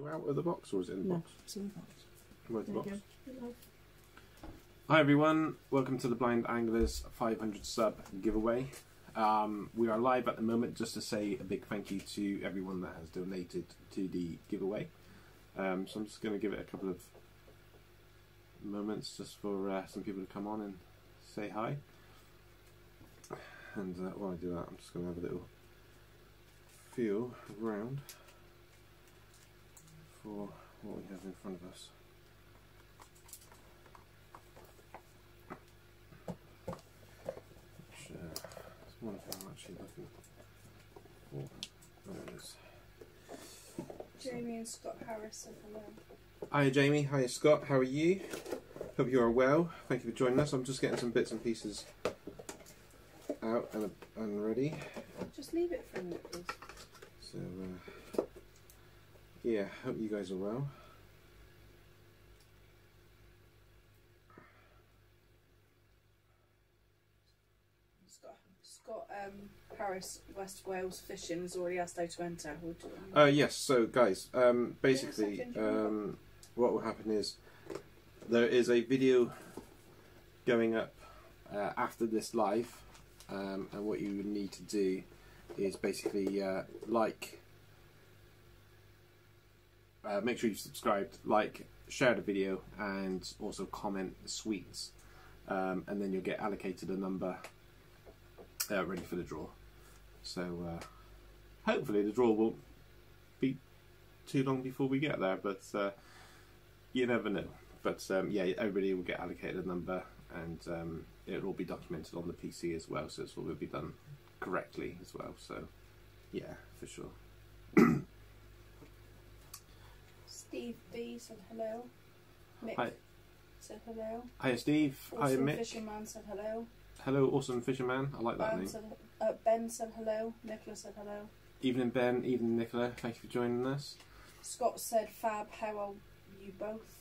go out of the box or is it in the No, box? it's in the box. Where's the There box? Hi everyone, welcome to the Blind Anglers 500 sub giveaway. Um, we are live at the moment just to say a big thank you to everyone that has donated to the giveaway. Um, so I'm just going to give it a couple of moments just for uh, some people to come on and say hi. And uh, while I do that, I'm just going to have a little feel around for what we have in front of us. Which, uh, is one of them I'm actually looking for. There it is. Jamie and Scott Harris said hello. Hi Jamie, hi Scott, how are you? Hope you are well. Thank you for joining us. I'm just getting some bits and pieces out and, and ready. Just leave it for a minute, please. So, uh, yeah, hope you guys are well. Scott, Scott um, Harris, West Wales Fishing, has already asked how to enter. You- Uh, yes, so guys, um, basically, um, what will happen is there is a video going up uh, after this live, um, and what you need to do is basically uh, like, uh, make sure you've subscribed, like, share the video, and also comment sweets, um, and then you'll get allocated a number uh, ready for the draw. So uh, hopefully the draw won't be too long before we get there, but uh, you never know. But um, yeah, everybody will get allocated a number, and um, it'll all be documented on the PC as well, so it will be done correctly as well. So yeah, for sure. Steve B said hello. Mick Hi. said hello. Hi Steve. Awesome Mick. Fisherman said hello. Hello, awesome fisherman. I like that Ben name. said, uh, ben said hello. Nicola said hello. Evening Ben. Evening Nicola. Thank you for joining us. Scott said, Fab, how are you both?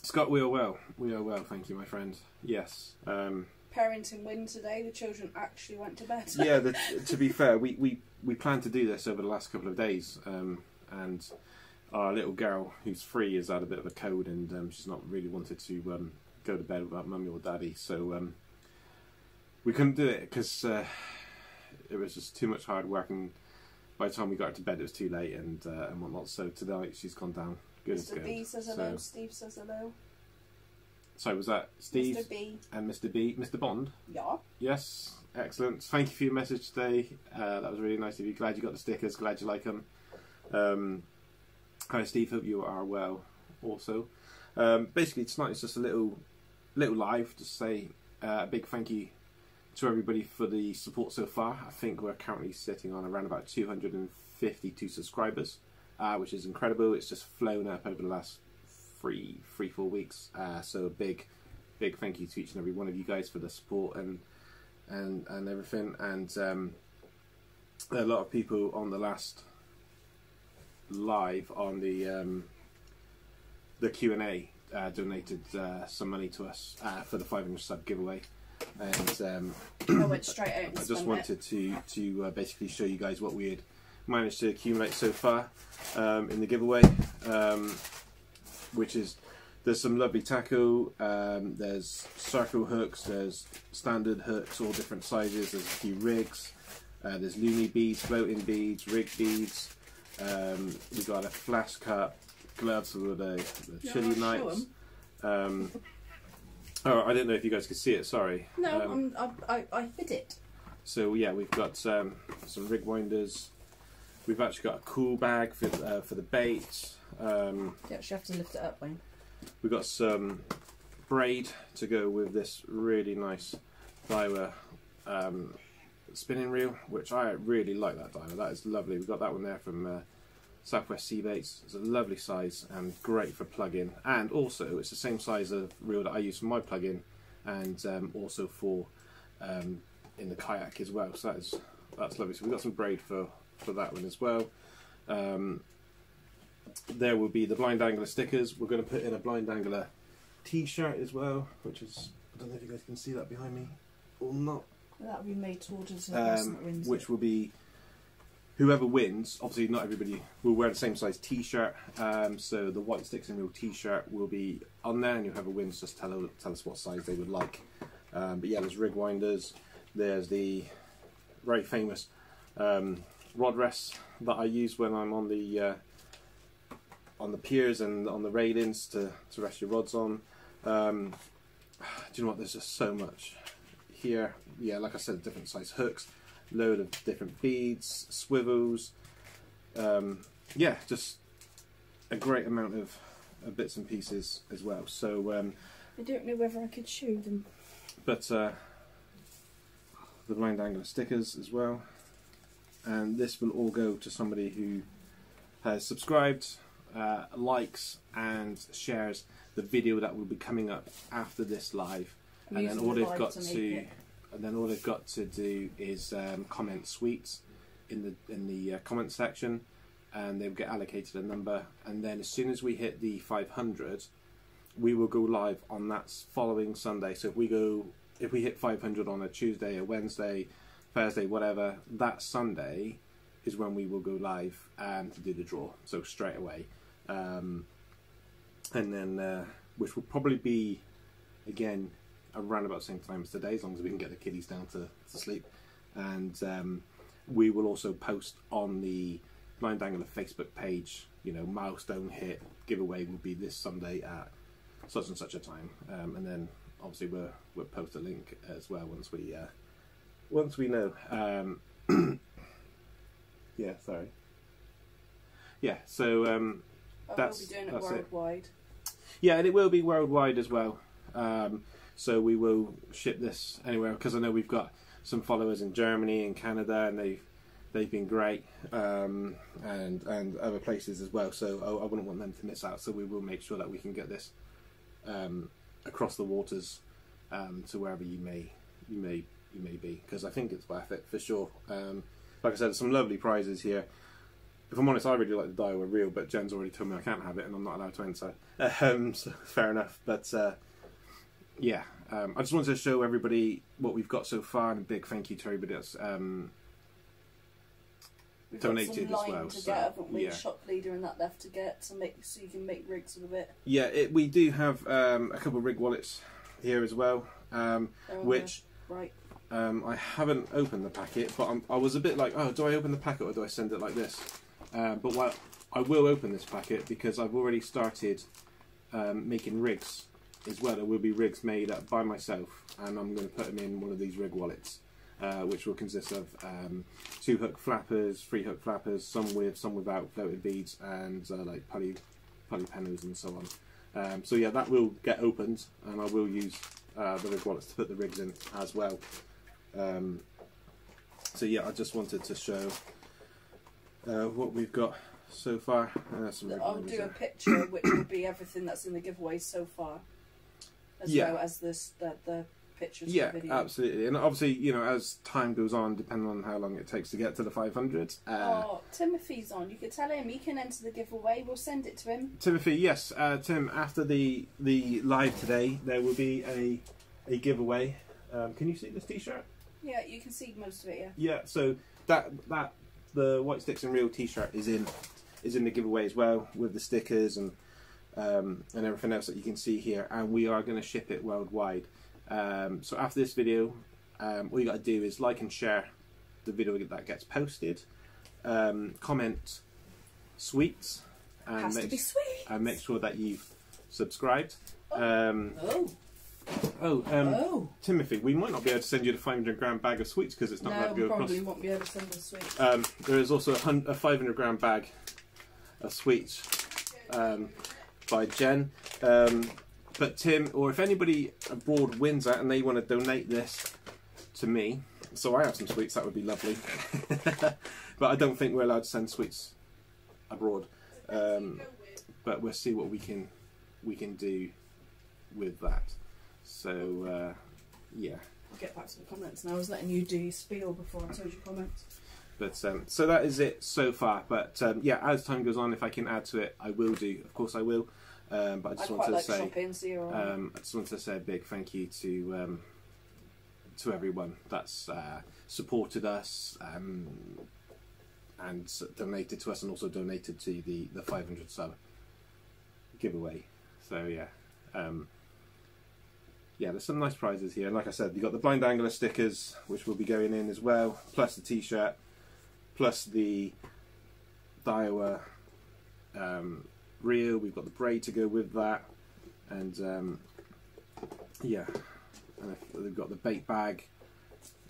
Scott, we are well. We are well. Thank you, my friend. Yes. Um, Parenting win today. The children actually went to bed. yeah, the, to be fair, we, we, we planned to do this over the last couple of days, um, and our little girl, who's three, has had a bit of a cold, and um, she's not really wanted to um, go to bed without mummy or daddy, so um, we couldn't do it because uh, it was just too much hard work, and by the time we got her to bed, it was too late, and uh, and whatnot. So tonight she's gone down. Good Mr. good. B says hello. So, Steve says hello. So was that Steve Mr. B. and Mr. B, Mr. Bond? Yeah. Yes, excellent. Thank you for your message today. Uh, that was really nice of you. Glad you got the stickers. Glad you like them. Um, hi, Steve. Hope you are well. Also, um, basically tonight is just a little, little live. to say uh, a big thank you to everybody for the support so far. I think we're currently sitting on around about 252 subscribers, uh, which is incredible. It's just flown up over the last three, three, four weeks. Uh, so a big, big thank you to each and every one of you guys for the support and and and everything. And um, a lot of people on the last live on the um, the Q and A uh, donated uh, some money to us uh, for the 500 sub giveaway. And um, I went straight out I just spent it. wanted to to uh, basically show you guys what we had managed to accumulate so far um, in the giveaway, um, which is there's some lovely tackle. Um, there's circle hooks. There's standard hooks, all different sizes. There's a few rigs. Uh, there's loony beads, floating beads, rig beads. Um, we got a flash cup, gloves for the, the chilly nights. Um, oh, I didn't know if you guys could see it. Sorry. No, Um, I, I, I fit it. so yeah, we've got um, some rig winders. We've actually got a cool bag for uh, for the bait. Um, You actually have to lift it up, Wayne. we've got some braid to go with this really nice Daiwa um, spinning reel, which I really like that Daiwa. That is lovely. We've got that one there from uh, Southwest Sea Baits. It's a lovely size and great for plugging. And also, it's the same size of reel that I use for my plugging, and um, also for um, in the kayak as well. So that is that's lovely. So we've got some braid for for that one as well. Um, there will be the blind angler stickers. We're going to put in a blind angler t-shirt as well, which is I don't know if you guys can see that behind me or not. That will be made to order the person Um, which will be whoever wins, obviously not everybody will wear the same size T-shirt. Um, so the white sticks and real T-shirt will be on there, and whoever wins just tell tell us what size they would like. Um, but yeah, there's rig winders. There's the very famous um, rod rests that I use when I'm on the uh, on the piers and on the railings to, to rest your rods on. Um, do you know what? There's just so much here. Yeah, like I said, different size hooks, load of different beads, swivels. Um, yeah, just a great amount of, of bits and pieces as well. So, um, I don't know whether I could show them. but uh, the blind angler stickers as well, and this will all go to somebody who has subscribed, uh, likes, and shares the video that will be coming up after this live. I'm and then all they've got to to. And then all they've got to do is um, comment sweets in the in the uh, comment section, and they'll get allocated a number. And then as soon as we hit the 500, we will go live on that following Sunday. So if we go, if we hit 500 on a Tuesday, a Wednesday, Thursday, whatever, that Sunday is when we will go live um, to do the draw. So straight away, um, and then uh, which will probably be again around about the same time as today, as long as we can get the kiddies down to, to sleep. And um, we will also post on the Blind Angler Facebook page, you know, milestone hit giveaway will be this Sunday at such and such a time. Um, and then obviously we'll, we'll post a link as well once we uh, once we know. Um, yeah, sorry. Yeah, so um, That's- we'll be doing it that's it. worldwide. yeah, and it will be worldwide as well. Um, so we will ship this anywhere because I know we've got some followers in Germany and Canada, and they've they've been great, um, and and other places as well. So I, I wouldn't want them to miss out. So we will make sure that we can get this um, across the waters um, to wherever you may you may you may be because I think it's worth it for sure. Um, like I said, some lovely prizes here. If I'm honest, I really like the Daiwa reel, but Jen's already told me I can't have it, and I'm not allowed to enter. Um, so fair enough. But uh, yeah, um, I just wanted to show everybody what we've got so far, and a big thank you to everybody that's um, We've Donated as got some line well, to so, get, haven't we? yeah. Shop leader and that left to get to make so you can make rigs with it. yeah. It, we do have um, a couple of rig wallets here as well, um, They're which right. Um, I haven't opened the packet, but I'm, I was a bit like, oh, do I open the packet or do I send it like this? Um, but what, I will open this packet because I've already started um, making rigs as well. There will be rigs made up by myself, and I'm going to put them in one of these rig wallets, uh, which will consist of um, two hook flappers, three hook flappers, some with, some without floated beads, and uh, like pulley, pulley pennels and so on. Um, so yeah, that will get opened, and I will use uh, the rig wallets to put the rigs in as well. Um, so yeah, I just wanted to show uh, what we've got so far. Uh, some I'll do a picture which will be everything that's in the giveaway so far, as Yeah. well as this the, the pictures. Yeah, the video. absolutely, and obviously, you know, as time goes on, depending on how long it takes to get to the 500. Uh, oh, Timothy's on. You could tell him he can enter the giveaway. We'll send it to him. Timothy, yes, uh, Tim. After the the live today, there will be a a giveaway. Um, can you see this T-shirt? Yeah, you can see most of it. Yeah. Yeah, so that that the White Sticks and Real T-shirt is in is in the giveaway as well with the stickers and um, and everything else that you can see here, and we are going to ship it worldwide. Um, so after this video, um, all you got to do is like and share the video that gets posted, um, comment sweets, and to make, sweet. and make sure that you've subscribed. Um, Oh, oh, um, oh. Timothy, we might not be able to send you the 500 gram bag of sweets because it's not allowed No, to we go across. probably won't be able to send us sweet. Um, there is also a, a 500 gram bag of sweets um, by Jen. Um, but Tim, or if anybody abroad wins that and they want to donate this to me, so I have some sweets, that would be lovely. but I don't think we're allowed to send sweets abroad. Um, but we'll see what we can we can do with that. So uh, yeah. I'll get back to the comments now. I was letting you do your spiel before I told you comments. But um, so that is it so far. But um, yeah, as time goes on, if I can add to it, I will do. Of course, I will. Um, but I just wanted to like say, shopping, so you're alright. um, I just wanted to say a big thank you to um, to everyone that's uh, supported us, um, and donated to us, and also donated to the the 500 sub giveaway. So yeah, um, yeah, there's some nice prizes here. And like I said, you got the blind angler stickers, which will be going in as well, plus the t-shirt, plus the Daiwa um, reel. We've got the braid to go with that, and um, yeah, and they've got the bait bag,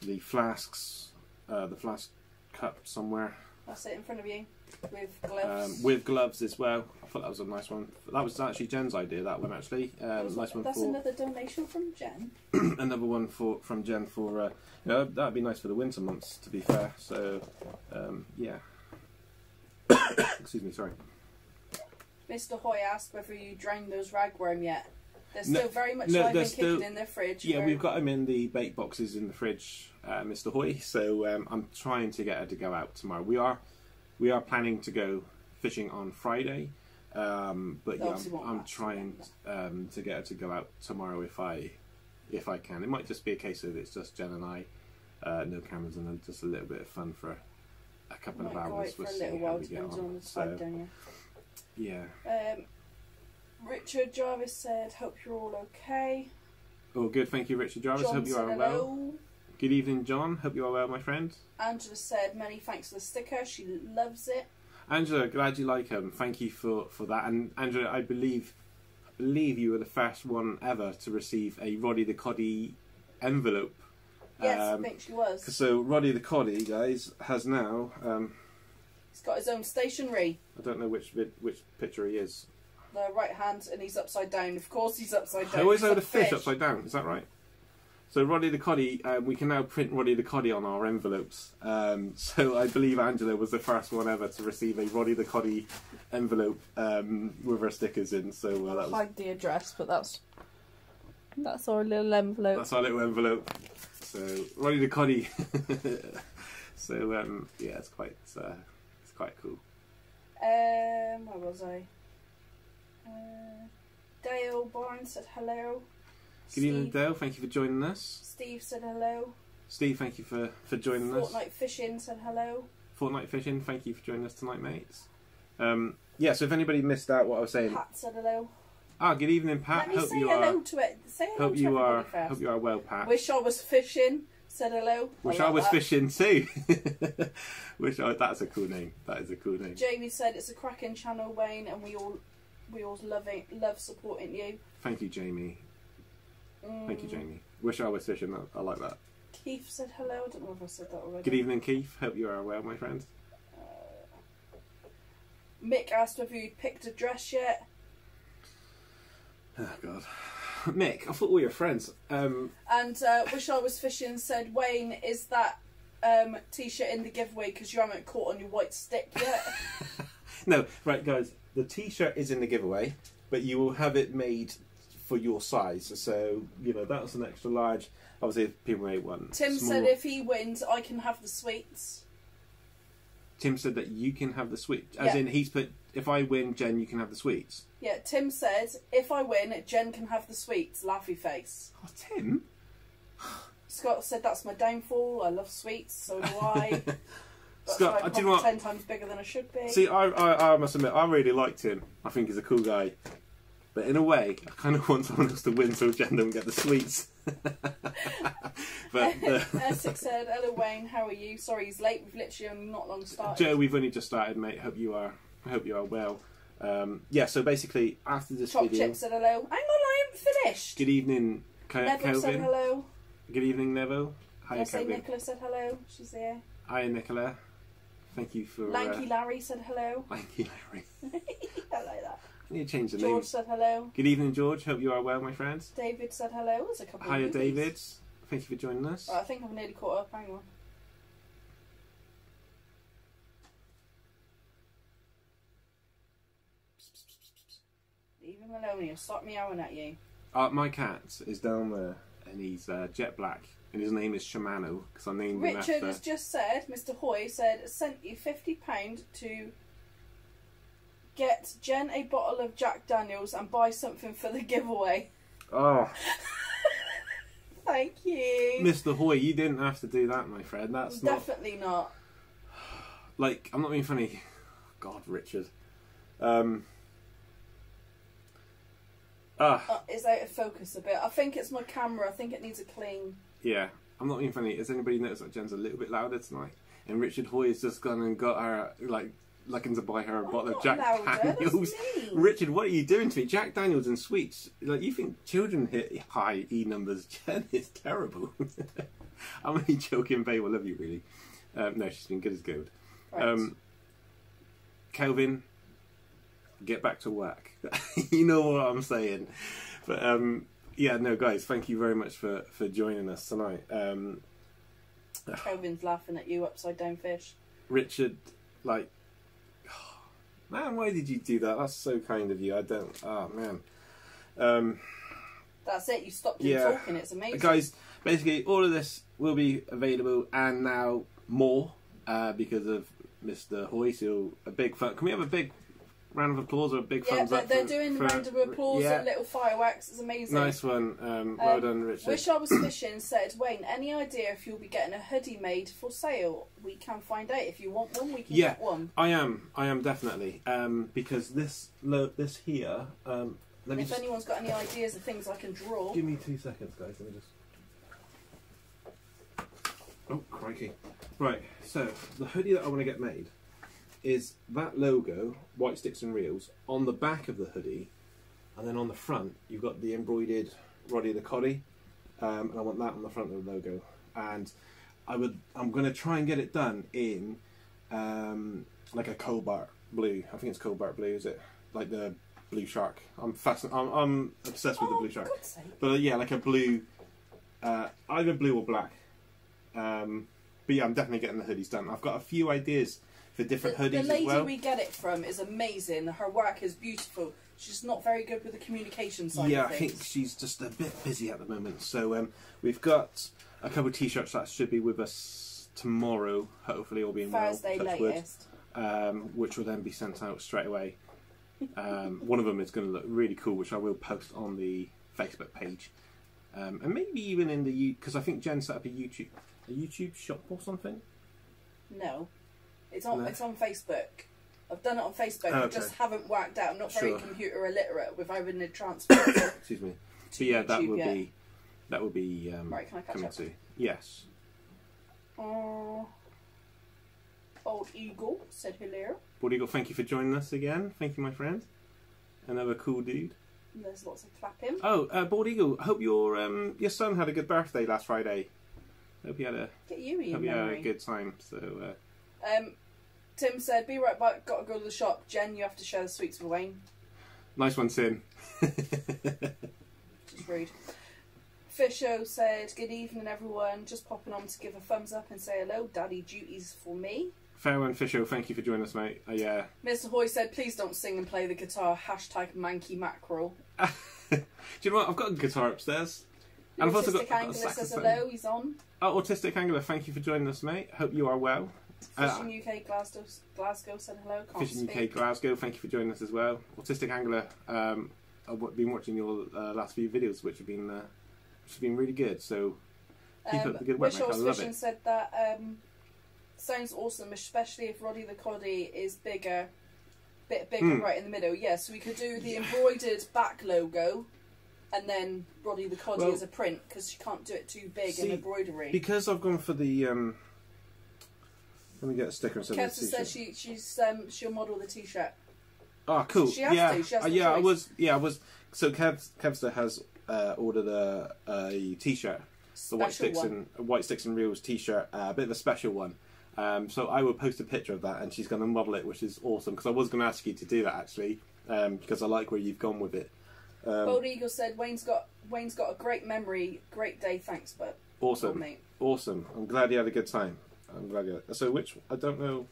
the flasks, uh, the flask cup somewhere That's it in front of you with gloves. um, with gloves as well. I thought that was a nice one. That was actually Jen's idea. That one actually, um, Was- nice one That's for another donation from Jen. another one for from Jen for. Uh, you know, that'd be nice for the winter months. To be fair, so um, yeah. Excuse me, sorry. Mr. Hoy asked whether you drained those ragworm yet. They're No- still very much no, alive and kicking still- in the fridge. Yeah, where- we've got them in the bait boxes in the fridge, uh, Mr. Hoy. So um, I'm trying to get her to go out tomorrow. We are we are planning to go fishing on Friday, um, but yeah, I'm, I'm trying um, to get her to go out tomorrow if I if I can. It might just be a case of it's just Jen and I, uh, no cameras, and then just a little bit of fun for a couple of hours. We'll a see little how we get on. So, don't you? Yeah. Um, Richard Jarvis said, "Hope you're all okay." Oh, good. Thank you, Richard Jarvis. Hope you are well. hello. Good evening, John. Hope you are well, my friend. Angela said, "Many thanks for the sticker. She loves it." Angela, glad you like them. Thank you for, for that. And Angela, I believe I believe you were the first one ever to receive a Roddy the Coddy envelope. Yes, Um, I think she was. So Roddy the Coddy, guys, has now. Um, He's got his own stationery. I don't know which vid, which picture he is. The right hand, and he's upside down. Of course, he's upside down. I always He's know a the fish upside down. Is that right? So Roddy the Coddy, um, we can now print Roddy the Coddy on our envelopes. Um, so I believe Angela was the first one ever to receive a Roddy the Coddy envelope um, with her stickers in. So uh, that was hide the address, but that's that's our little envelope. That's our little envelope. So Roddy the Coddy. so um, yeah, it's quite uh, it's quite cool. Um, where was I? Uh, Dale Barnes said hello. Good evening, Dale. Thank you for joining us. Steve said hello. Steve, thank you for, for joining us. Fortnite Fishing said hello. Fortnite Fishing, thank you for joining us tonight, mates. Um, yeah, so if anybody missed out what I was saying, Pat said hello. ah, good evening, Pat. Let me Hope say you hello are. to it. Say hello Hope to you are. first. Hope you are well, Pat. Wish I was fishing. Said hello. Wish like I was that. fishing too. Wish I. That's a cool name. That is a cool name. Jamie said it's a cracking channel, Wayne, and we all we all love it, love supporting you. Thank you, Jamie. Thank you, Mm, Jamie. Wish I was fishing. I- I like that. Keith said hello. I don't know if I said that already. Good evening, Keith. Hope you are well, my friend. Mick asked whether you'd picked a dress yet. Oh God, Mick, I thought we were friends. Um, And uh, Wish I Was Fishing said, Wayne, is that um, t shirt in the giveaway because you haven't caught on your white stick yet? no, right, guys. The T-shirt is in the giveaway, but you will have it made for your size. So you know that's an extra large. Obviously, if people may want. Tim small- said if he wins, I can have the sweets. Tim said that you can have the sweets. As Yeah. in, he's put. If I win, Jen, you can have the sweets. Yeah, Tim said, if I win, Jen can have the sweets. Laughy face. Oh, Tim. Scott said, that's my downfall. I love sweets, so do I. That's Scott, I do you know what? ten times bigger than I should be. See, I, I, I must admit, I really liked him. I think he's a cool guy. But in a way, I kind of want someone else to win so Jen don't get the sweets. but uh, Essex said, hello Wayne, how are you? Sorry he's late, we've literally not long started. Joe, we've only just started, mate. Hope you are. I hope you are well. Um, yeah. So basically, after this Chop video, Chip said hello. Hang on, I haven't finished. good evening, Ke- Neville said hello. Good evening, Neville. Hi, I say Nicola said hello. She's there. Hi, Nicola. Thank you for. Lanky uh, Larry said hello. Lanky Larry. I like that. I need to change the George name. said hello. Good evening, George. Hope you are well, my friend. David said hello. There's a couple Hiya. David. Thank you for joining us. Right, I think I've nearly caught up. Hang on. Leave him alone. He'll start meowing at you. Uh, my cat is down there, and he's uh, jet black, and his name is Shimano because I named him Richard after. has just said, Mr. Hoy said, sent you £50 to get Jen a bottle of Jack Daniels and buy something for the giveaway. Oh, Thank you. Mr. Hoy, you didn't have to do that, my friend. That's not. Definitely not. like I'm not being funny. God, Richard. Um. Ah, Uh, it's out of focus a bit. I think it's my camera. I think it needs a clean. yeah. I'm not being funny. Has anybody noticed that Jen's a little bit louder tonight? And Richard Hoy has just gone and got her like looking to buy her a I'm bottle of Jack louder, Daniels. Richard, what are you doing to me? Jack Daniels and sweets. Like you think children hit high E numbers? Jen is terrible. I'm only joking, babe. I love you, really. Um, no, she's been good as gold. Right. Um, Kelvin, get back to work. you know what I'm saying. But um, yeah, no, guys, thank you very much for for joining us tonight. Um, Kelvin's laughing at you, upside down fish. Richard, like, man, why did you do that? That's so kind of you. I don't. Oh man. Um, That's it. You stopped Yeah. talking. It's amazing. guys, basically, all of this will be available and now more uh, because of Mr. Hoy. So a big fun. Can we have a big round of applause or a big yeah, thumbs they're, up? they're for- doing for- round of applause Yeah, and little fireworks. It's amazing. nice one. Um, well Um, done, Richard. Wish I was fishing said, Wayne, any idea if you'll be getting a hoodie made for sale? We can find out. If you want one, we can Yeah. get one. I am. I am definitely. Um, because this lo- this here. Um, let me if just anyone's got any ideas of things I can draw, give me two seconds, guys. Let me just. Oh crikey! Right. So the hoodie that I want to get made is that logo, White Sticks and Reels, on the back of the hoodie, and then on the front you've got the embroidered Roddy the Coddy, um, and I want that on the front of the logo. And I would. I'm going to try and get it done in um, like a cobalt blue. I think it's cobalt blue. Is it like the blue shark? I'm fascinated. I'm, I'm obsessed with the oh, blue shark. God's sake. But uh, yeah, like a blue, uh, either blue or black. Um, but yeah, I'm definitely getting the hoodies done. I've got a few ideas for The, different the hoodies lady as well. we get it from is amazing. Her work is beautiful. She's not very good with the communication side yeah, I think she's just a bit busy at the moment. So um, we've got a couple of t-shirts that should be with us tomorrow, hopefully all being Thursday well. wood, latest. um, which will then be sent out straight away. Um, one of them is going to look really cool, which I will post on the Facebook page, um, and maybe even in the because I think Jen set up a YouTube a YouTube shop or something. No, it's on. No? It's on Facebook. I've done it on Facebook. I Okay. just haven't worked out. I'm not very Sure. computer illiterate with having the transfer. Excuse me. So yeah, that would be that would be um, Right, can I catch coming up? soon. Yes. Oh, old eagle said hello. Bald Eagle, thank you for joining us again. Thank you, my friend. Another cool dude. And there's lots of clapping. Oh, uh, Bald Eagle, I hope your um, your son had a good birthday last Friday. Hope you had a Get you in hope you had a good time. So uh, Um, Tim said, "Be right back. Got to go to the shop. Jen, you have to share the sweets with Wayne." nice one, Sin. Just rude. Fisho said, "Good evening, everyone. Just popping on to give a thumbs up and say hello. Daddy duties for me." Fair one, Fisher. Thank you for joining us, mate. Uh, yeah. Mr. Hoy said, "Please don't sing and play the guitar." Hashtag manky mackerel. Do you know what? I've got a guitar upstairs. And I've also got, Autistic I've got a Angler says hello. He's on. Oh, Autistic Angler, thank you for joining us, mate. Hope you are well. Uh, Fishing UK Glasgow, Glasgow said hello. Can't Fishing speak. UK Glasgow, thank you for joining us as well. Autistic Angler, um, I've been watching your uh, last few videos, which have been uh, which have been really good. So keep Um, up the good work, Wish. I love Fishing it. said that um, sounds awesome, especially if Roddy the Coddy is bigger, bit bigger Mm. right in the middle. Yeah, so we could do the embroidered back logo, and then Roddy the Coddy Well- as a print because she can't do it too big See, in embroidery. Because I've gone for the. Um, let me get a sticker and this to says she she's um, she'll model the t-shirt. Oh, cool. She has yeah, to, she has Uh, yeah. I was. Yeah, I was. So Kev Kevster has uh, ordered a, a t-shirt, the white sticks one. and white sticks and reels t-shirt, uh, a bit of a special one. Um, so I will post a picture of that, and she's going to model it, which is awesome. Because I was going to ask you to do that actually, um, because I like where you've gone with it. Um, Bald Eagle said Wayne's got Wayne's got a great memory, great day. Thanks, but awesome, mate. awesome. I'm glad you had a good time. I'm glad you. So which I don't know.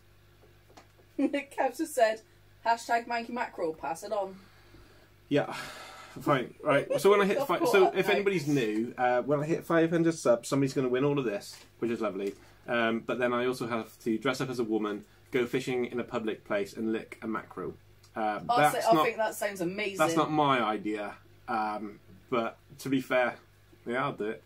Kevster said hashtag Manky Mackerel. Pass it on. Yeah, fine. Right. So when I hit five, so if anybody's new, uh, when I hit 500 subs, somebody's going to win all of this, which is lovely. Um, but then I also have to dress up as a woman, go fishing in a public place, and lick a mackerel. Uh, I, that's say, I not think that sounds amazing. that's not my idea. Um, but to be fair, yeah, I'll do it.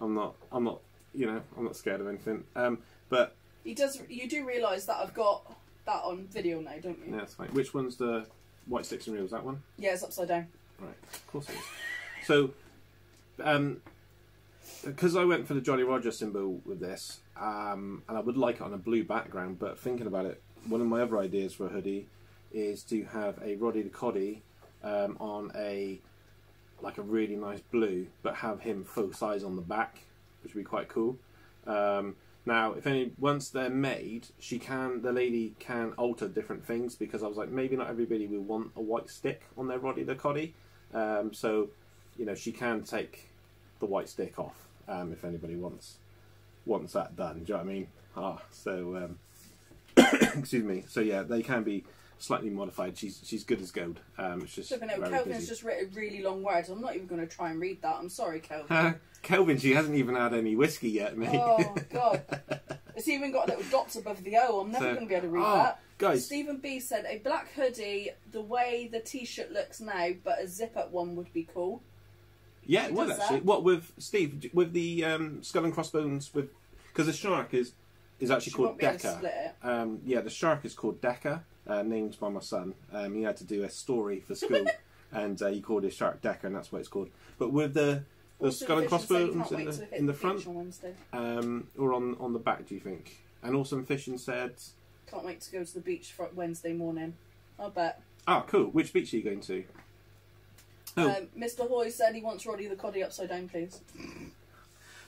I'm not. I'm not. You know, I'm not scared of anything. Um, but He does. You do realise that I've got that on video now, don't you? Yeah, that's fine. Which one's the white sticks and reels? That one? Yeah, it's upside down. Right, of course it is. So, um, because I went for the Jolly Roger symbol with this, um, and I would like it on a blue background, but thinking about it, one of my other ideas for a hoodie is to have a Roddy the Coddy um, on a like a really nice blue, but have him full size on the back, which would be quite cool. Um, now, if any once they're made, she can the lady can alter different things because I was like maybe not everybody will want a white stick on their Roddy the Coddy, um, so you know she can take the white stick off um, if anybody wants wants that done. Do you know what I mean? Ah, so um, excuse me. So yeah, they can be slightly modified. She's she's good as gold. Um, it's just very Kelvin's busy. just written really long words. I'm not even going to try and read that. I'm sorry, Kelvin. Uh, Kelvin, she hasn't even had any whiskey yet, mate. oh God. It's even got little dots above the O. I'm never So- going to be able to read Oh, that. guys, Stephen B said a black hoodie, the way the t-shirt looks now, but a zip-up one would be cool. yeah, it would actually. that? What with Steve with the um, skull and crossbones with because the shark is is actually She called won't be able to Decker. Um, yeah, the shark is called Decker, uh, named by my son. Um, he had to do a story for school, and uh, he called his shark Decker, and that's what it's called. But with the the Also, skull and Fish said he crossbones in the in the front, on um, or on on the back, do you think? And Awesome Fishing said, Can't wait to go to the beach for Wednesday morning. I bet. "Ah, cool. Which beach are you going to?" Oh. Um, Mr. Hoy said he wants Roddy the Coddy upside down, please.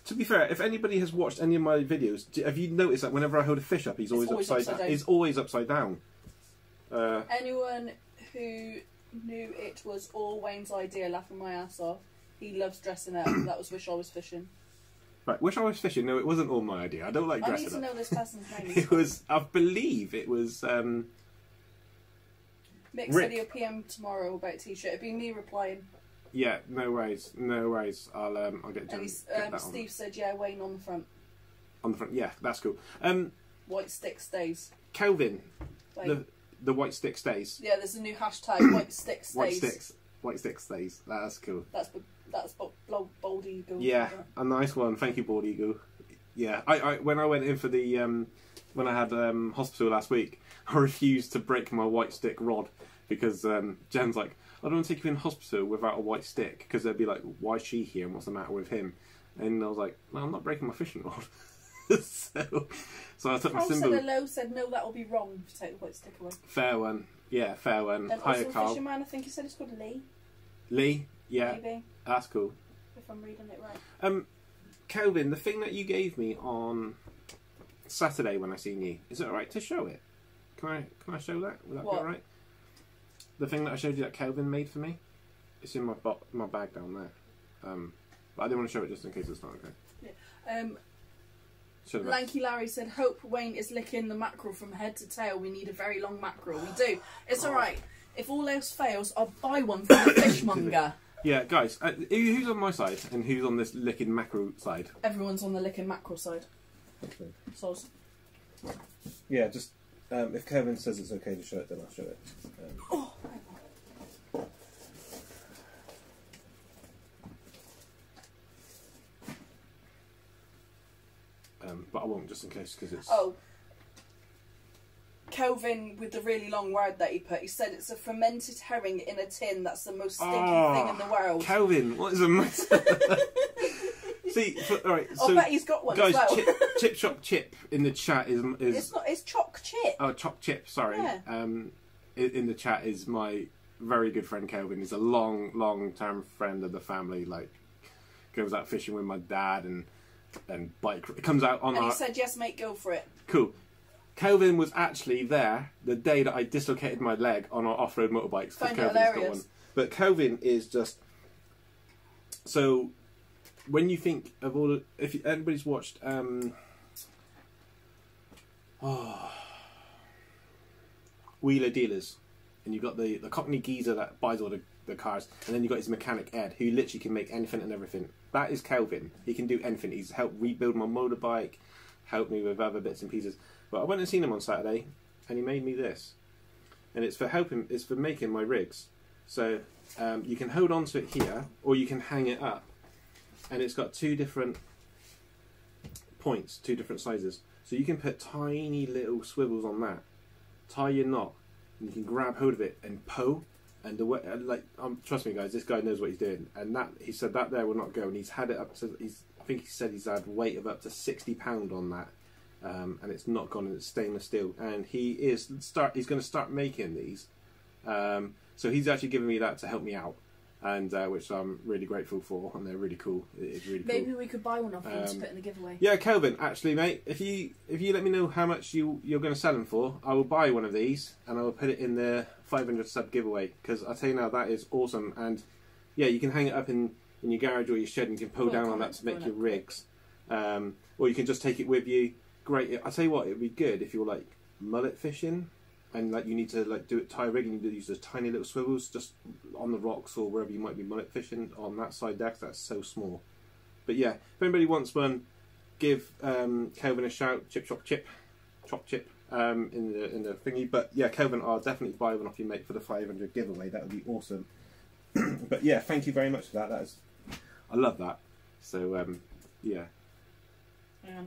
To be fair, if anybody has watched any of my videos, do- have you noticed that whenever I hold a fish up, he's always, always upside, upside down. He's always upside down. Uh, Anyone who knew it was all Wayne's idea, laughing my ass off. He loves dressing up. that was Wish I Was Fishing. right, wish I was fishing. No, it wasn't all my idea. I don't like I need dressing to up. know this person's name. It was, I believe, it was. Um, Mick Rick. said he'll PM tomorrow about t-shirt. It'd be me replying. Yeah, no worries, no worries. I'll um, I'll get, Jen, get um, that Steve said, yeah, Wayne on the front. on, on the front. Yeah, that's cool. Um, White stick stays. Kelvin, Wait. the the white stick stays. Yeah, there's a new hashtag, white stick stays. White sticks, white stick stays. That's cool. That's that's b- blo- bold eagle. Yeah, a nice one. Thank you, Bald Eagle. Yeah, I, I when I went in for the um, when I had um, hospital last week, I refused to break my white stick rod because um, Jen's like, I don't want to take you in hospital without a white stick because they'd be like, why is she here and what's the matter with him? And I was like, no, I'm not breaking my fishing rod. so, so I took my symbol. hello, said no, that will be wrong if you take the white stick away. Fair one. Yeah, fair one. And Hiya, also Carl. Fisherman, I think he said it's called Lee, Lee. Yeah, maybe, that's cool. if I'm reading it right. Um, Kelvin, the thing that you gave me on Saturday when I seen you, is it alright to show it? Can I can I show that? Would that What? be alright? The thing that I showed you that Kelvin made for me, it's in my my bag down there. Um, but I didn't want to show it just in case it's not okay. Um, Lanky Larry said, Hope Wayne is licking the mackerel from head to tail. We need a very long mackerel. We do. It's Oh. alright. If all else fails, I'll buy one from the fishmonger. Yeah, guys, uh, who's on my side and who's on this licking mackerel side? Everyone's on the licking mackerel side. Okay. So Yeah, just um, if Kevin says it's okay to show it, then I'll show it. Um, oh, um, but I won't just in case because it's. oh. Kelvin with the really long word that he put. He said it's a fermented herring in a tin. That's the most stinky Oh, thing in the world. Kelvin, what is a? See, all right. I So, bet he's got one guys, as well. chip, chip shop chip in the chat is is it's not. It's choc chip. oh chop chip. Sorry, Yeah. um, in, in the chat is my very good friend Kelvin. He's a long, long term friend of the family. Like goes out fishing with my dad and and bike. It comes out on and our he said, "Yes, mate, go for it." cool. Kelvin was actually there the day that I dislocated my leg on our off-road motorbikes. Find it Kelvin's got hilarious. one. But Kelvin is just so. When you think of all, the, if you, anybody's watched, um, oh, Wheeler Dealers, and you've got the the Cockney geezer that buys all the, the cars, and then you've got his mechanic Ed, who literally can make anything and everything. That is Kelvin. He can do anything. He's helped rebuild my motorbike, helped me with other bits and pieces. But I went and seen him on Saturday, and he made me this, and it's for helping. It's for making my rigs. So um, you can hold on to it here, or you can hang it up, and it's got two different points, two different sizes. So you can put tiny little swivels on that, tie your knot, and you can grab hold of it and pull. And the way, like, um, trust me, guys, this guy knows what he's doing. And that he said that there will not go, and he's had it up to. He's, I think he said he's had weight of up to sixty pound on that, um, and it's not gone. And it's stainless steel, and he is start. He's going to start making these. Um, so he's actually giving me that to help me out, and uh, which I'm really grateful for, and they're really cool. It is really cool. Maybe we could buy one off him to Um, put in the giveaway. Yeah, Kelvin. Actually, mate, if you if you let me know how much you you're going to sell them for, I will buy one of these and I will put it in the 500 sub giveaway. Because I tell you now, that is awesome. And yeah, you can hang it up in in your garage or your shed, and you can pull down on that to make your rigs. Um, or you can just take it with you. Great. I tell you what, it'd be good if you're like mullet fishing. And like you need to like do it tie rig, you need to use those tiny little swivels just on the rocks or wherever you might be mullet fishing on that side deck. That's so small. But yeah, if anybody wants one, give um, Kelvin a shout. Chip chop chip, chop chip um, in the in the thingy. But yeah, Kelvin, I'll definitely buy one off you, mate, for the 500 giveaway. That would be awesome. but yeah, thank you very much for that. That is, I love that. So um, yeah,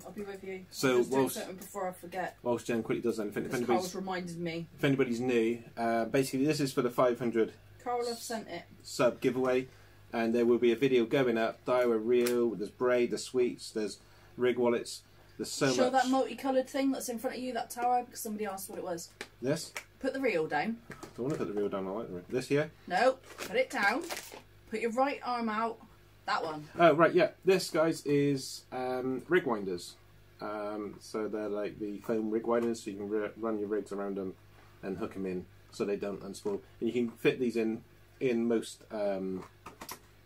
I'll be with you. So, just whilst- something before I forget. whilst Jen quickly does anything, if, if anybody's Carl's reminded me. if anybody's new, uh, basically this is for the 500 Carl have sent it. sub giveaway, and there will be a video going up. Daiwa Reel, there's braid, there's sweets, there's rig wallets. There's so Show much. that multicoloured thing that's in front of you, that tower, because somebody asked what it was. this. Put the reel down. Don't want to put the reel down. I like the reel. This here. No, put it down. Put your right arm out. That one. Oh right, yeah. This guys is um, rig winders. Um, so they're like the foam rig winders, so you can run your rigs around them and hook them in, so they don't unspool. And you can fit these in in most um,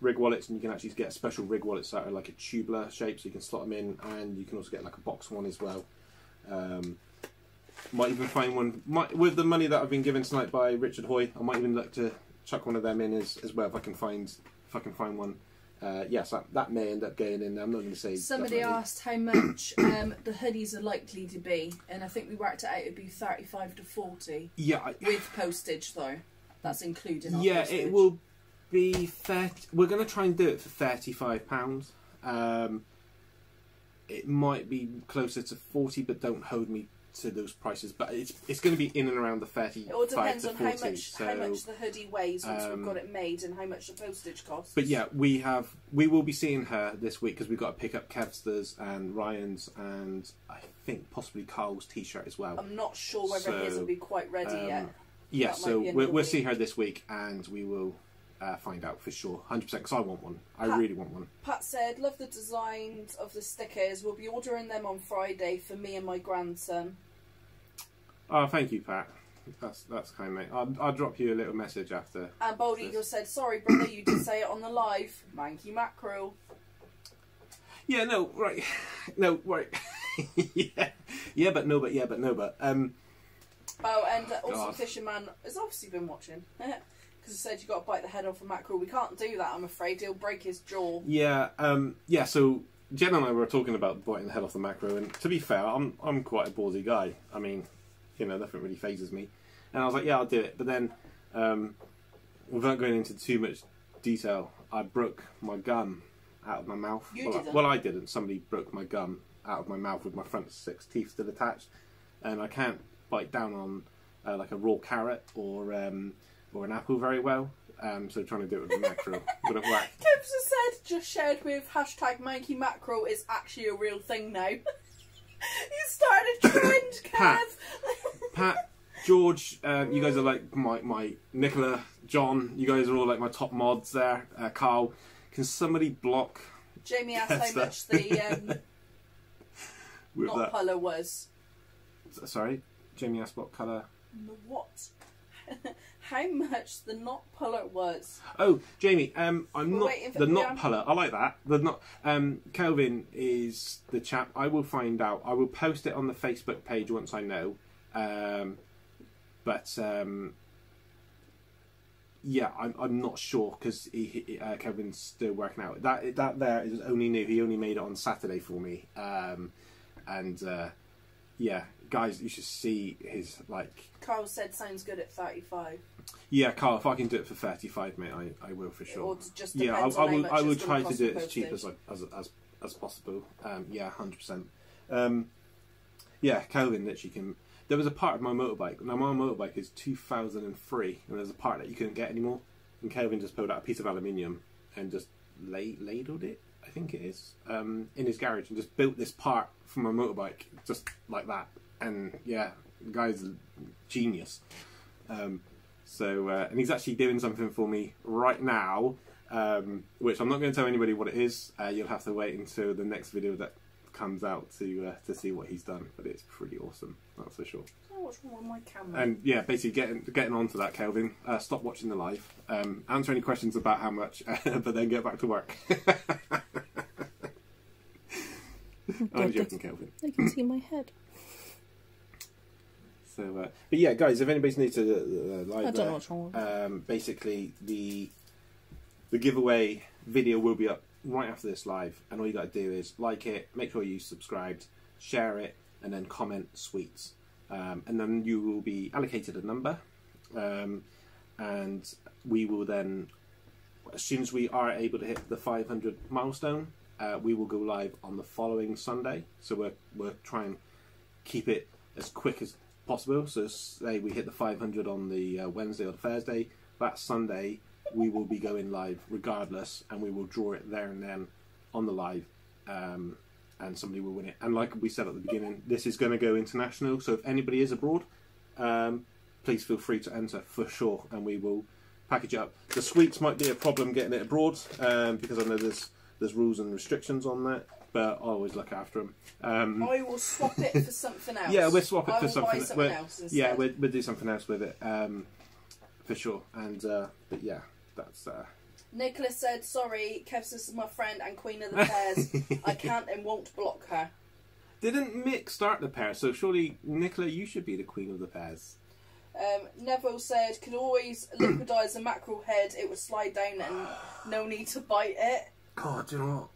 rig wallets, and you can actually get special rig wallets that are like a tubular shape, so you can slot them in, and you can also get like a box one as well. Um, might even find one might, with the money that I've been given tonight by Richard Hoy. I might even look to chuck one of them in as, as well if I can find if I can find one. Uh, yes, that, that may end up going in. I'm not going to say. Somebody definitely. asked how much um, the hoodies are likely to be, and I think we worked it out it'd be 35 to 40 Yeah, I, with postage though. That's included. our yeah, postage. it will be 30, We're going to try and do it for thirty-five pounds. Um, it might be closer to forty, but don't hold me to those prices. But it's it's going to be in and around the thirty-five It all depends to on forty. how much so, how much the hoodie weighs once um, we've got it made and how much the postage costs. But yeah, we have we will be seeing her this week because we've got to pick up Kevster's and Ryan's and I think possibly Carl's t-shirt as well. I'm not sure whether his So, will be quite ready um, yet. yeah, so we'll, we'll see her this week and we will uh, find out for sure, hundred percent. Because I want one. I Ha- really want one. Pat said, "Love the designs of the stickers. We'll be ordering them on Friday for me and my grandson." Oh, thank you, Pat. That's that's kind, mate. I'll, I'll drop you a little message after. And Bald Eagle said, "Sorry, brother, you did say it on the live. Manky mackerel." Yeah, no, right, no, right. yeah, yeah, but no, but yeah, but no, but um, Oh, and uh, also God. Fisherman has obviously been watching he said you've got to bite the head off a mackerel. We can't do that. I'm afraid he'll break his jaw. Yeah, um, yeah. So Jen and I were talking about biting the head off the macro, and to be fair, I'm I'm quite a ballsy guy. I mean, you know, nothing really phases me. And I was like, yeah, I'll do it. But then, um, without going into too much detail, I broke my gum out of my mouth. You well, didn't? well, I didn't. Somebody broke my gum out of my mouth with my front six teeth still attached, and I can't bite down on uh, like a raw carrot or um, or an apple very well. Um, so trying to do it with a macro wouldn't work. Tips has said, just shared with hashtag Manky mackerel is actually a real thing now. you started a trend, Pat. Pat, George, um, you guys are like my, my Nicola, John, you guys are all like my top mods there. Uh, Carl, can somebody block Jamie asked Yes, how much the um, knot that? puller was. Sorry, Jamie asked what colour. The what? How much the knot puller was. Oh, Jamie, um, I'm We're not the knot puller. I like that. The knot. Um, Kelvin is the chap. I will find out. I will post it on the Facebook page once I know. Um, but um, yeah, I'm, I'm not sure because he, he, uh, Kevin's still working out. That that there is only new. He only made it on Saturday for me. Um, and uh, yeah, guys, you should see his like Carl said sounds good at 35. yeah, Carl. If I can do it for thirty-five, mate, I, I will for sure. Or just Yeah, I, I will. I will try to do it as cheap as. I- as as as possible. Um, yeah, hundred percent. Um, yeah, Kelvin literally can. There was a part of my motorbike. Now my motorbike is 2003, and there's a part that you couldn't get anymore. And Kelvin just pulled out a piece of aluminium and just lay, ladled it, I think it is, um, in his garage, and just built this part from my motorbike just like that. And yeah, the guy's a genius. Um, so, uh, and he's actually doing something for me right now, um, which I'm not going to tell anybody what it is. Uh, you'll have to wait until the next video that comes out to uh, to see what he's done. But it's pretty awesome, that's for sure. Oh, what's wrong with my camera? And yeah, basically getting getting on to that, Kelvin. Uh, stop watching the live. Um, answer any questions about how much, but then get back to work. I'm joking, Kelvin. I can see my head. So, uh, but yeah, guys, if anybody's new to the, the live, I don't know what's wrong um, basically the the giveaway video will be up right after this live, and all you got to do is like it, make sure you subscribed, share it, and then comment sweets, um, and then you will be allocated a number, um, and we will then, as soon as we are able to hit the 500 milestone, uh, we will go live on the following Sunday. So we're we're trying keep it as quick as possible. So say we hit the 500 on the uh, Wednesday or the Thursday, that Sunday we will be going live regardless, and we will draw it there and then on the live, um, and somebody will win it. And like we said at the beginning, this is going to go international. So if anybody is abroad, um, please feel free to enter for sure, and we will package it up. The sweets might be a problem getting it abroad um, because I know there's there's rules and restrictions on that, but I always look after them. Um, I will swap it for something else. yeah, we'll swap it I for will something. Buy something we'll- else instead. yeah, we'll, we'll do something else with it um, for sure. And uh, but yeah, that's uh, Nicholas said, "Sorry, Kev's is my friend and Queen of the Pairs. I can't and won't block her." didn't Mick start the pair, so surely Nicola, you should be the queen of the pairs. Um, Neville said, "Could always liquidize a mackerel head. It would slide down and no need to bite it." God, do you know what?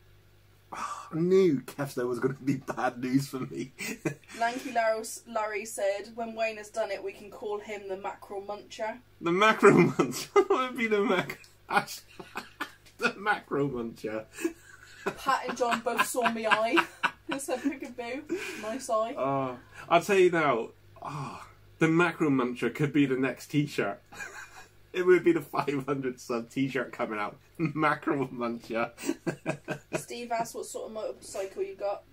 I knew Kevster was going to be bad news for me. Lanky Larry, said, "When Wayne has done it, we can call him the mackerel muncher." the Mackerel muncher. That would be the mac. the macro muncher. Pat and John both saw me eye. He said, "Peekaboo, nice eye." Oh, I'll tell you now. Oh, the Mackerel muncher could be the next T-shirt. It would be the 500 sub T-shirt coming out. Macro muncher. Steve asked, "What sort of motorcycle you got?"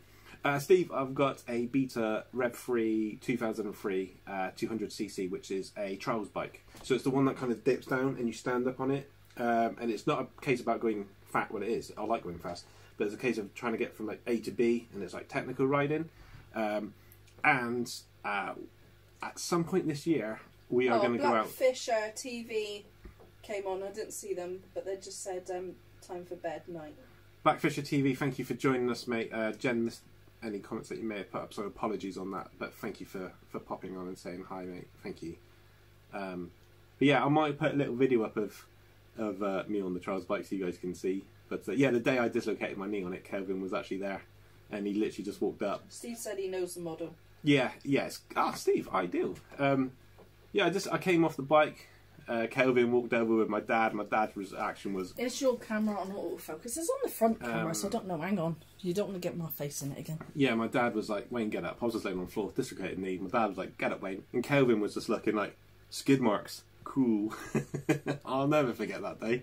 Uh, Steve, I've got a Beta Rev 3 2003 uh, 200cc, which is a trials bike. So it's the one that kind of dips down and you stand up on it. Um, and it's not a case about going fat when it is. I like going fast, but it's a case of trying to get from like A to B, and it's like technical riding. Um, and uh, at some point this year, we are oh, going to go out. Blackfisher TV came on. I didn't see them, but they just said um, time for bed night. Blackfisher TV, thank you for joining us, mate. Uh, Jen missed any comments that you may have put up, so apologies on that. But thank you for, for popping on and saying hi, mate. Thank you. Um, but yeah, I might put a little video up of of uh, me on the trials bike so you guys can see. But uh, yeah, the day I dislocated my knee on it, Kelvin was actually there, and he literally just walked up. Steve said he knows the model. Yeah, yes. Ah, Steve, ideal. Um, yeah, I just I came off the bike. Uh, Kelvin walked over with my dad. My dad's reaction was Is your camera on autofocus? It's on the front camera, so I Um, don't know. Hang on. You don't want to get my face in it again. Yeah, my dad was like, Wayne, get up. I was just laying on the floor, dislocated knee. My dad was like, get up, Wayne. And Kelvin was just looking like, skid marks. Cool. I'll never forget that day.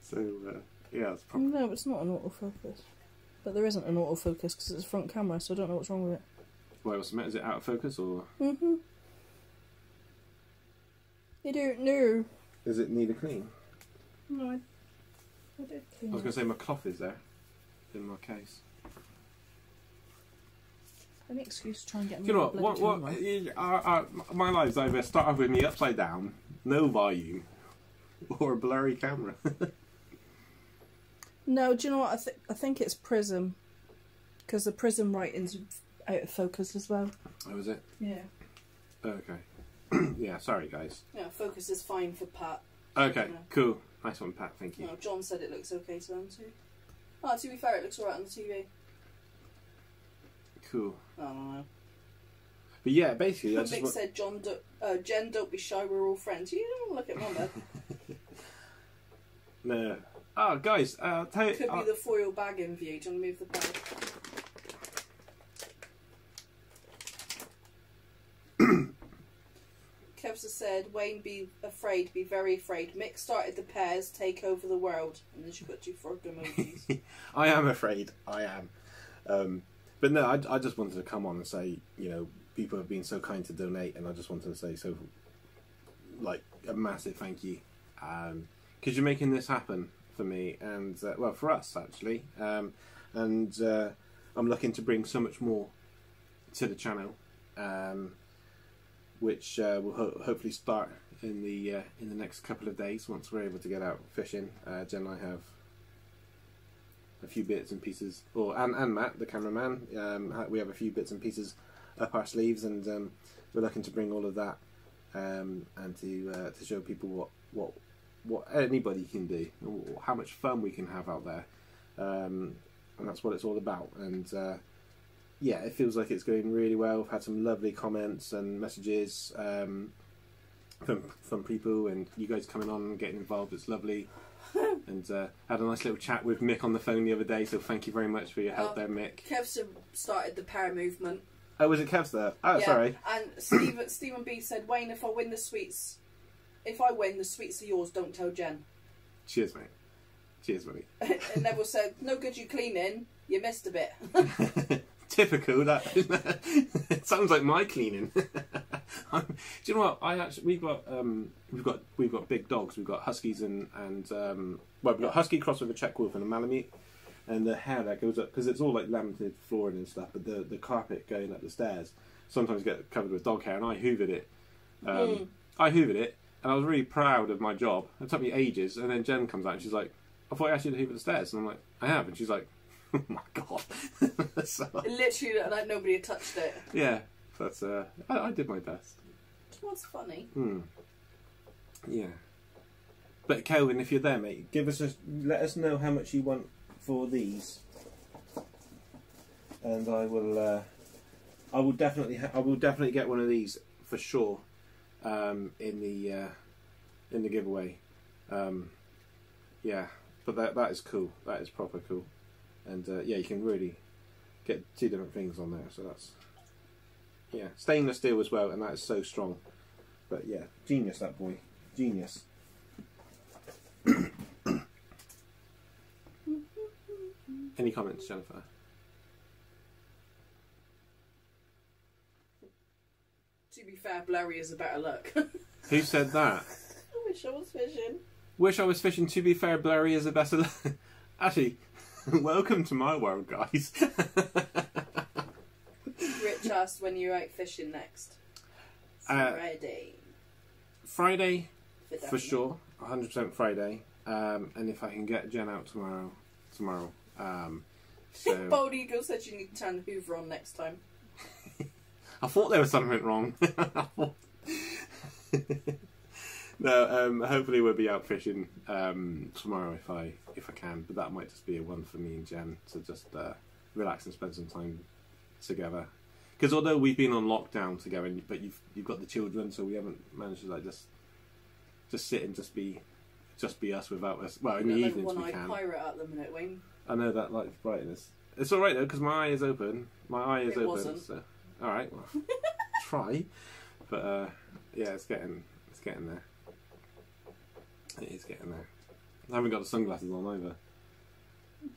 So, uh, yeah, it's probably. No, it's not an autofocus. But there isn't an autofocus because it's a front camera, so I don't know what's wrong with it. What else? Is it out of focus or Mm-hmm. You don't know. does it need a clean? No, I, I did clean. I was going to say my cloth is there in my case. An excuse to try and get You know what? What? what camera. you- our, our, my lives either start off with me upside down, no volume, or a blurry camera. No, do you know what? I, th- I think it's Prism. Because the Prism writing's out of focus as well. oh, is it? Yeah. Okay. yeah, sorry, guys. Yeah, focus is fine for Pat. Okay, Yeah. cool. Nice one, Pat. Thank you. No, John said it looks okay to them too. Oh, to be fair, it looks alright on the TV. Cool. I don't know. But yeah, basically, I just Mick said, "John, do, uh, Jen, don't be shy. We're all friends." You don't look at Mum. Beth. no. Oh, guys, uh, tell you. Could uh, be the foil bag in view. Do you want to move the bag? Said, Wayne, be afraid, be very afraid. Mick started the pairs, take over the world. And then she got two frog emojis. I am afraid. I am. Um, but no, I, I just wanted to come on and say, you know, people have been so kind to donate, and I just wanted to say so, like a massive thank you, because you're making this happen for me and uh, well for us actually, um, and uh, I'm looking to bring so much more to the channel, um, which uh, will ho- hopefully start in the uh, in the next couple of days once we're able to get out fishing. Uh, Jen and I have a few bits and pieces, or and, and Matt, the cameraman, um, we have a few bits and pieces up our sleeves, and um, we're looking to bring all of that um, and to uh, to show people what what what anybody can do, how much fun we can have out there, um, and that's what it's all about. And uh, yeah, it feels like it's going really well. We've had some lovely comments and messages um, from from people, and you guys coming on and getting involved. It's lovely. and uh, had a nice little chat with Mick on the phone the other day. So thank you very much for your help Oh. there, Mick. Kev started the pair movement. Oh, was it Kev's there? Oh, Yeah, sorry. And Stephen, Stephen B said, Wayne, if I win the sweets, if I win, the sweets are yours, don't tell Jen. Cheers, mate. Cheers, buddy. and Neville said, no good you cleaning, you missed a bit. Typical. That it sounds like my cleaning. do you know what? I actually we've got um, we've got we've got big dogs. We've got huskies and and um, well, we've got husky cross with a Czech wolf and a Malamute. And the hair that goes up because it's all like laminated flooring and stuff, but the the carpet going up the stairs sometimes get covered with dog hair. And I hoovered it. Um, Mm. I hoovered it, and I was really proud of my job. It took me ages, and then Jen comes out and she's like, "I thought you to hoover the stairs," and I'm like, "I have," and she's like, "Oh my god!" so, literally like nobody had touched it. yeah, that's uh, I, I did my best. It was funny. Hmm. Yeah. But Kelvin, if you're there, mate, give us a let us know how much you want for these, and I will. Uh, I will definitely. Ha- I will definitely get one of these for sure. Um, in the uh, in the giveaway. Um, yeah, but that that is cool. That is proper cool, and uh, yeah, you can really get two different things on there. So that's yeah, stainless steel as well, and that is so strong. But yeah, genius that boy, genius. Any comments, Jennifer? To be fair, blurry is a better look. Who said that? I wish I was fishing. Wish I was fishing. To be fair, blurry is a better. look. Actually, welcome to my world, guys. Rich asked when you're out fishing next. Uh, Friday. Friday for definite. sure, 100% Friday. Um, and if I can get Jen out tomorrow, tomorrow. Um, so Bald Eagle said you need to turn the Hoover on next time. I thought there was something wrong. No, um, hopefully we'll be out fishing um, tomorrow if I if I can. But that might just be a one for me and Jen to just uh, relax and spend some time together. Because although we've been on lockdown together, and- but you've you've got the children, so we haven't managed to like just just sit and just be just be us without us. Well, in the like evenings we can. pirate at the minute, Wayne. I know that light's brightness. It's all right though because my eye is open. My eye is It open. wasn't. So all right, well, try. But uh, yeah, it's getting it's getting there. It is getting there. I haven't got the sunglasses on either.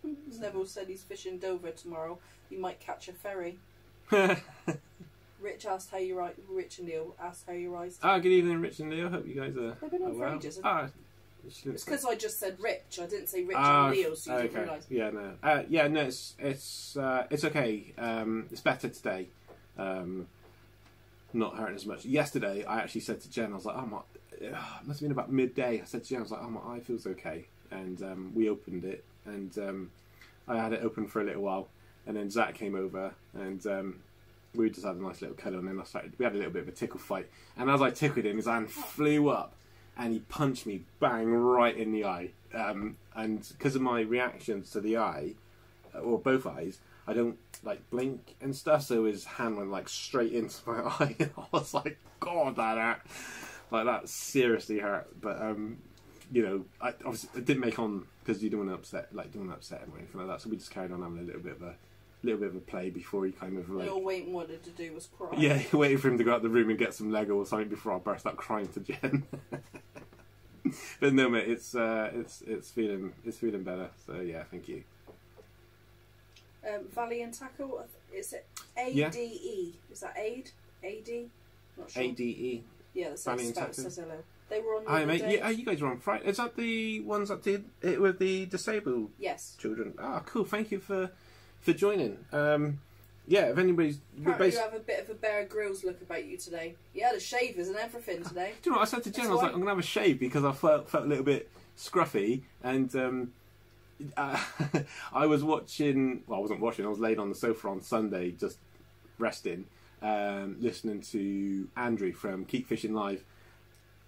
Neville said he's fishing Dover tomorrow. He might catch a ferry. Rich asked how you rise. Rich and Neil asked how you rise. ah, good evening, Rich and Leo. Hope you guys are. They've been on for well. ages, Ah, It's because I just said Rich. I didn't say Rich Ah, and Neil, so you didn't realise. Yeah, no. Uh, yeah, no. It's it's uh, it's okay. Um, it's better today. Um, not hurting as much. Yesterday, I actually said to Jen, I was like, "Oh my, it must have been about midday." I said to Jen, I was like, "Oh my eye feels okay," and um, we opened it, and um, I had it open for a little while, and then Zach came over, and um, we just had a nice little cuddle, and then I started. We had a little bit of a tickle fight, and as I tickled him, his hand flew up, and he punched me bang right in the eye. Um, and because of my reactions to the eye, uh, or both eyes, I don't like blink and stuff. So his hand went like straight into my eye. I was like, God, that hurt. Like that seriously hurt. But um, you know, I obviously it didn't make on because you didn't want to upset, like didn't want to upset him or anything like that. So we just carried on having a little bit of a little bit of a play before he kind of like all Wayne wanted to do was cry. yeah, waiting for him to go out the room and get some Lego or something before I burst out crying to Jen. but no, mate, it's uh, it's it's feeling it's feeling better. So yeah, thank you. Um, Valley and Tackle, is it A Yeah. D E? Is that aid? A D? Not sure. A D E. Yeah, spelled Tackle. says hello. They were on the other mate. Yeah, you guys are on Friday. Is that the ones that did it with the disabled Yes. children? Ah, cool. Thank you for for joining. Um, yeah, if anybody's Apparently you have a bit of a Bear Grylls look about you today. You had a shavers and everything today. Do you know what I said to Jen? I was like, I'm gonna have a shave because I felt felt a little bit scruffy, and um, uh, I was watching. Well, I wasn't watching. I was laid on the sofa on Sunday, just resting, um, listening to Andrew from Keep Fishing Live.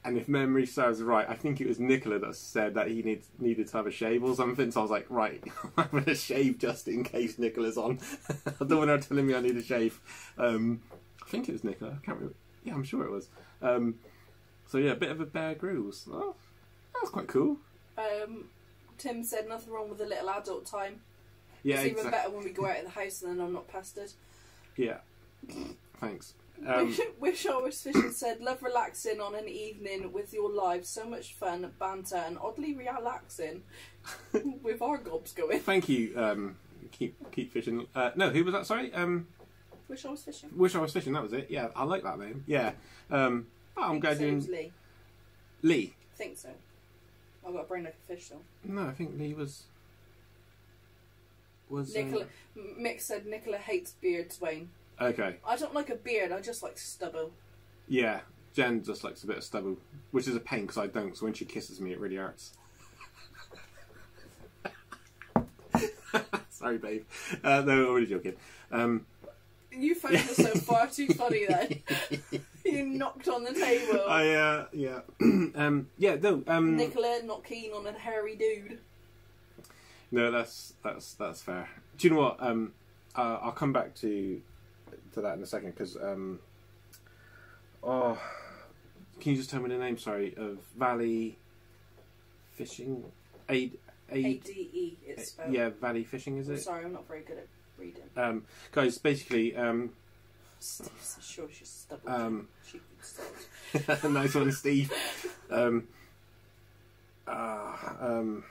And if memory serves right, I think it was Nicola that said that he need, needed to have a shave or something. So I was like, right, I'm going to shave just in case Nicola's on. I don't want her telling me I need a shave. Um, I think it was Nicola. I can't remember. Yeah, I'm sure it was. Um, so yeah, a bit of a Bear Grylls. Oh, that was quite cool. Um, Tim said nothing wrong with a little adult time. Yeah, it's even better when we go out of the house and then I'm not pestered. Yeah. Thanks. Um, Wish, Wish I was fishing said, love relaxing on an evening with your live. So much fun, banter, and oddly relaxing with our gobs going. thank you. Um, keep keep fishing. Uh, no, who was that? Sorry. Um, Wish I was fishing. wish I was fishing. That was it. Yeah, I like that name. Yeah. Um, oh, I'm Think glad so, you. Lee. Lee. I think so. I've got a brain like a fish though. No, I think Lee was. Was uh, Mick said Nicola hates beards, Wayne. Okay. I don't like a beard, I just like stubble. Yeah, Jen just likes a bit of stubble, which is a pain because I don't. So when she kisses me, it really hurts. Sorry, babe. Uh, no, I'm really joking. Um, You found it so far too funny then. you knocked on the table. I uh, yeah, um, yeah. No, um, Nicola not keen on a hairy dude. no, that's that's that's fair. Do you know what? Um, uh, I'll come back to to that in a second because um, oh, can you just tell me the name? Sorry, of Valley Fishing Aid A Aid. D E. It's spelled. Yeah, Valley Fishing is I'm it? sorry, I'm not very good at reading. Um, guys, basically, um, Steve's sure she's stubble. Um, she nice one, Steve. Um, uh, um,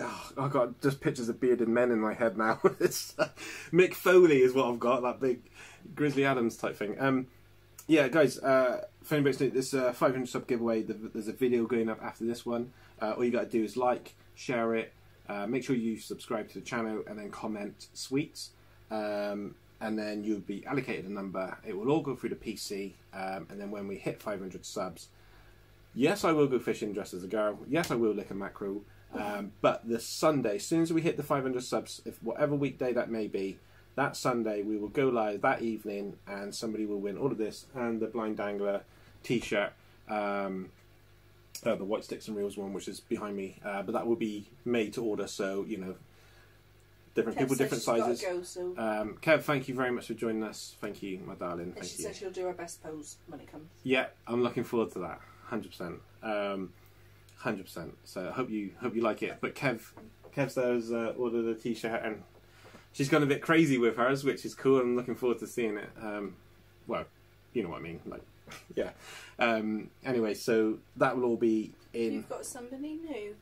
oh, I've got just pictures of bearded men in my head now. uh, Mick Foley is what I've got, that big Grizzly Adams type thing. Um, yeah, guys, uh, for anybody's new, this uh, 500 sub giveaway, the, there's a video going up after this one. Uh, all you got to do is like, share it, uh, make sure you subscribe to the channel, and then comment sweets. Um, and then you'll be allocated a number. It will all go through the PC, um, and then when we hit 500 subs, yes, I will go fishing dressed as a girl. Yes, I will lick a mackerel. Um, but the Sunday, as soon as we hit the 500 subs, if whatever weekday that may be, that Sunday we will go live that evening, and somebody will win all of this and the blind dangler T-shirt. Um, uh, the white sticks and reels one, which is behind me, uh, but that will be made to order. So you know, different Kev people, different sizes. Go, so Um, Kev, thank you very much for joining us. Thank you, my darling. Thank she you. said she'll do her best pose when it comes. Yeah, I'm looking forward to that. Hundred percent. Hundred percent. So I hope you hope you like it. But Kev, Kev's there's uh, ordered a t-shirt and she's gone a bit crazy with hers, which is cool. I'm looking forward to seeing it. Um, well, you know what I mean. Like, yeah. Um, anyway, so that will all be in. You've got somebody new.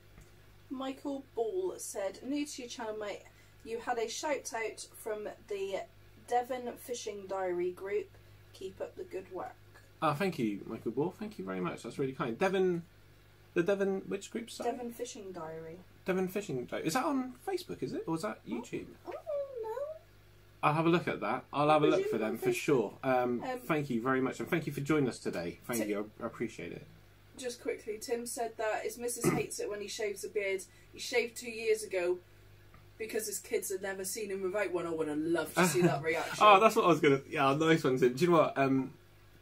Michael Ball said, "New to your channel, mate. You had a shout out from the Devon Fishing Diary group. Keep up the good work." Ah, thank you, Michael Ball. Thank you very much. That's really kind. Devon, the Devon which group? Sorry? Devon Fishing Diary. Devon Fishing. Diary. Is that on Facebook? Is it or is that YouTube? Oh no! I'll have a look at that. I'll have a look for them for sure. Um, Um, thank you very much, and thank you for joining us today. Thank you, I I appreciate it. Just quickly, Tim said that his missus hates it when he shaves a beard. He shaved two years ago because his kids had never seen him without one. I would have loved to see that reaction. Oh, that's what I was gonna. Yeah, nice one. Tim. Do you know what? Um,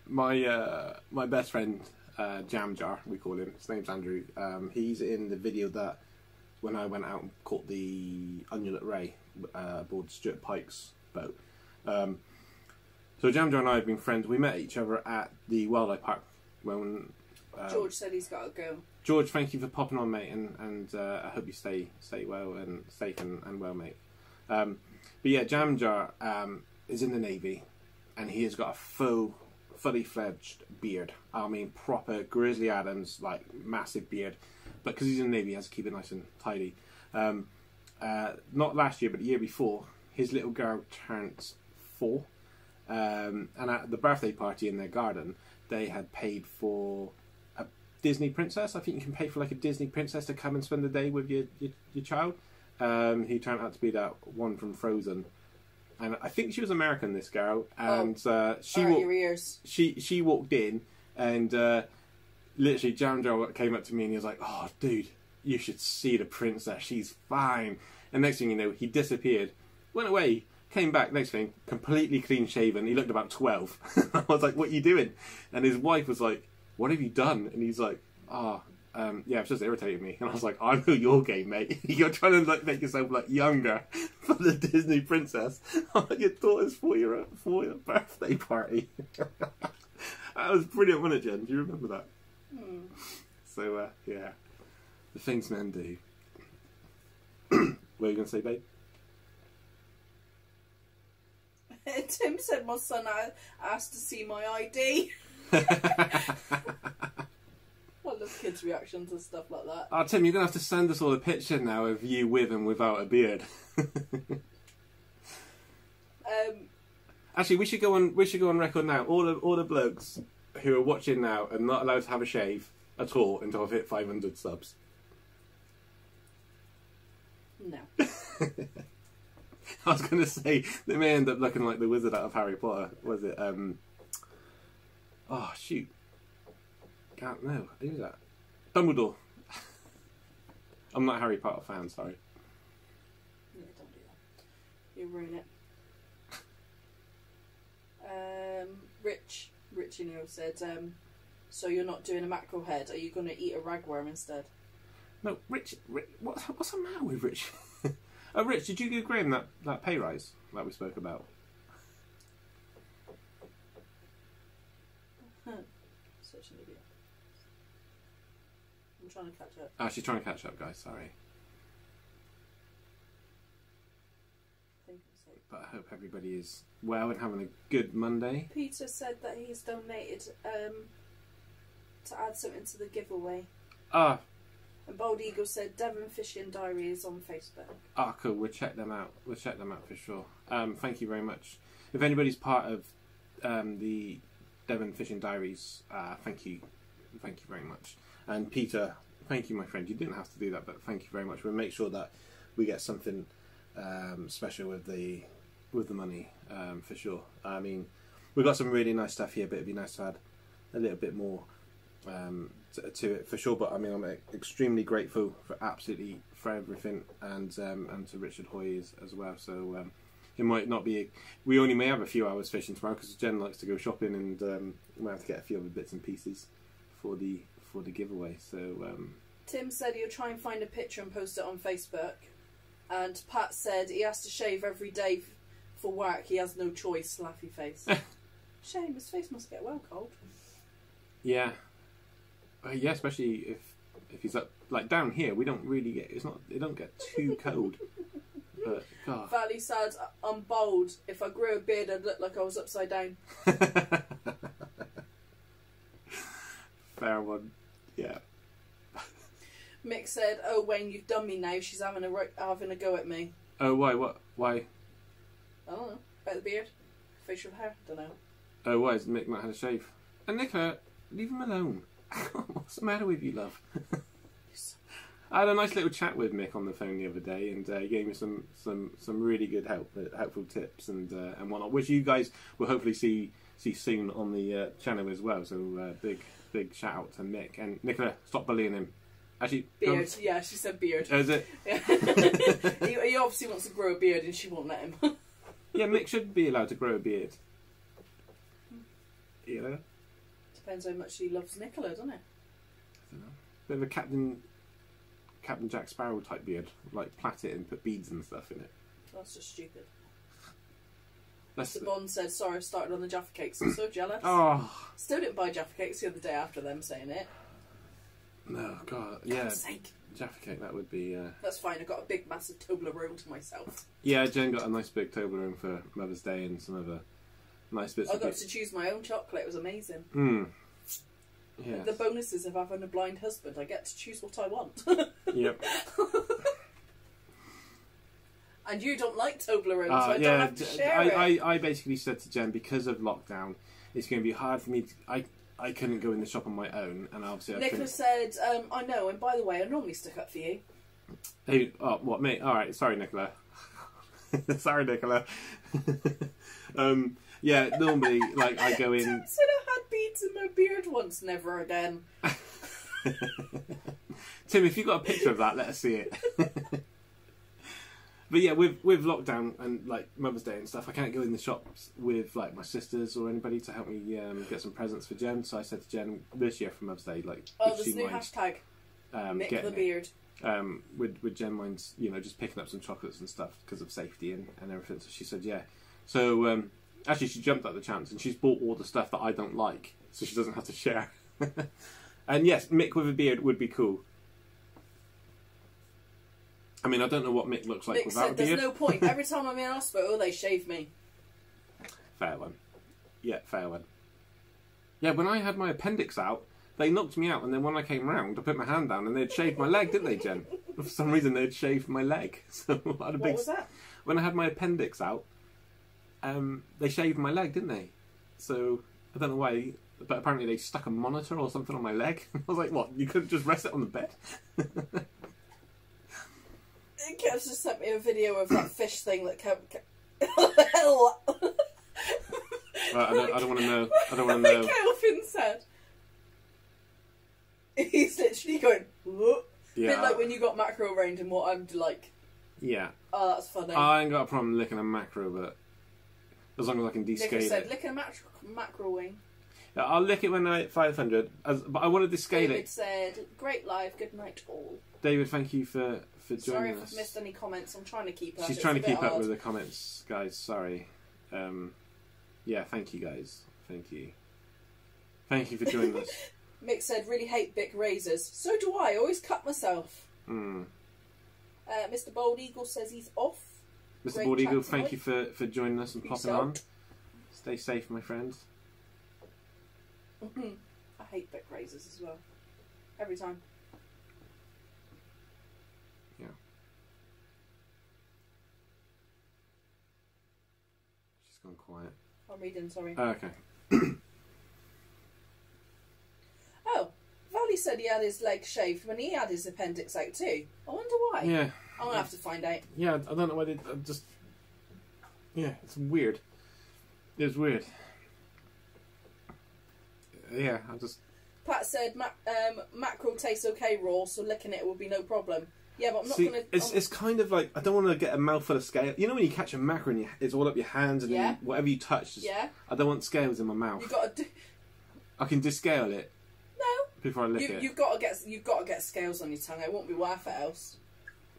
my uh, my best friend, uh, Jam Jar, we call him. His name's Andrew. Um, he's in the video that when I went out and caught the undulate ray uh, aboard Stuart Pike's boat. Um, so Jam Jar and I have been friends. We met each other at the wildlife park when. Um, George said he's got to go. George, thank you for popping on, mate, and, and uh, I hope you stay stay well and safe and, and well, mate. Um, but yeah, Jam Jar um, is in the navy, and he has got a full, fully fledged beard. I mean, proper Grizzly Adams like massive beard. But because he's in the navy, he has to keep it nice and tidy. Um, uh, not last year, but the year before, his little girl turned four, um, and at the birthday party in their garden, they had paid for a Disney princess. I think you can pay for like a Disney princess to come and spend the day with your your, your child. Um, he turned out to be that one from Frozen, and I think she was American. This girl, and uh, she Alright, walked, your ears. she she walked in, and uh, literally Jam Jar came up to me and he was like, "Oh, dude, you should see the princess. She's fine." And next thing you know, he disappeared, went away, came back. Next thing, completely clean shaven. He looked about twelve. I was like, "What are you doing?" And his wife was like, "What have you done?" And he's like, "Ah." Um, yeah, it's just irritating me, and I was like, "I know your game, mate. You're trying to like make yourself like younger for the Disney princess on your daughter's four year four year birthday party." that was brilliant, wasn't it, Jen? Do you remember that? Hmm. So uh, yeah, the things men do. what are you gonna say, babe? Tim said my son asked to see my ID. I love kids' reactions and stuff like that. Oh, Tim, you're gonna have to send us all a picture now of you with and without a beard. Um, Actually, we should go on. We should go on record now. All the all the blokes who are watching now are not allowed to have a shave at all until I've hit 500 subs. no. I was going to say they may end up looking like the wizard out of Harry Potter. Was it? Um... Oh shoot! Can't know. Who's that? Dumbledore. I'm not a Harry Potter fan. Sorry. Yeah, don't do that. You ruin it. Um, Rich, Rich, you know, said, um, so you're not doing a mackerel head. Are you going to eat a ragworm instead? No, Rich. Rich what, what's the matter with Rich? oh, Rich, did you give Graham that, that pay rise that we spoke about? Such an idiot. I'm trying to catch up. Ah, she's trying to catch up, guys. Sorry, I think so. but I hope everybody is well and having a good Monday. Peter said that he's donated um, to add something to the giveaway. Ah, And Bald Eagle said Devon Fishing Diary is on Facebook. Ah, cool. We'll check them out. We'll check them out for sure. Um, thank you very much. If anybody's part of um, the Devon Fishing Diaries, uh, thank you, thank you very much. And Peter, thank you, my friend. You didn't have to do that, but thank you very much. We'll make sure that we get something um, special with the with the money um, for sure. I mean, we've got some really nice stuff here, but it'd be nice to add a little bit more um, to, to it for sure. But I mean, I'm extremely grateful for absolutely for everything, and um, and to Richard Hoyes as, well. So um, it might not be. we only may have a few hours fishing tomorrow because Jen likes to go shopping, and um, we might have to get a few other bits and pieces for the for the giveaway. So um, Tim said he'll try and find a picture and post it on Facebook. And Pat said he has to shave every day for work. He has no choice. Laughy face. Shame, his face must get well cold. yeah, uh, yeah, especially if if he's up like down here, we don't really get. It's not. It don't get too cold. But God. Valley said, I'm bold. If I grew a beard, I'd look like I was upside down. Fair one. Yeah. Mick said, Oh, Wayne, you've done me now. She's having a, ro- having a go at me. Oh, why? What? Why? I don't know. About the beard? Facial hair? Don't know. Oh, why has Mick not had a shave? And Nicola, leave him alone. What's the matter with you, love? I had a nice little chat with Mick on the phone the other day, and uh, he gave me some, some, some really good help, uh, helpful tips and uh, and whatnot, which you guys will hopefully see see soon on the uh, channel as well. So uh, big big shout out to Mick and Nicola. Stop bullying him. Actually, Beard. Yeah, she said beard. Oh, is it? he, he obviously wants to grow a beard and she won't let him. Yeah, Mick should be allowed to grow a beard. You know, Depends how much he loves Nicola, doesn't it? bit of a Captain Captain Jack Sparrow type beard, like plait it and put beads and stuff in it. That's just stupid. That's Mr. Bond said, sorry, I started on the Jaffa Cakes. I'm so jealous. oh Still didn't buy Jaffa Cakes the other day after them saying it. no, God, yeah. God's sake. Jaffa cake. That would be. Uh... That's fine. I got a big, massive Toblerone to myself. Yeah, Jen got a nice big Toblerone for Mother's Day and some other nice bits. I of got to choose my own chocolate. It was amazing. Mm. Yes. The bonuses of having a blind husband, I get to choose what I want. Yep. and you don't like Toblerone, so Uh, I don't have to share I, it. I, I basically said to Jen because of lockdown, it's going to be hard for me. To, I I couldn't go in the shop on my own, and obviously I Nicola said, um, I know, and by the way, I normally stick up for you. Hey, oh, what me? All right, sorry, Nicola. sorry, Nicola. um, yeah, normally like I go in. Tim said I had beads in my beard once, never again. Tim, if you've got a picture of that, let us see it. But yeah, with with lockdown and like Mother's Day and stuff, I can't go in the shops with like my sisters or anybody to help me um, get some presents for Jen. So I said to Jen this year for Mother's Day, like, Oh, would there's she a new mind hashtag, um, Mick the it? Beard. Um, would would Jen mind, you know, just picking up some chocolates and stuff because of safety and, and everything? So she said, yeah. So um, actually, she jumped at the chance and she's bought all the stuff that I don't like, so she doesn't have to share. and yes, Mick with a beard would be cool. I mean, I don't know what Mick looks like Mick without a said, there's no point. Every time I'm in hospital, they shave me. Fair one. Yeah, fair one. Yeah, when I had my appendix out, they knocked me out, and then when I came round, I put my hand down, and they'd shaved my leg, didn't they, Jen? For some reason, they'd shaved my leg. So I had a What big. was that? When I had my appendix out, um, they shaved my leg, didn't they? So I don't know why, but apparently they stuck a monitor or something on my leg. I was like, "What? You couldn't just rest it on the bed?" Kev's just sent me a video of that fish thing that kept. kept... Right, I don't, I don't want to know. I don't want to know. Kelvin said. He's literally going, what? Yeah, bit like when you got macro range and what I'm like, yeah. oh, that's funny. I ain't got a problem licking a macro, but as long as I can descale said, it. lick a macro, macro wing. Yeah, I'll lick it when I hit 500, as, but I want to descale David it. said, great live, good night all. David, thank you for, for Sorry joining if. I've missed any comments, I'm trying to keep up. She's It's trying to keep up with the comments, guys. Sorry. Um, yeah, thank you, guys. Thank you. Thank you for joining us. Mick said, really hate Bic razors. So do I, I always cut myself. Mm. Uh, Mr. Bald Eagle says he's off. Mr. Great Bald Eagle, thank you for, for joining us and popping on. Stay safe, my friends. I hate Bic razors as well. Every time. She's gone quiet. I'm reading, sorry. Oh, okay. Oh, Valley said he had his leg shaved when he had his appendix out too. I wonder why. Yeah. I'm gonna have to find out. Yeah, I don't know why they I just. Yeah, it's weird. It's weird. Yeah, I just. Pat said um, mackerel tastes okay raw, so licking it will be no problem. Yeah, but I'm not See, gonna. it's, I'm- it's kind of like I don't want to get a mouthful of scale. You know when you catch a mackerel and you, it's all up your hands and Yeah. you, whatever you touch. Just, yeah, I don't want scales in my mouth. you got to do. I can descale it No, before I lick you, it. you've got to get you've got to get scales on your tongue. It won't be worth it else.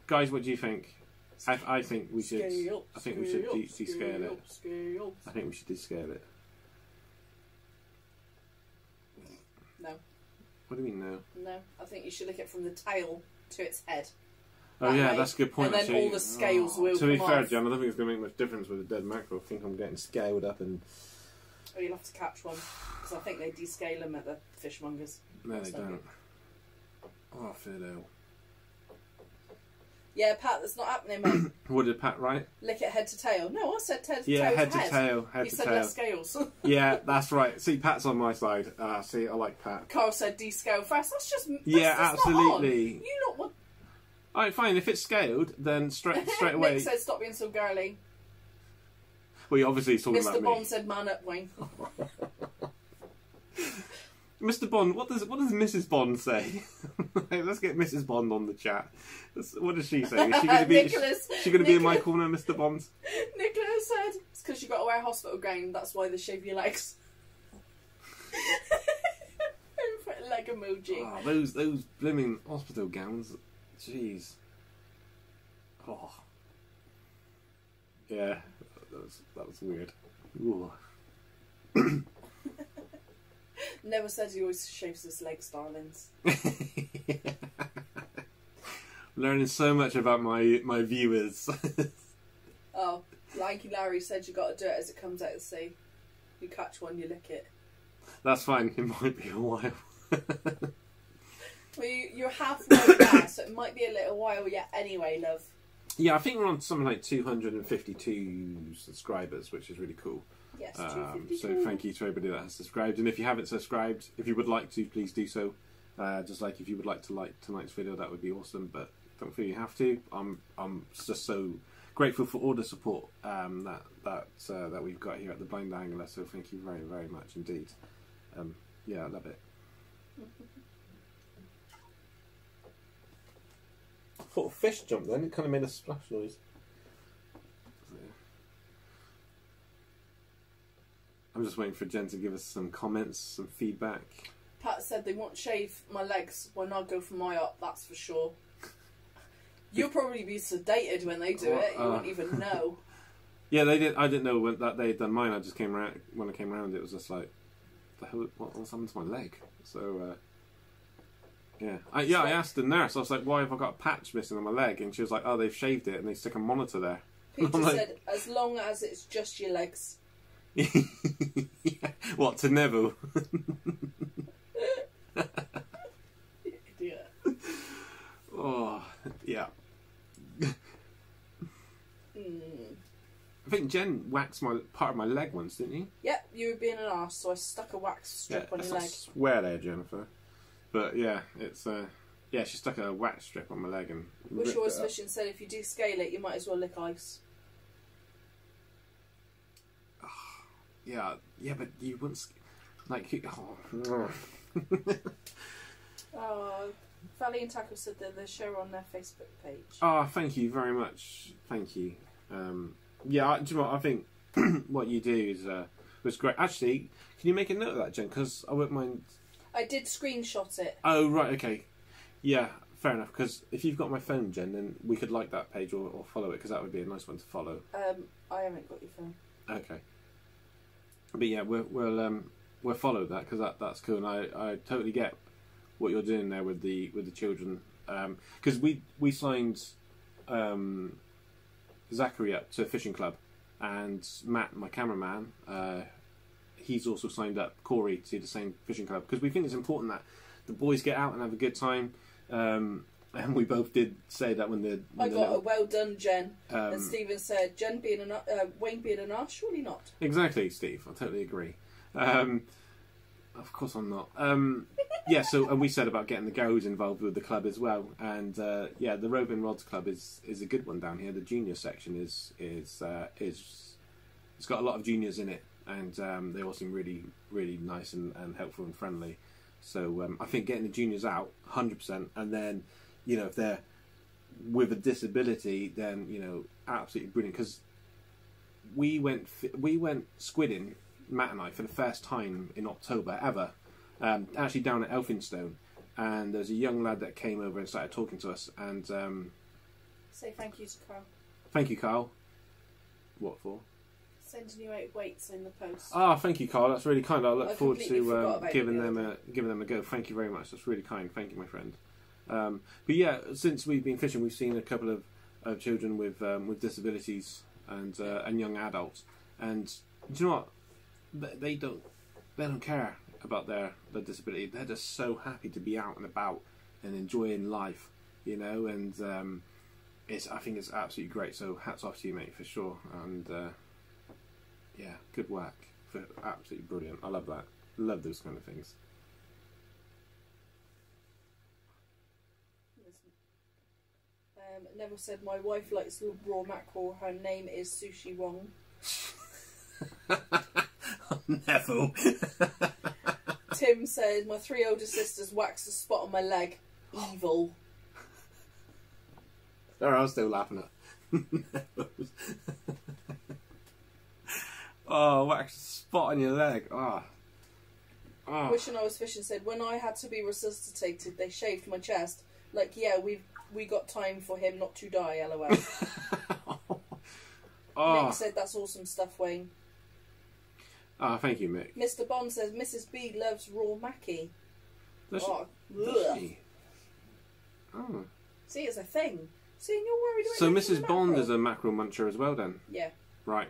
Guys, what do you think? I, I think we should. Scale, I think we should scale, de- descale it. Scale. I think we should descale it. No, What do you mean no? no. I think you should lick it from the tail to its head. Oh That yeah, way. that's a good point. And then actually. all the scales Oh. will To be fair, off. John, I don't think it's going to make much difference with a dead mackerel. I think I'm getting scaled up and Or you'll have to catch one because I think they descale them at the fishmongers. no, they That's not don't. Oh, Fido. Yeah, Pat, that's not happening, mate. What did Pat write? Lick it head to tail. No, I said head, Yeah, tail Yeah, head to to tail, head He to said tail. less scales. Yeah, that's right. See, Pat's on my side. Ah, see, I like Pat. Carl said descale first. That's just that's, Yeah, that's not on. absolutely. You not what? All right, fine. If it's scaled, then straight straight away. Nick said stop being so girly. well, you're obviously talking Mr. about Bond me. said man up, Wayne. Mr. Bond, what does what does Mrs. Bond say? Let's get Mrs. Bond on the chat. Let's- What does she say? Is she going to be? Nicholas, she going to be in my corner, Mr. Bond? Nicholas said it's because you got to wear a hospital gown. That's why they shave your legs. Leg emoji. Oh, those those blooming hospital gowns. Jeez. Oh. Yeah, that was that was weird. Never said he always shaves his legs, darlings. Learning so much about my my viewers. Oh, Lanky Larry said you got to do it as it comes out of the sea. You catch one, you lick it. That's fine. It might be a while. Well, you, you're halfway there, so it might be a little while yet. Anyway, love. yeah, I think we're on something like 252 subscribers, which is really cool. Yes, Um, so thank you to everybody that has subscribed. And if you haven't subscribed, if you would like to, please do so. Uh, just like if you would like to like tonight's video, that would be awesome. But don't feel you have to. I'm I'm just so grateful for all the support um, that that uh, that we've got here at the Blind Angler. So thank you very very much indeed. Um, yeah, I love it. thought a fish jumped then. It kind of made a splash noise. I'm just waiting for Jen to give us some comments, some feedback. Pat said they won't shave my legs when I go for my op, that's for sure. You'll probably be sedated when they do it. You Uh, won't even know. Yeah, they did. I didn't know when, that they had done mine. I just came around when I came around. It was just like, the hell, what, what's happened to my leg? So, uh, yeah, I, yeah. I asked the nurse. I was like, why have I got a patch missing on my leg? And she was like, oh, they've shaved it and they stick a monitor there. Peter like- said, as long as it's just your legs. what to Neville? Idiot. oh, yeah. Hmm. I think Jen waxed my part of my leg once, didn't you? Yep, you were being an ass, so I stuck a wax strip on your leg. Swear there, Jennifer. But yeah, it's uh, yeah. She stuck a wax strip on my leg and. I was fishing said if you do scale it, you might as well lick ice. Yeah, yeah, but you wouldn't like. you- Oh, Oh, Valley and Tackle said that they share on their Facebook page. oh, thank you very much. Thank you. Um, yeah, I- do you know what? I think what you do is uh, was great. Actually, can you make a note of that, Jen? Because I wouldn't mind. I did screenshot it. Oh, right, okay. Yeah, fair enough. Because if you've got my phone, Jen, then we could like that page or, or follow it because that would be a nice one to follow. Um, I haven't got your phone. Okay. But yeah, we'll we'll um we'll follow that because that that's cool, and I, I totally get what you're doing there with the with the children. Because we we signed um, Zachary up to a fishing club, and Matt, my cameraman, uh, he's also signed up Corey to the same fishing club because we think it's important that the boys get out and have a good time. Um, and we both did say that when the, I the got a well done, Jen. and um, Stephen said, Jen being an uh, Wayne being an arse, surely not. Exactly, Steve. I totally agree. Um, of course, I'm not. Um, yeah. So, and we said about getting the girls involved with the club as well. And uh, yeah, the Roving Rods Club is is a good one down here. The junior section is is uh, is it's got a lot of juniors in it, and um, they all seem really really nice and, and helpful and friendly. So um, I think getting the juniors out, hundred percent, and then you know if they're with a disability, then you know absolutely brilliant because we went we went squidding Matt and I for the first time in October ever, um, actually down at Elphinstone, and there's a young lad that came over and started talking to us, and um, Say thank you to Carl. thank you, Carl. What for? Sending you out weights in the post. Ah, thank you, Carl. That's really kind. I look I forward to um, giving them a giving them a go. Thank you very much. That's really kind. Thank you, my friend. Um, but yeah, since we've been fishing, we've seen a couple of, of children with um, with disabilities and uh, and young adults. And do you know what? They, they don't they don't care about their their disability. They're just so happy to be out and about and enjoying life, you know. And um, it's I think it's absolutely great. So hats off to you, mate, for sure. And uh, yeah, good work. Absolutely brilliant. I love that. Love those kind of things. Um, Neville said, My wife likes raw mackerel. Her name is Sushi Wong. Neville. Tim said, My three older sisters waxed a spot on my leg. Evil. Sorry, I was still laughing at. oh, wax a spot on your leg. Ah. Oh. Wishing I was fishing said, When I had to be resuscitated, they shaved my chest. Like, yeah, we've we got time for him not to die, lol. oh. Nick said, That's awesome stuff, Wayne. Ah, thank you, Mick. Mr. Bond says, Mrs. B loves raw mackie. Does Oh, she? Oh. See, it's a thing. See, you're worried about So Mrs. Bond mackerel. is a mackerel muncher as well, then. Yeah. Right.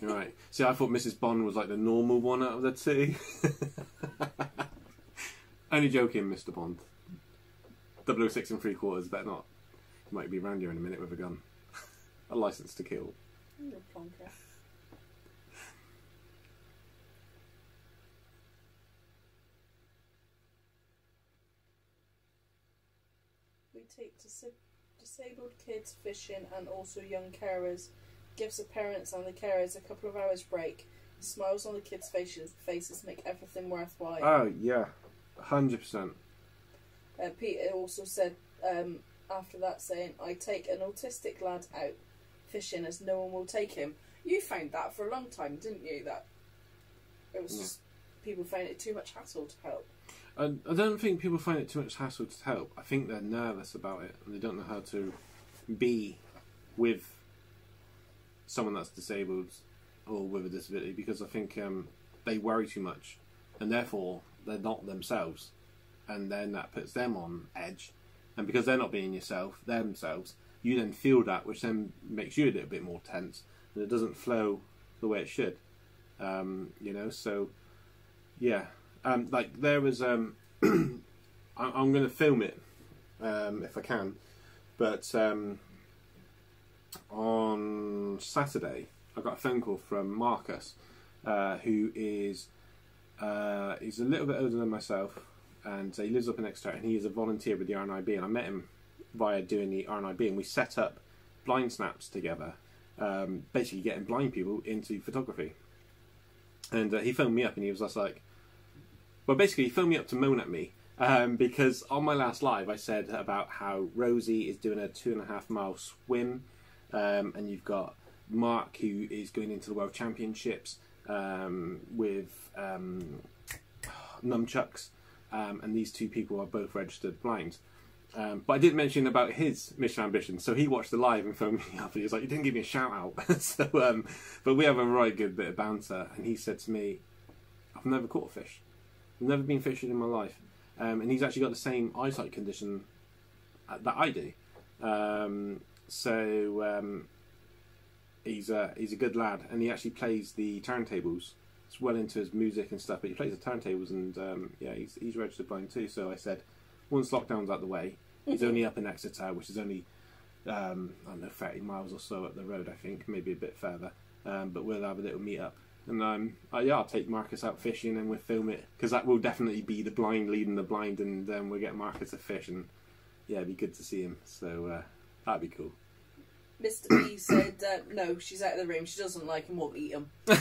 Right. See, I thought Mrs. Bond was like the normal one out of the two. Only joking, Mr. Bond. 006 and three quarters, better not. Might be round here in a minute with a gun. a license to kill. We take dis- disabled kids fishing and also young carers. Gives the parents and the carers a couple of hours break. Smiles on the kids' faces, faces make everything worthwhile. Oh, yeah. 100%. Uh, Peter also said um, after that, saying, "I take an autistic lad out fishing as no one will take him." You found that for a long time, didn't you? That it was Yeah. just people found it too much hassle to help. I, I don't think people find it too much hassle to help. I think they're nervous about it and they don't know how to be with someone that's disabled or with a disability because I think um, they worry too much. And therefore they're not themselves. And then that puts them on edge. And because they're not being yourself themselves you then feel that which then makes you a little bit more tense. And it doesn't flow the way it should. Um, you know so yeah. Um, like there was um, I'm going to film it um, if I can, but um, on Saturday I got a phone call from Marcus, uh, who is uh, he's a little bit older than myself, and he lives up in Exeter, and he is a volunteer with the RNIB, and I met him via doing the RNIB, and we set up blind snaps together, um, basically getting blind people into photography. And uh, he phoned me up, and he was just like, well, basically, he phoned me up to moan at me um, because on my last live, I said about how Rosie is doing a two and a half mile swim, um, and you've got Mark who is going into the World Championships um, with um, nunchucks, um, and these two people are both registered blind. Um, but I did mention about his mission ambition, so he watched the live and phoned me up, and he was like, "You didn't give me a shout out." so, um, but we have a right good bit of banter, and he said to me, "I've never caught a fish." I've never been fishing in my life. Um, and he's actually got the same eyesight condition uh, that I do. Um, so um, he's a he's a good lad, and he actually plays the turntables. It's well into his music and stuff, but he plays the turntables, and um, yeah, he's he's registered blind too. So I said, once lockdown's out the way, he's only up in Exeter, which is only um, I don't know thirty miles or so up the road, I think, maybe a bit further. Um, but we'll have a little meet up. And um, uh, yeah, I'll take Marcus out fishing and we'll film it because that will definitely be the blind leading the blind, and um, we'll get Marcus to fish, and yeah, it'd be good to see him. So uh, that'd be cool. Mr. B said, uh, "No, she's out of the room. She doesn't like him. Won't eat him."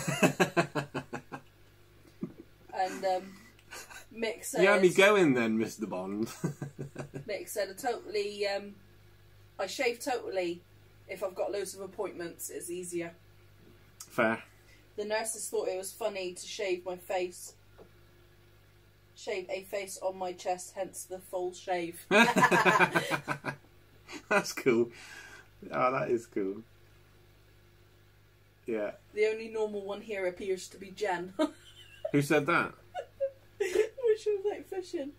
And um, Mick said, you had me going then, Mister Bond. Mick said, "I totally, um, I shave totally. If I've got loads of appointments, it's easier." Fair. The nurses thought it was funny to shave my face. Shave a face on my chest, hence the full shave. That's cool. Oh, that is cool. Yeah. the only normal one here appears to be Jen. Who said that? Wish I was out fishing.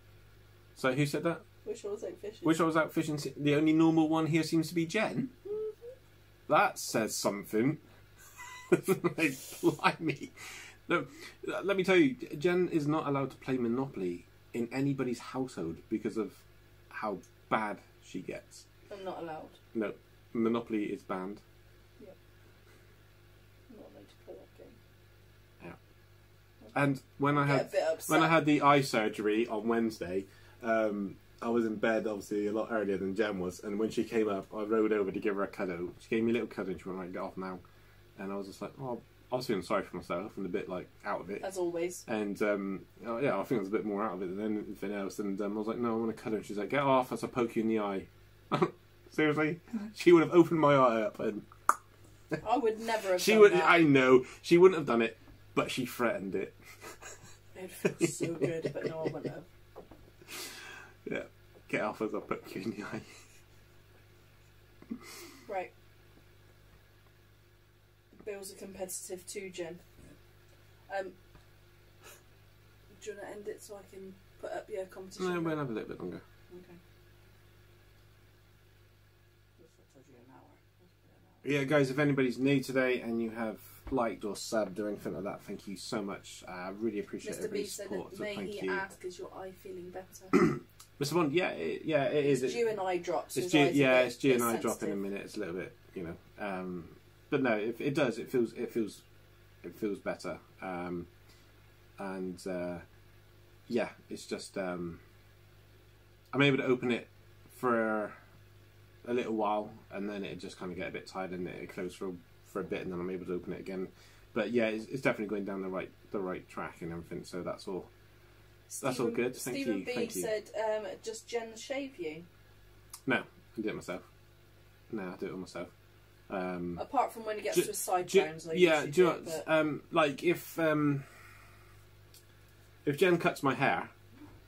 So who said that? Wish I was out fishing. Wish I was out fishing. The only normal one here seems to be Jen. Mm-hmm. That says something. like, blimey. No, let me tell you, Jen is not allowed to play Monopoly in anybody's household because of how bad she gets. I'm not allowed. No, Monopoly is banned. I'm not allowed to play that game. And when I had when I had the eye surgery on Wednesday, um, I was in bed obviously a lot earlier than Jen was, and when she came up, I rode over to give her a cuddle. She gave me a little cuddle, and she went, "Right, get off now." And I was just like, "Oh," I was feeling sorry for myself and a bit like out of it. As always. And um, oh, yeah, I think I was a bit more out of it than anything else. And um, I was like, "No, I want to cuddle." And she's like, "Get off!" As I poke you in the eye. Seriously, she would have opened my eye up, and I would never have she done would. that. I know she wouldn't have done it, but she threatened it. It feels so good, but no, I wouldn't have. Yeah, get off as I poke you in the eye. Right. Bill's are competitive too, Jen. Um, do you want to end it so I can put up your competition? No, we'll have a little bit longer. Okay. I told you an hour. Let's put it an hour. Yeah, guys, if anybody's new today and you have liked or subbed or anything like that, thank you so much. I really appreciate Mr. B everybody's said, support. So may thank he you. ask, is your eye feeling better? Mr. Bond, yeah, it, yeah, it is. It's It- due an eye drop. So it's due, eyes are a yeah, it's due and I drop in a minute. It's a little bit, you know. Um, but no, it, it does. It feels, it feels, it feels better. Um, and uh, yeah, it's just um, I'm able to open it for a little while, and then it just kind of get a bit tired, and it close for for a bit, and then I'm able to open it again. But yeah, it's, it's definitely going down the right the right track and everything. So that's all. That's all good. Thank Stephen you, B thank you. said, um, "Just Jen shave you." No, I do it myself. No, I do it myself. Um, Apart from when it gets Do- to his sideburns, like yeah, do you know do, what, but um, like if um, if Jen cuts my hair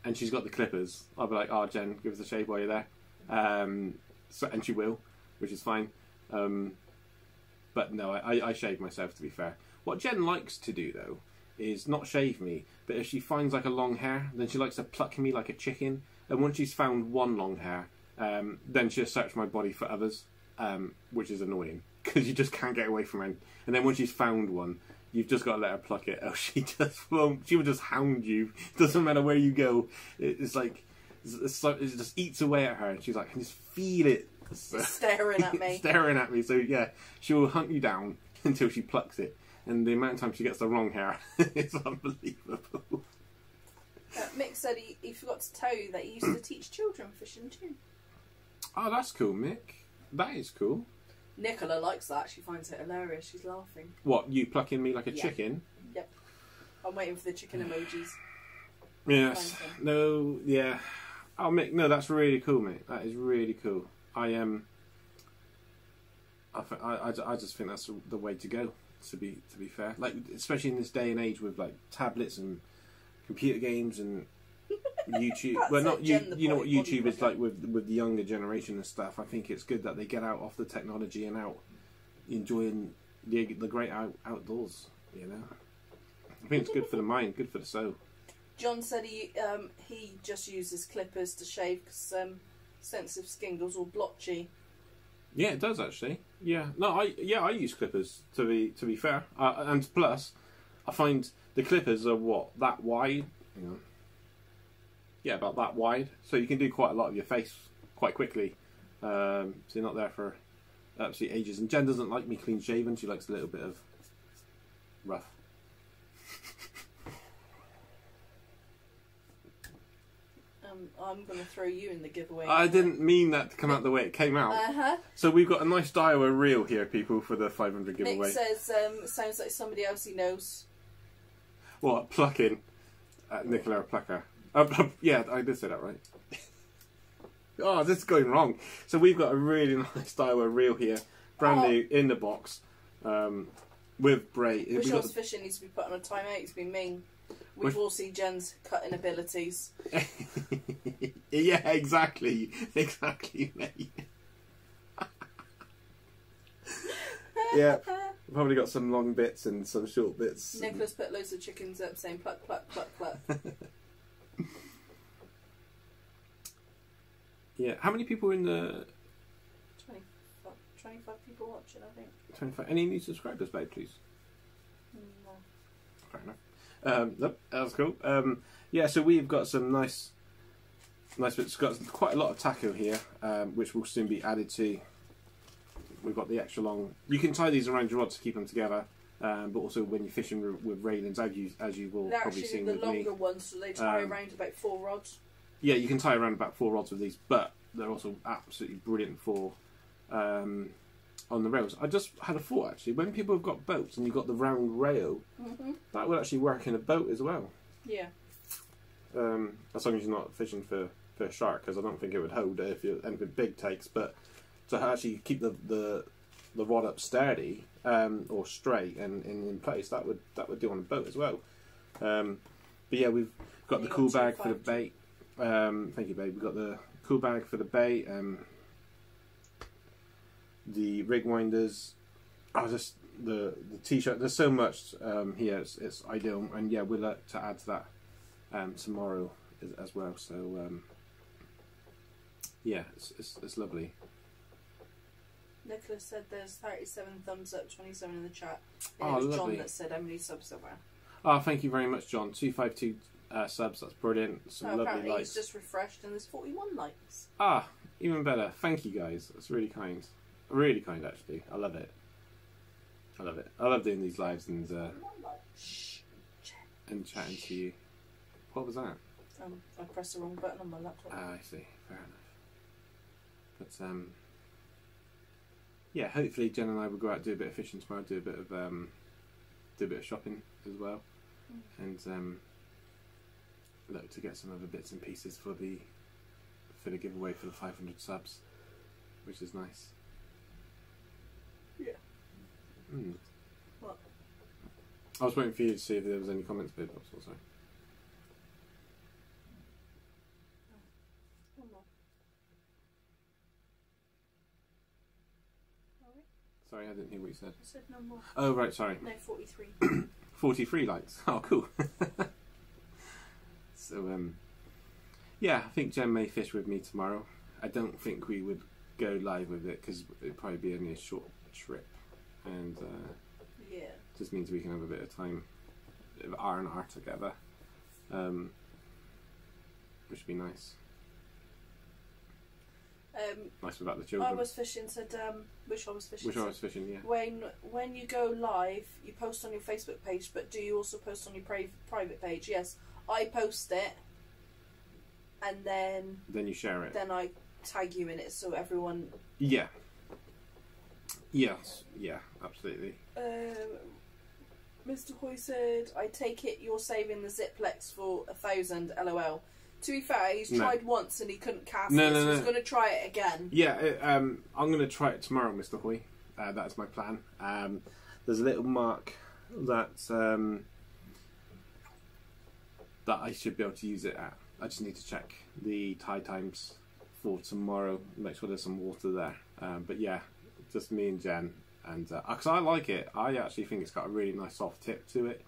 and she's got the clippers, I'll be like, "Oh, Jen, give us a shave while you're there," um, so, and she will, which is fine. Um, but no, I, I, shave myself. To be fair, what Jen likes to do though is not shave me, but if she finds like a long hair, then she likes to pluck me like a chicken. And once she's found one long hair, um, then she'll search my body for others, um, which is annoying because you just can't get away from her. And then once she's found one, you've just got to let her pluck it, or she just won't. She will just hound you. Doesn't matter where you go. It's like so- it just eats away at her, and she's like, I can just feel it. So- staring at me. staring at me. So yeah, she will hunt you down until she plucks it. And the amount of time she gets the wrong hair is unbelievable. Uh, Mick said he, he forgot to tell you that he used to teach children fishing too. Oh, that's cool, Mick. That is cool. Nicola likes that. She finds it hilarious. She's laughing. What you plucking me like a Yeah. chicken? Yep. I'm waiting for the chicken emojis. Yes. No. Yeah. Oh, Mick. No, that's really cool, mate. That is really cool. I Um, I, I, I, just think that's the way to go. To be to be fair, like especially in this day and age with like tablets and computer games and YouTube. Well, not you. You know what YouTube is like with with the younger generation and stuff. I think it's good that they get out off the technology and out enjoying the the great out, outdoors. You know, I think it's good for the mind, good for the soul. John said he um, he just uses clippers to shave because um, sensitive skin goes all blotchy. Yeah, it does actually. Yeah, no, I yeah I use clippers to be to be fair, uh, and plus, I find the clippers are what that wide. Yeah, about that wide, so you can do quite a lot of your face quite quickly. Um, so you're not there for absolutely ages. And Jen doesn't like me clean shaven; she likes a little bit of rough. I'm going to throw you in the giveaway. I didn't mean that to come out the way it came out. Uh huh. So we've got a nice Daiwa reel here, people, for the 500 Mick giveaway. says um, sounds like somebody else he knows. What plucking? Uh, Nicola Plucker. Uh, yeah, I did say that right. oh, this is going wrong. So we've got a really nice Daiwa reel here, brand Oh. new in the box, um, with Bray. Got the- fishing needs to be put on a timeout. He's been mean. We've all seen Jen's cutting abilities. yeah, exactly, exactly, mate. yeah, we've probably got some long bits and some short bits. Nicholas put loads of chickens up saying pluck, pluck, pluck, pluck. Yeah, how many people in the 25, 25 people watching, I think. 25? Any new subscribers, babe, please? Mm, no. Fair enough. Um, nope, that was cool. Um, yeah, so we've got some nice, nice bits. Got quite a lot of taco here, um, which will soon be added to. We've got the extra long. You can tie these around your rod to keep them together, um, but also when you're fishing with, railings, as you as you will They're probably the with me. longer ones, so they tie Um, around about four rods. Yeah, you can tie around about four rods with these, but they're also absolutely brilliant for um, on the rails. I just had a thought actually. When people have got boats and you've got the round rail, hmm that would actually work in a boat as well. Yeah. Um, as long as you're not fishing for, for a shark, because I don't think it would hold it if you anything big takes. But to actually keep the the, the rod up sturdy um, or straight and, and in place, that would that would do on a boat as well. Um, but yeah, we've got And the cool got bag for the bait. Um, thank you, babe. We've got the cool bag for the bait. Um, the rig winders. Oh, just the the t-shirt. There's so much um, here. It's, it's ideal, and yeah, we'll look to add to that um, tomorrow as, as well. So um, yeah, it's, it's, it's lovely. Nicholas said there's 37 thumbs up, 27 in the chat. Oh, And it was lovely. John that said Emily subs somewhere. Oh, thank you very much, John. Two five two uh, subs. That's brilliant. Some So lovely apparently likes. he's just refreshed and there's 41 likes. Ah, even better. Thank you guys. That's really kind. Really kind, actually. I love it. I love it. I love doing these lives and uh, Shh. and chatting to you. What was that? Um, I pressed the wrong button on my laptop. Ah, I see. Fair enough. But um, yeah. Hopefully, Jen and I will go out and do a bit of fishing tomorrow. Do a bit of um, do a bit of shopping as well, Mm. and um, look to get some other bits and pieces for the for the giveaway for the 500 subs, which is nice. Mm. What? I was waiting for you to see if there was any comments, but sorry. More. Sorry, I didn't hear what you said. I said no more. Oh, right, sorry. No, 43. 43 likes. Oh, cool. so, um, yeah, I think Jen may fish with me tomorrow. I don't think we would go live with it because it'd probably be only a short trip, and uh, yeah. just means we can have a bit of time, bit of R and R together, um, which would be nice. Um, Nice without the children. I was fishing, said, um, which I was fishing. Which said, was fishing, yeah. When when you go live, you post on your Facebook page, but do you also post on your pri- private page? Yes, I post it, and then Then you share it. then I tag you in it so everyone. Yeah. Yes. Yeah. Absolutely. Um, Mr. Hoy said, "I take it you're saving the Zziplex for a thousand. LOL." To be fair, he's No. tried once and he couldn't cast No, it, no, so he's going to try it again. Yeah, it, um, I'm going to try it tomorrow, Mr. Hoy. Uh, that's my plan. Um, there's a little mark that um, that I should be able to use it at. I just need to check the tide times for tomorrow. Make sure there's some water there. Um, but yeah, just me and Jen, and because I like it, I actually think it's got a really nice soft tip to it.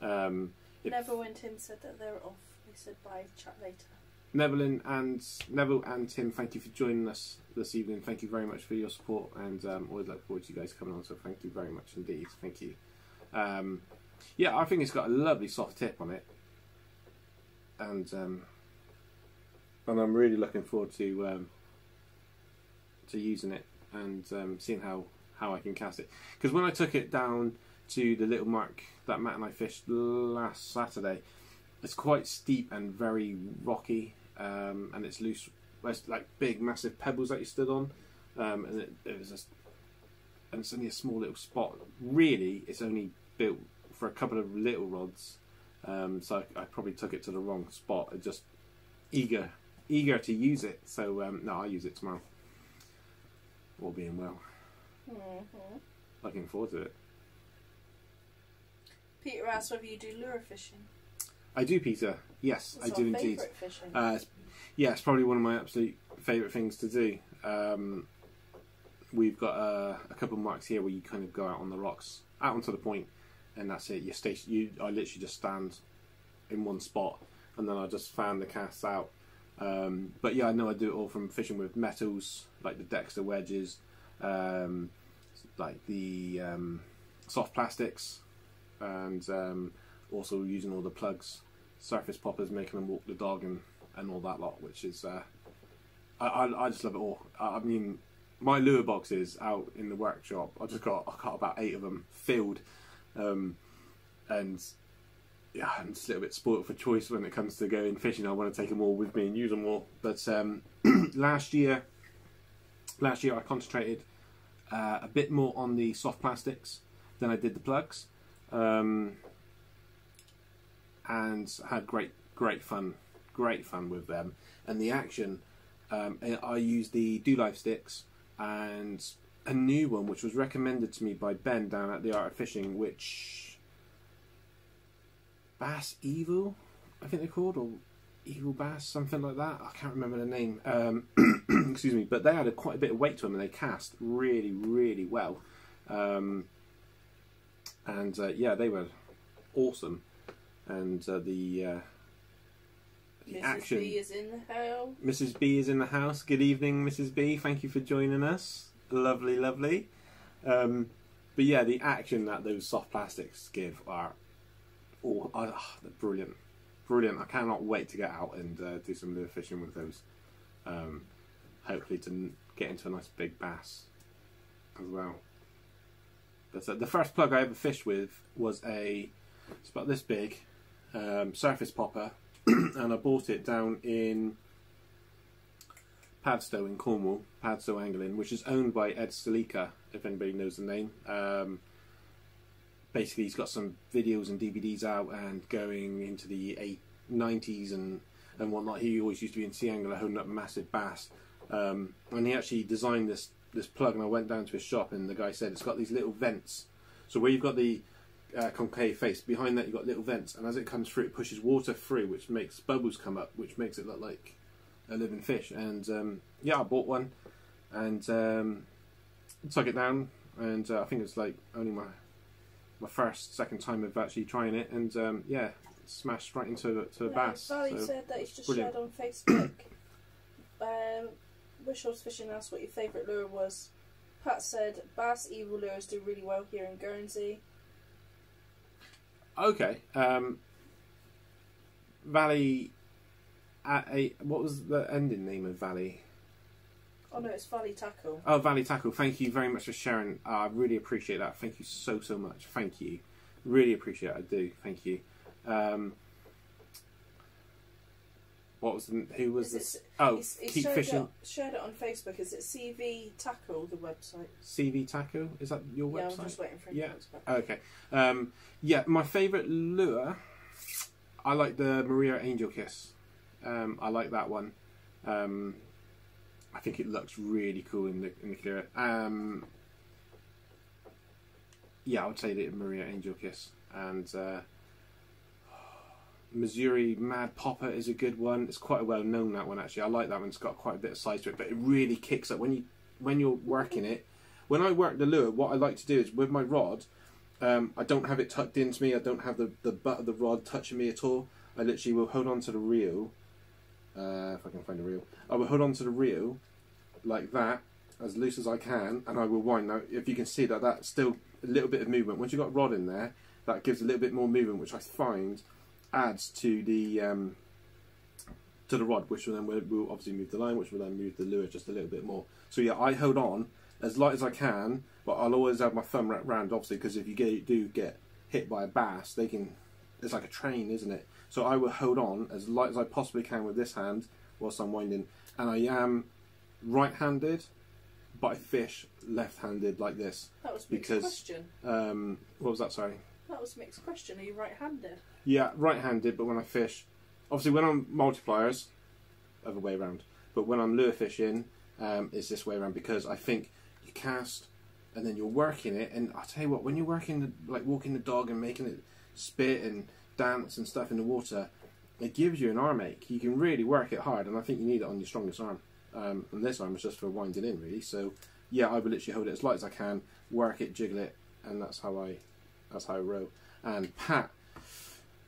Um, it Neville and Tim said that they're off. They said bye, chat later. Neville and Neville and Tim, thank you for joining us this evening. Thank you very much for your support, and um, always look forward to you guys coming on. So thank you very much indeed. Thank you. Um, yeah, I think it's got a lovely soft tip on it, and um, and I'm really looking forward to um, to using it and um, seeing how how I can cast it. Because when I took it down to the little mark that Matt and I fished last Saturday, it's quite steep and very rocky, um, and it's loose. It's like big, massive pebbles that you stood on, um, and it, it was just, and it's only a small little spot. Really, it's only built for a couple of little rods, um, so I, I probably took it to the wrong spot. I just eager, eager to use it. So um, no, I'll use it tomorrow. All being well, Mm-hmm. looking forward to it. Peter asked whether you do lure fishing. I do, Peter. Yes, I do indeed. fishing? Uh, it's, yeah, it's probably one of my absolute favourite things to do. Um, we've got uh, a couple of marks here where you kind of go out on the rocks, out onto the point, and that's it. You station. You, I literally just stand in one spot, and then I just fan the casts out. Um, but yeah, I know I do it all from fishing with metals, like the Dexter wedges, um, like the um, soft plastics, and um, also using all the plugs, surface poppers, making them walk the dog, and, and all that lot, which is uh, I, I I just love it all. I, I mean, my lure boxes out in the workshop, I just got I got about eight of them filled, um, and yeah, I'm just a little bit spoiled for choice when it comes to going fishing. I want to take them all with me and use them all. But um, last year, last year I concentrated uh, a bit more on the soft plastics than I did the plugs, um, and had great great fun, great fun with them. And the action, um, I used the Do Life sticks and a new one which was recommended to me by Ben down at the Art of Fishing, which Bass Evil, I think they're called, or Evil Bass, something like that. I can't remember the name. Um, excuse me, but they had a, quite a bit of weight to them, and they cast really, really well. Um, and uh, yeah, they were awesome. And uh, the uh, the Mrs. action. B is in the house. Mrs. B is in the house. Good evening, Mrs. B. Thank you for joining us. lovely, lovely. Um, but yeah, the action that those soft plastics give are, oh, ah, they're brilliant, brilliant. I cannot wait to get out and uh, do some lure fishing with those. Um, hopefully to get into a nice big bass as well. But uh, the first plug I ever fished with was a, it's about this big, um, surface popper, and I bought it down in Padstow in Cornwall, Padstow Angling, which is owned by Ed Schliffke, if anybody knows the name. Um, basically, he's got some videos and DVDs out and going into the eight, 90s and, and whatnot. He always used to be in Sea Angler holding up massive bass. Um, and he actually designed this, this plug, and I went down to his shop, and the guy said it's got these little vents. So where you've got the uh, concave face, behind that you've got little vents, and as it comes through, it pushes water through, which makes bubbles come up, which makes it look like a living fish. And um, yeah, I bought one and um, took it down, and uh, I think it's like only my my first, second time of actually trying it, and um, yeah, smashed right into the, to the Yeah, bass. Valley so- said that he's just brilliant. shared on Facebook. um, Wishaw's Fishing asked what your favourite lure was. Pat said bass evil lures do really well here in Guernsey. Okay. Um, Valley. At a, what was the ending name of Valley? Oh no, it's Valley Tackle. Oh, Valley Tackle. Thank you very much for sharing. Uh, I really appreciate that. Thank you so so much. Thank you. Really appreciate it. I do. Thank you. Um, what was the, who was Is this? it- Oh, He's, he's keep shared, fishing. It, shared it on Facebook. Is it CV Tackle, the website? CV Tackle. Is that your website? Yeah. I'm just waiting for Yeah. Okay. Um, yeah, my favourite lure, I like the Maria Angel Kiss. Um, I like that one. Um, I think it looks really cool in the in the clear. Um, yeah, I would say the Maria Angel Kiss and uh, Missouri Mad Popper is a good one. It's quite a well known that one actually. I like that one. It's got quite a bit of size to it, but it really kicks up when you when you're working it. When I work the lure, what I like to do is with my rod, um, I don't have it tucked into me. I don't have the, the butt of the rod touching me at all. I literally will hold on to the reel. Uh, if I can find a reel, I will hold on to the reel like that, as loose as I can, and I will wind. Now, if you can see that, that's still a little bit of movement. Once you've got rod in there, that gives a little bit more movement, which I find adds to the um, to the rod, which will then will, will obviously move the line, which will then move the lure just a little bit more. So yeah, I hold on as light as I can, but I'll always have my thumb wrapped round, obviously, because if you get, do get hit by a bass, they can. It's like a train, isn't it? So I will hold on as light as I possibly can with this hand whilst I'm winding, and I am right-handed, but I fish left-handed like this. That was mixed Because- question. Um, what was that? Sorry. That was mixed question. Are you right-handed? Yeah, right-handed, but when I fish, obviously when I'm multipliers, other way around. But when I'm lure fishing, um, it's this way around because I think you cast and then you're working it, and I tell you what, when you're working the, like walking the dog and making it spit and dance and stuff in the water, it gives you an arm ache. You can really work it hard, and I think you need it on your strongest arm. Um, and this arm is just for winding in, really. So yeah, I would literally hold it as light as I can, work it, jiggle it, and that's how I that's how I row. And Pat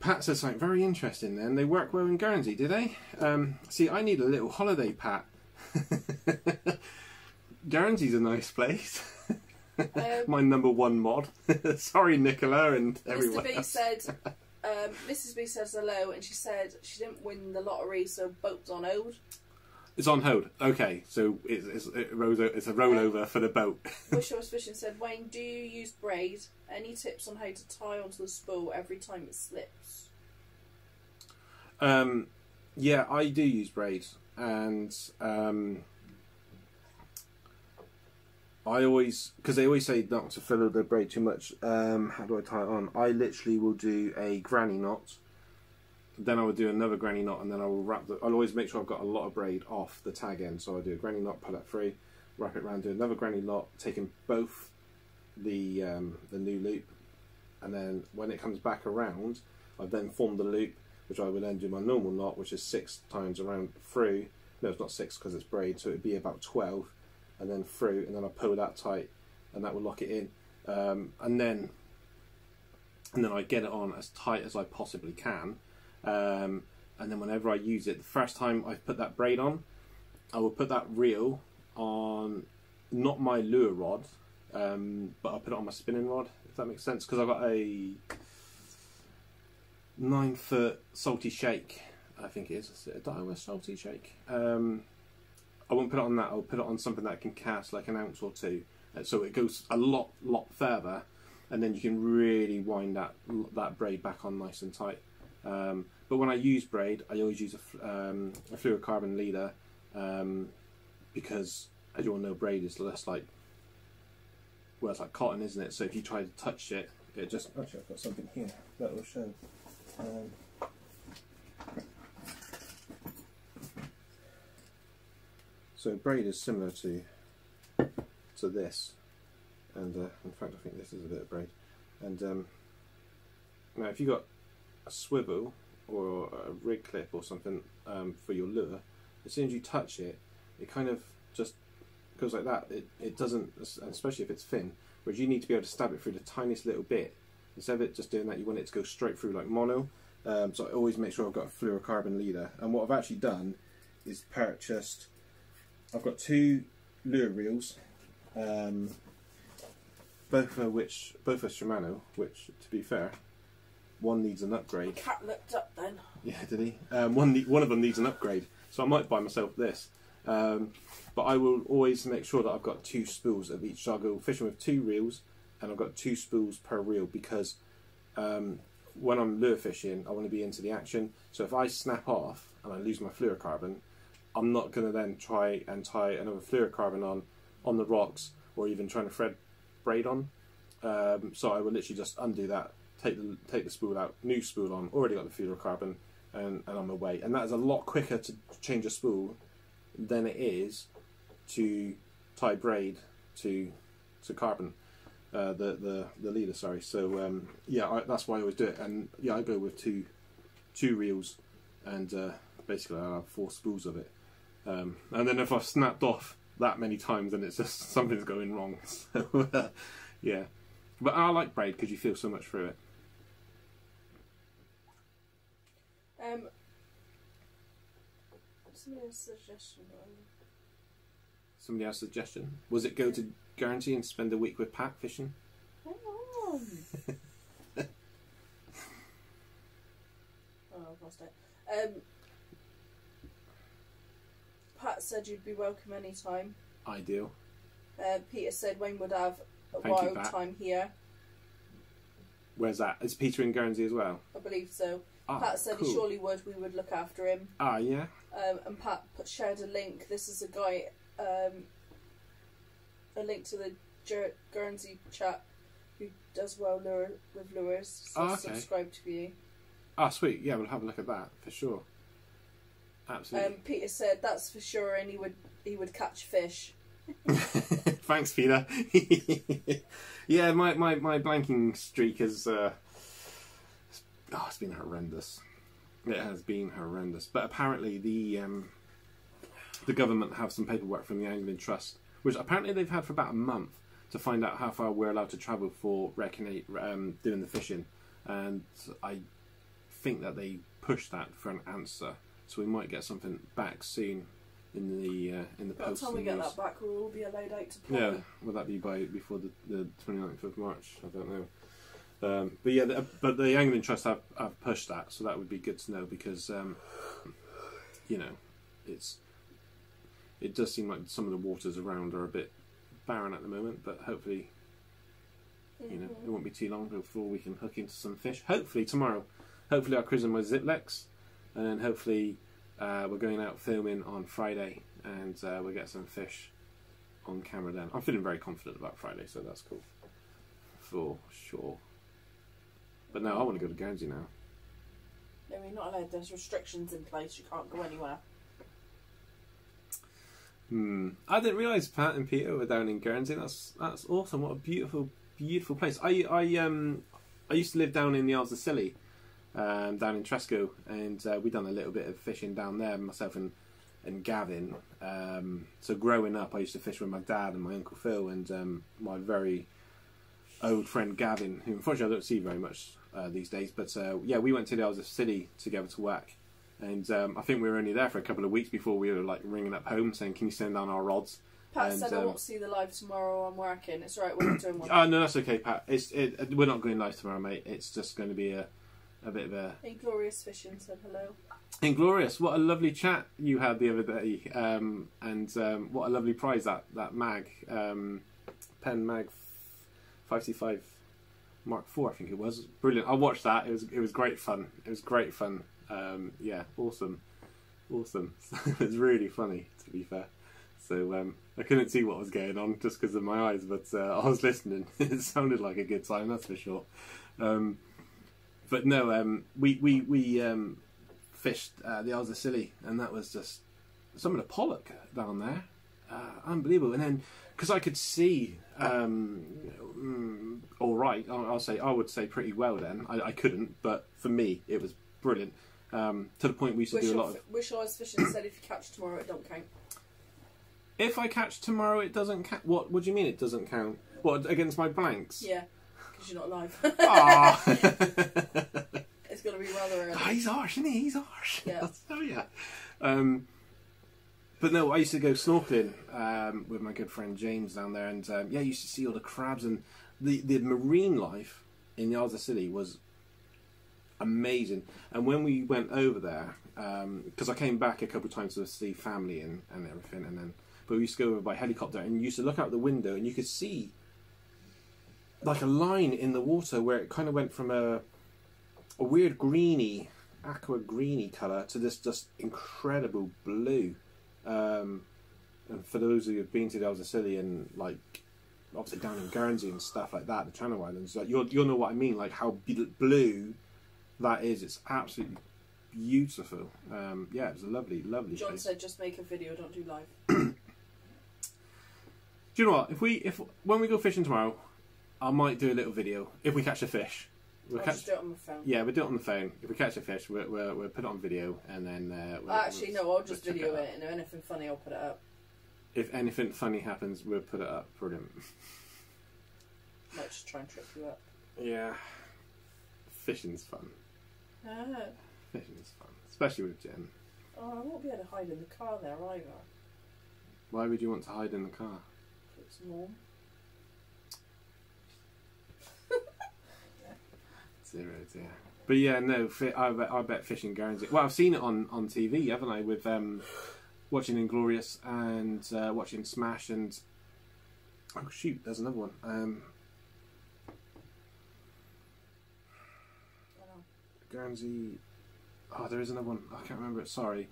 Pat said something very interesting then. They work well in Guernsey, do they? Um, see, I need a little holiday, Pat. Guernsey's a nice place. Um, My number one mod. Sorry, Nicola and everyone Mr. B else. said, um, Mrs. B says hello, and she said she didn't win the lottery, so boat's on hold. It's on hold. Okay, so it's, it's, it rose, it's a rollover for the boat. Wishaw's Fishing said, Wayne, do you use braid? Any tips on how to tie onto the spool every time it slips? Um, yeah, I do use braid, and um, I always because they always say not to fill the braid too much. Um, how do I tie it on? I literally will do a granny knot, then I will do another granny knot, and then I will wrap the. I'll always make sure I've got a lot of braid off the tag end, so I do a granny knot, pull that free, wrap it around, do another granny knot, taking both the um, the new loop, and then when it comes back around, I've then form the loop which I would then do my normal knot, which is six times around through. No, it's not six because it's braid, so it'd be about twelve, and then through, and then I pull that tight, and that will lock it in, um, and then and then I get it on as tight as I possibly can, um, and then whenever I use it, the first time I put that braid on, I will put that reel on not my lure rod, um, but I put it on my spinning rod. If that makes sense, because I've got a nine foot salty shake. I think it is. Is it a Daiwa salty shake? Um, I won't put it on that. I'll put it on something that can cast like an ounce or two, Uh, so it goes a lot, lot further, and then you can really wind that that braid back on nice and tight. Um, but when I use braid, I always use a, um, a fluorocarbon leader um, because, as you all know, braid is less like well, it's like cotton, isn't it? So if you try to touch it, it just actually I've got something here that will show. Um, so braid is similar to to this, and uh, in fact I think this is a bit of braid. And um, now if you've got a swivel or a rig clip or something um, for your lure, as soon as you touch it, it kind of just goes like that. It it doesn't, especially if it's thin. Whereas you need to be able to stab it through the tiniest little bit. Instead of it just doing that, you want it to go straight through like mono. Um, so I always make sure I've got a fluorocarbon leader. And what I've actually done is purchased. I've got two lure reels, um, both of which both are Shimano. Which, to be fair, one needs an upgrade. Cat looked up then. Yeah, did he? Um, one one of them needs an upgrade, so I might buy myself this. Um, but I will always make sure that I've got two spools of each. So I'll go fishing with two reels, and I've got two spools per reel because um, when I'm lure fishing, I want to be into the action. So if I snap off and I lose my fluorocarbon, I'm not going to then try and tie another fluorocarbon on on the rocks or even trying to thread braid on. Um, so I will literally just undo that, take the take the spool out, new spool on, already got the fluorocarbon, and, and on my way. And that is a lot quicker to change a spool than it is to tie braid to to carbon. Uh, the the the leader, sorry. So um, yeah, I, that's why I always do it. And yeah, I go with two two reels, and uh, basically I have four spools of it. Um, and then if I've snapped off that many times, then it's just something's going wrong. So uh, yeah, but I like braid because you feel so much through it. Um, somebody has a suggestion. Somebody else's suggestion was it go to Guernsey and spend a week with Pat fishing? Hang on. oh, I've lost it. Um, Pat said you'd be welcome anytime. Ideal. Uh, Peter said Wayne would have a Thank wild Pat. time here. Where's that? Is Peter in Guernsey as well? I believe so. Ah, Pat said cool. he surely would. We would look after him. Ah, yeah. Um, and Pat put, shared a link. This is a guy, um, a link to the Ger- Guernsey chap who does well lure, with lures. So Oh, okay. subscribe to you. Ah, sweet. Yeah, we'll have a look at that for sure. Absolutely. Um, Peter said that's for sure, and he would he would catch fish. Thanks, Peter. yeah, my, my, my blanking streak has. Uh, oh, it's been horrendous. It has been horrendous. But apparently, the um, the government have some paperwork from the Angling Trust, which apparently they've had for about a month to find out how far we're allowed to travel for reckonate, um, doing the fishing. And I think that they pushed that for an answer. So we might get something back soon in the uh, in the By the post. time we get news. that back, we'll all be allowed out to play. Yeah, will that be by before the, the 29th of March? I don't know. Um, but yeah, the, but the Angling Trust have, have pushed that, so that would be good to know because um, you know it's it does seem like some of the waters around are a bit barren at the moment, but hopefully you know it won't be too long before we can hook into some fish. Hopefully tomorrow. Hopefully I'll cruise on my Zziplex, and then hopefully uh, we're going out filming on Friday, and uh, we'll get some fish on camera then. I'm feeling very confident about Friday, so that's cool. For sure. But no, I want to go to Guernsey now. No, we're not allowed. There's restrictions in place. You can't go anywhere. Hmm. I didn't realise Pat and Peter were down in Guernsey. That's that's awesome. What a beautiful, beautiful place. I I um I used to live down in the Isles of Scilly, um, down in Tresco, and uh, we done a little bit of fishing down there. Myself and and Gavin. Um, so growing up, I used to fish with my dad and my uncle Phil and um, my very old friend Gavin, who unfortunately I don't see very much uh, these days. But uh, yeah, we went to the of Scilly together to work. And um, I think we were only there for a couple of weeks before we were like ringing up home saying, "Can you send down our rods?" Pat And, said I um, won't see the live tomorrow. I'm working. It's alright. We're not doing one. Oh no, that's okay, Pat. It's it, we're not going live tomorrow, mate. It's just going to be a a bit of a Inglorious Fishing said hello. inglorious. What a lovely chat you had the other day, um, and um, what a lovely prize that that mag, um, Penn mag, five C five Mark Four, I think it was. Brilliant. I watched that. It was it was great fun. It was great fun. Um, yeah, awesome, awesome. it was really funny, to be fair. So um, I couldn't see what was going on just because of my eyes, but uh, I was listening. it sounded like a good time, that's for sure. Um, but no, um, we we we um, fished uh, the Isles of Scilly, and that was just some of the pollock down there, uh, unbelievable. And then because I could see, um, mm, all right, I'll, I'll say I would say pretty well. Then I, I couldn't, but for me it was brilliant. Um, to the point we used to Wish do a lot of. Wish I was fishing said if you catch tomorrow, it don't count. If I catch tomorrow, it doesn't count. What? What do you mean it doesn't count? What against my blanks? Yeah, because you're not live. Ah. it's going to be rather early. He's harsh, isn't he? He's harsh. Yeah. oh yeah. Um, but no, I used to go snorkeling um, with my good friend James down there, and um, yeah, I used to see all the crabs and the the marine life in the of Scilly was amazing. And when we went over there, because I came back a couple of times to see family and, and everything, and then but we used to go over by helicopter and you used to look out the window and you could see like a line in the water where it kind of went from a a weird greeny, aqua greeny colour to this just incredible blue. Um, and for those who have been to the and like obviously down in Guernsey and stuff like that, the Channel Islands, like you'll you'll know what I mean, like how blue that is. It's absolutely beautiful. Um, yeah, it was a lovely, lovely John place. said just make a video, don't do live. Do you know what? If we if when we go fishing tomorrow, I might do a little video if we catch a fish. We'll I'll catch, do it on my phone. yeah, we'll do it on the phone. If we catch a fish, we'll, we'll, we'll put it on video and then. Uh, we'll, Actually, no, I'll just video out. it, and if anything funny, I'll put it up. If anything funny happens, we'll put it up. Brilliant. Might just try and trip you up. Yeah, fishing's fun. Ah. Fishing's fun, especially with Jen. Oh, I won't be able to hide in the car there either. Why would you want to hide in the car? It's warm. Dear. But yeah, no, I bet, I bet fishing Guernsey. Well, I've seen it on, on TV, haven't I? With um, watching Inglorious and uh, watching Smash and oh shoot, there's another one. Um, Guernsey. Oh, there is another one. I can't remember it. Sorry,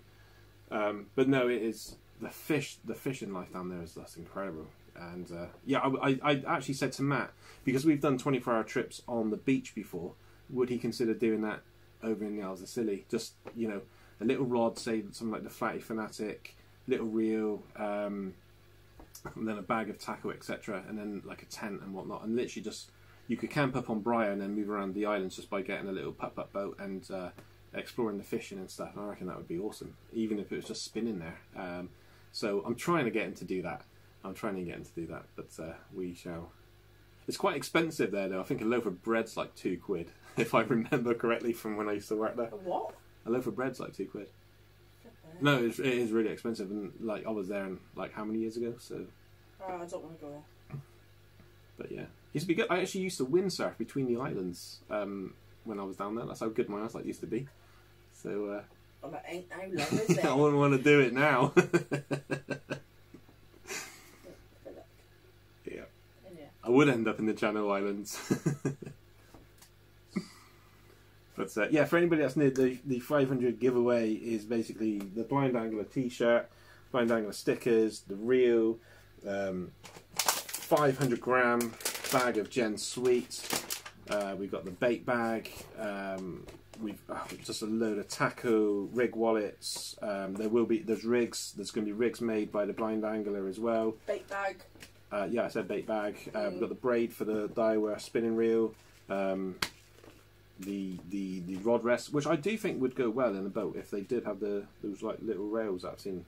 um, but no, it is the fish. The fishing life down there is just incredible. And uh, yeah, I, I, I actually said to Matt because we've done twenty-four hour trips on the beach before. Would he consider doing that over in the Isles of Scilly? Just you know, a little rod, say something like the Flatty Fanatic, little reel, um, and then a bag of tackle, etc., and then like a tent and whatnot, and literally just you could camp up on Bryher and then move around the islands just by getting a little putt putt boat and uh, exploring the fishing and stuff. I reckon that would be awesome, even if it was just spinning there. Um, so I'm trying to get him to do that. I'm trying to get him to do that, but uh, we shall. It's quite expensive there, though. I think a loaf of bread's like two quid, if I remember correctly from when I used to work there. A what? A loaf of bread's like two quid. No, it's, it is really expensive, and like I was there in like how many years ago? So, Oh, I don't want to go there. but yeah, used to be good. I actually used to windsurf between the islands um, when I was down there. That's how good my eyesight used to be. So I'm like, ain't no love, is uh. I wouldn't want to do it now. Good luck. yeah, And yeah. I would end up in the Channel Islands. but uh, yeah, for anybody that's new, the the 500 giveaway is basically the Blind Angler T-shirt, Blind Angler stickers, the reel, um, 500 gram bag of Gen Sweets. Uh, we've got the bait bag. Um, we've uh, just a load of taco rig wallets. Um, there will be there's rigs. There's going to be rigs made by the Blind Angler as well. Bait bag. Uh, yeah, I said bait bag. Uh, We've got the braid for the Daiwa spinning reel. Um, the the the rod rest, which I do think would go well in the boat if they did have the those like little rails that I've seen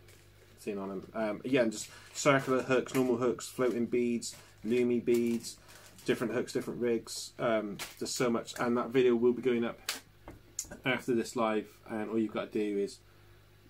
seen on them. Um, yeah, and just circular hooks, normal hooks, floating beads, lumi beads, different hooks, different rigs. Um, just so much, and that video will be going up after this live. And all you've got to do is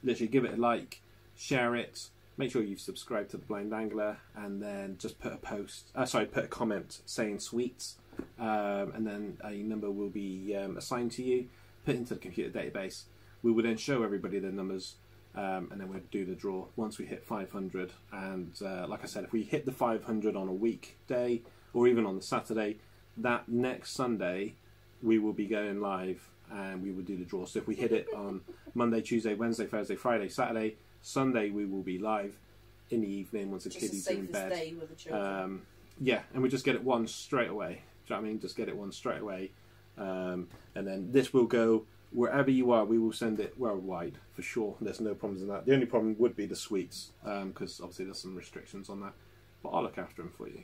literally give it a like, share it, make sure you've subscribed to the Blind Angler, and then just put a post. Uh, sorry, put a comment saying sweets, um, and then a number will be um, assigned to you, put into the computer database. We will then show everybody the numbers, um, and then we'll do the draw once we hit 500. And uh, like I said, if we hit the 500 on a weekday or even on the Saturday, that next Sunday we will be going live and we will do the draw. So if we hit it on Monday, Tuesday, Wednesday, Thursday, Friday, Saturday, Sunday, we will be live in the evening once the kiddies are in bed. day with the. Um, yeah, and we just get it one straight away. Do you know what I mean? Just get it one straight away. Um, and then this will go wherever you are. We will send it worldwide for sure. There's no problems in that. The only problem would be the sweets because obviously there's some restrictions on that. But I'll look after them for you.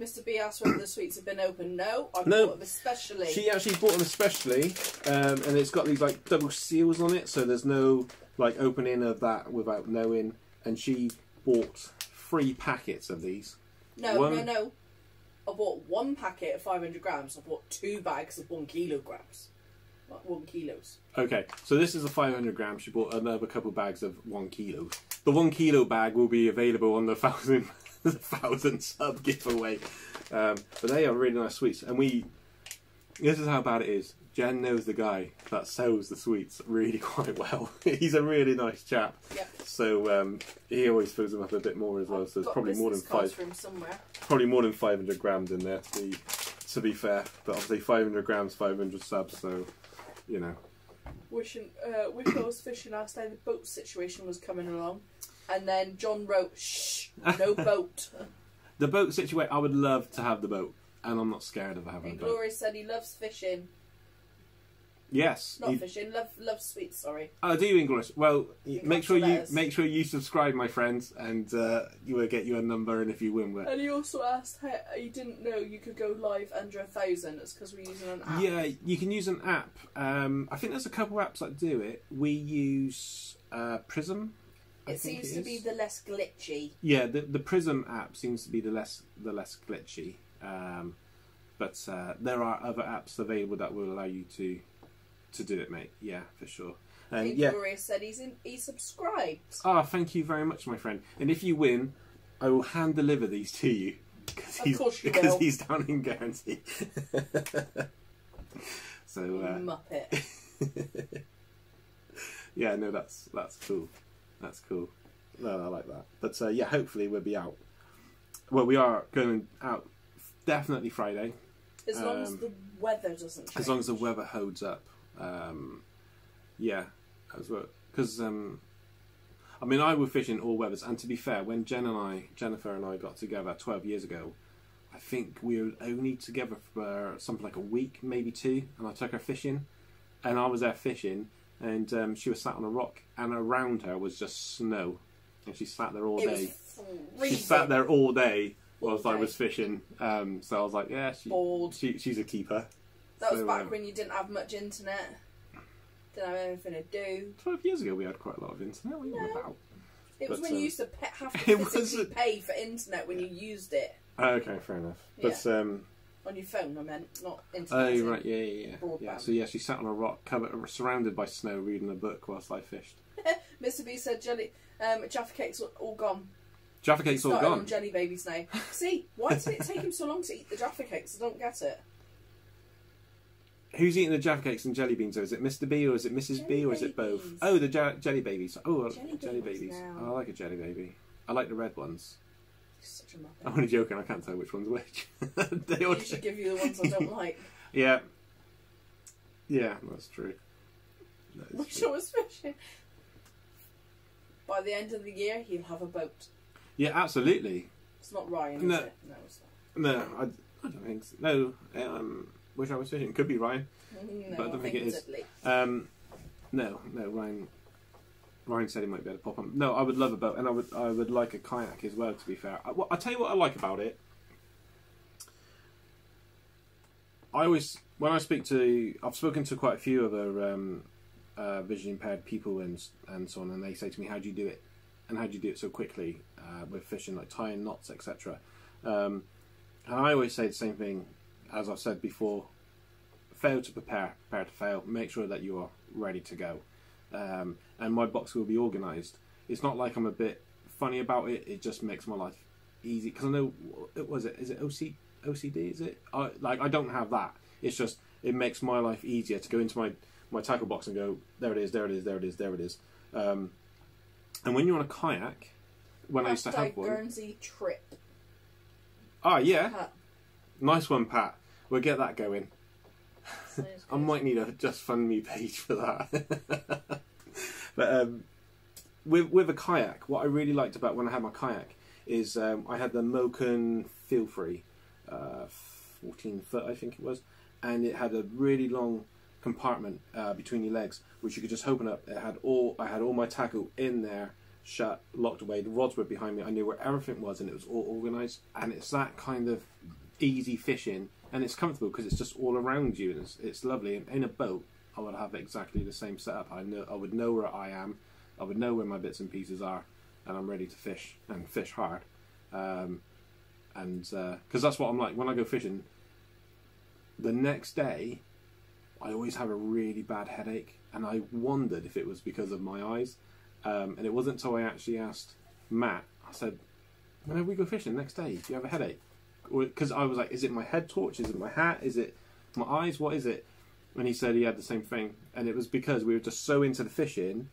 Mr. B asked whether the sweets have been opened. No, I've No. bought them especially. She actually bought them especially, um, and it's got these like double seals on it, so there's no like opening of that without knowing. And she bought three packets of these. no, one- no, no. I bought one packet of 500 grams. I bought two bags of one kilograms. Like one kilos. Okay, so this is a 500 gram. She bought another couple bags of one kilo. The one kilo bag will be available on the thousand, the thousand sub giveaway. Um, but they are really nice sweets, and we. This is how bad it is. Jen knows the guy that sells the sweets really quite well. He's a really nice chap. Yep. So um, he always fills them up a bit more as well. I've So there's probably more than five, probably more than 500 grams in there to be, to be fair. But obviously 500 grams, 500 subs. So you know. Wishing, uh, wish I was fishing last day. The boat situation was coming along, and then John wrote, "Shh, no boat." The boat situation, I would love to have the boat, and I'm not scared of having a and boat. Gloria said he loves fishing, Yes, not you- fishing. Love, love sweets. Sorry. I do you English. Well, In make sure you make sure you subscribe, my friends, and uh, you will get you a number. And if you win, we're And he also asked how he didn't know you could go live under a thousand. It's because we're using an app. yeah, you can use an app. Um, I think there's a couple apps that do it. We use uh, Prism. I It seems to be the less glitchy. Yeah, the the Prism app seems to be the less the less glitchy. Um, but uh, there are other apps available that will allow you to to do it, mate. Yeah, for sure. And And yeah, Gloria said he's in, he's subscribed. Ah, thank you very much, my friend. And if you win, I will hand deliver these to you because Of he's course you because will. he's down in Guernsey. so uh, Muppet. yeah, no, that's that's cool. That's cool. No, I like that. But uh, yeah, hopefully we'll be out. Well, we are going out definitely Friday As long as Um, the weather doesn't change. as long as the weather holds up. Um, yeah, as well. Because um, I mean I was fishing all weathers, and to be fair, when Jen and I, Jennifer and I, got together twelve years ago, I think we were only together for something like a week, maybe two, and I took her fishing, and I was there fishing, and um, she was sat on a rock, and around her was just snow, and she sat there all it day. She sat there all day whilst All I was fishing. Um, so I was like, yeah, she, she she's a keeper. That was So, back um, when you didn't have much internet. Didn't have anything to do. Twelve years ago, we had quite a lot of internet. What are No. about? It was But, when you um, used to pe- have to physically pay for internet when you used it Okay, fair enough. But um, on your phone. I meant not internet. oh internet. right, yeah, yeah, yeah. Yeah. So yeah, she sat on a rock, covered, surrounded by snow, reading a book whilst I fished. Mr. B said jelly. Um, Jaffa cakes are all gone. Jaffa cakes all gone. jelly babies now. See, why did it take him so long to eat the Jaffa cakes? I don't get it. Who's eating the Jaffa cakes and jelly beans? Though? Is it Mr. B or is it Mrs. B or is it both? babies. Oh, the ja- jelly babies. Oh, Jelly jelly, babies babies. now. Oh, I like a jelly baby. I like the red ones. You're such a muppet. I'm only joking. I can't tell which one's which. they all You should give you the ones I don't like. Yeah. Yeah, that's true. That is Wish true. I was fishing. By the end of the year, he'll have a boat. Yeah, absolutely. It's not Ryan, No. is it? No, it's not. No, I, I don't think so. No, um, wish I was fishing. Could be Ryan. No, But I don't think it it's Um, no, no, Ryan. Ryan said he might be able to pop on. No, I would love a boat, and I would, I would like a kayak as well. To be fair, I, well, I tell you what I like about it. I always, when I speak to, I've spoken to quite a few other um, uh, vision impaired people and and so on, and they say to me, "How do you do it? And how do you do it so quickly uh, with fishing, like tying knots, etc." Um, and I always say the same thing, as I've said before: fail to prepare, prepare to fail. Make sure that you are ready to go, um, and my box will be organised. It's not like I'm a bit funny about it. It just makes my life easy because I know it was it is it OC, OCD is it I, like I don't have that. It's just it makes my life easier to go into my my tackle box and go there it is there it is there it is there it is. Um, and when you're on a kayak, when I used to have one, Guernsey trip. ah yeah. Nice one, Pat. We'll get that going. I might need a just fund me page for that. but um, with with a kayak, what I really liked about when I had my kayak is um, I had the Moken Feel Free, uh, fourteen foot I think it was, and it had a really long compartment uh, between your legs which you could just open up. It had all I had all my tackle in there, shut, locked away. The rods were behind me. I knew where everything was, and it was all organised. And it's that kind of easy fishing, and it's comfortable because it's just all around you, and it's, it's lovely. And in a boat, I would have exactly the same setup. I know I would know where I am, I would know where my bits and pieces are, and I'm ready to fish and fish hard. Um, and because that's what I'm like when I go fishing. The next day, I always have a really bad headache, and I wondered if it was because of my eyes. Um, and it wasn't until I actually asked Matt. I said, "Whenever we go fishing next day, do you have a headache?" Because I was like, "Is it my head torch? Is it my hat? Is it my eyes? What is it?" And he said he had the same thing, and it was because we were just so into the fishing,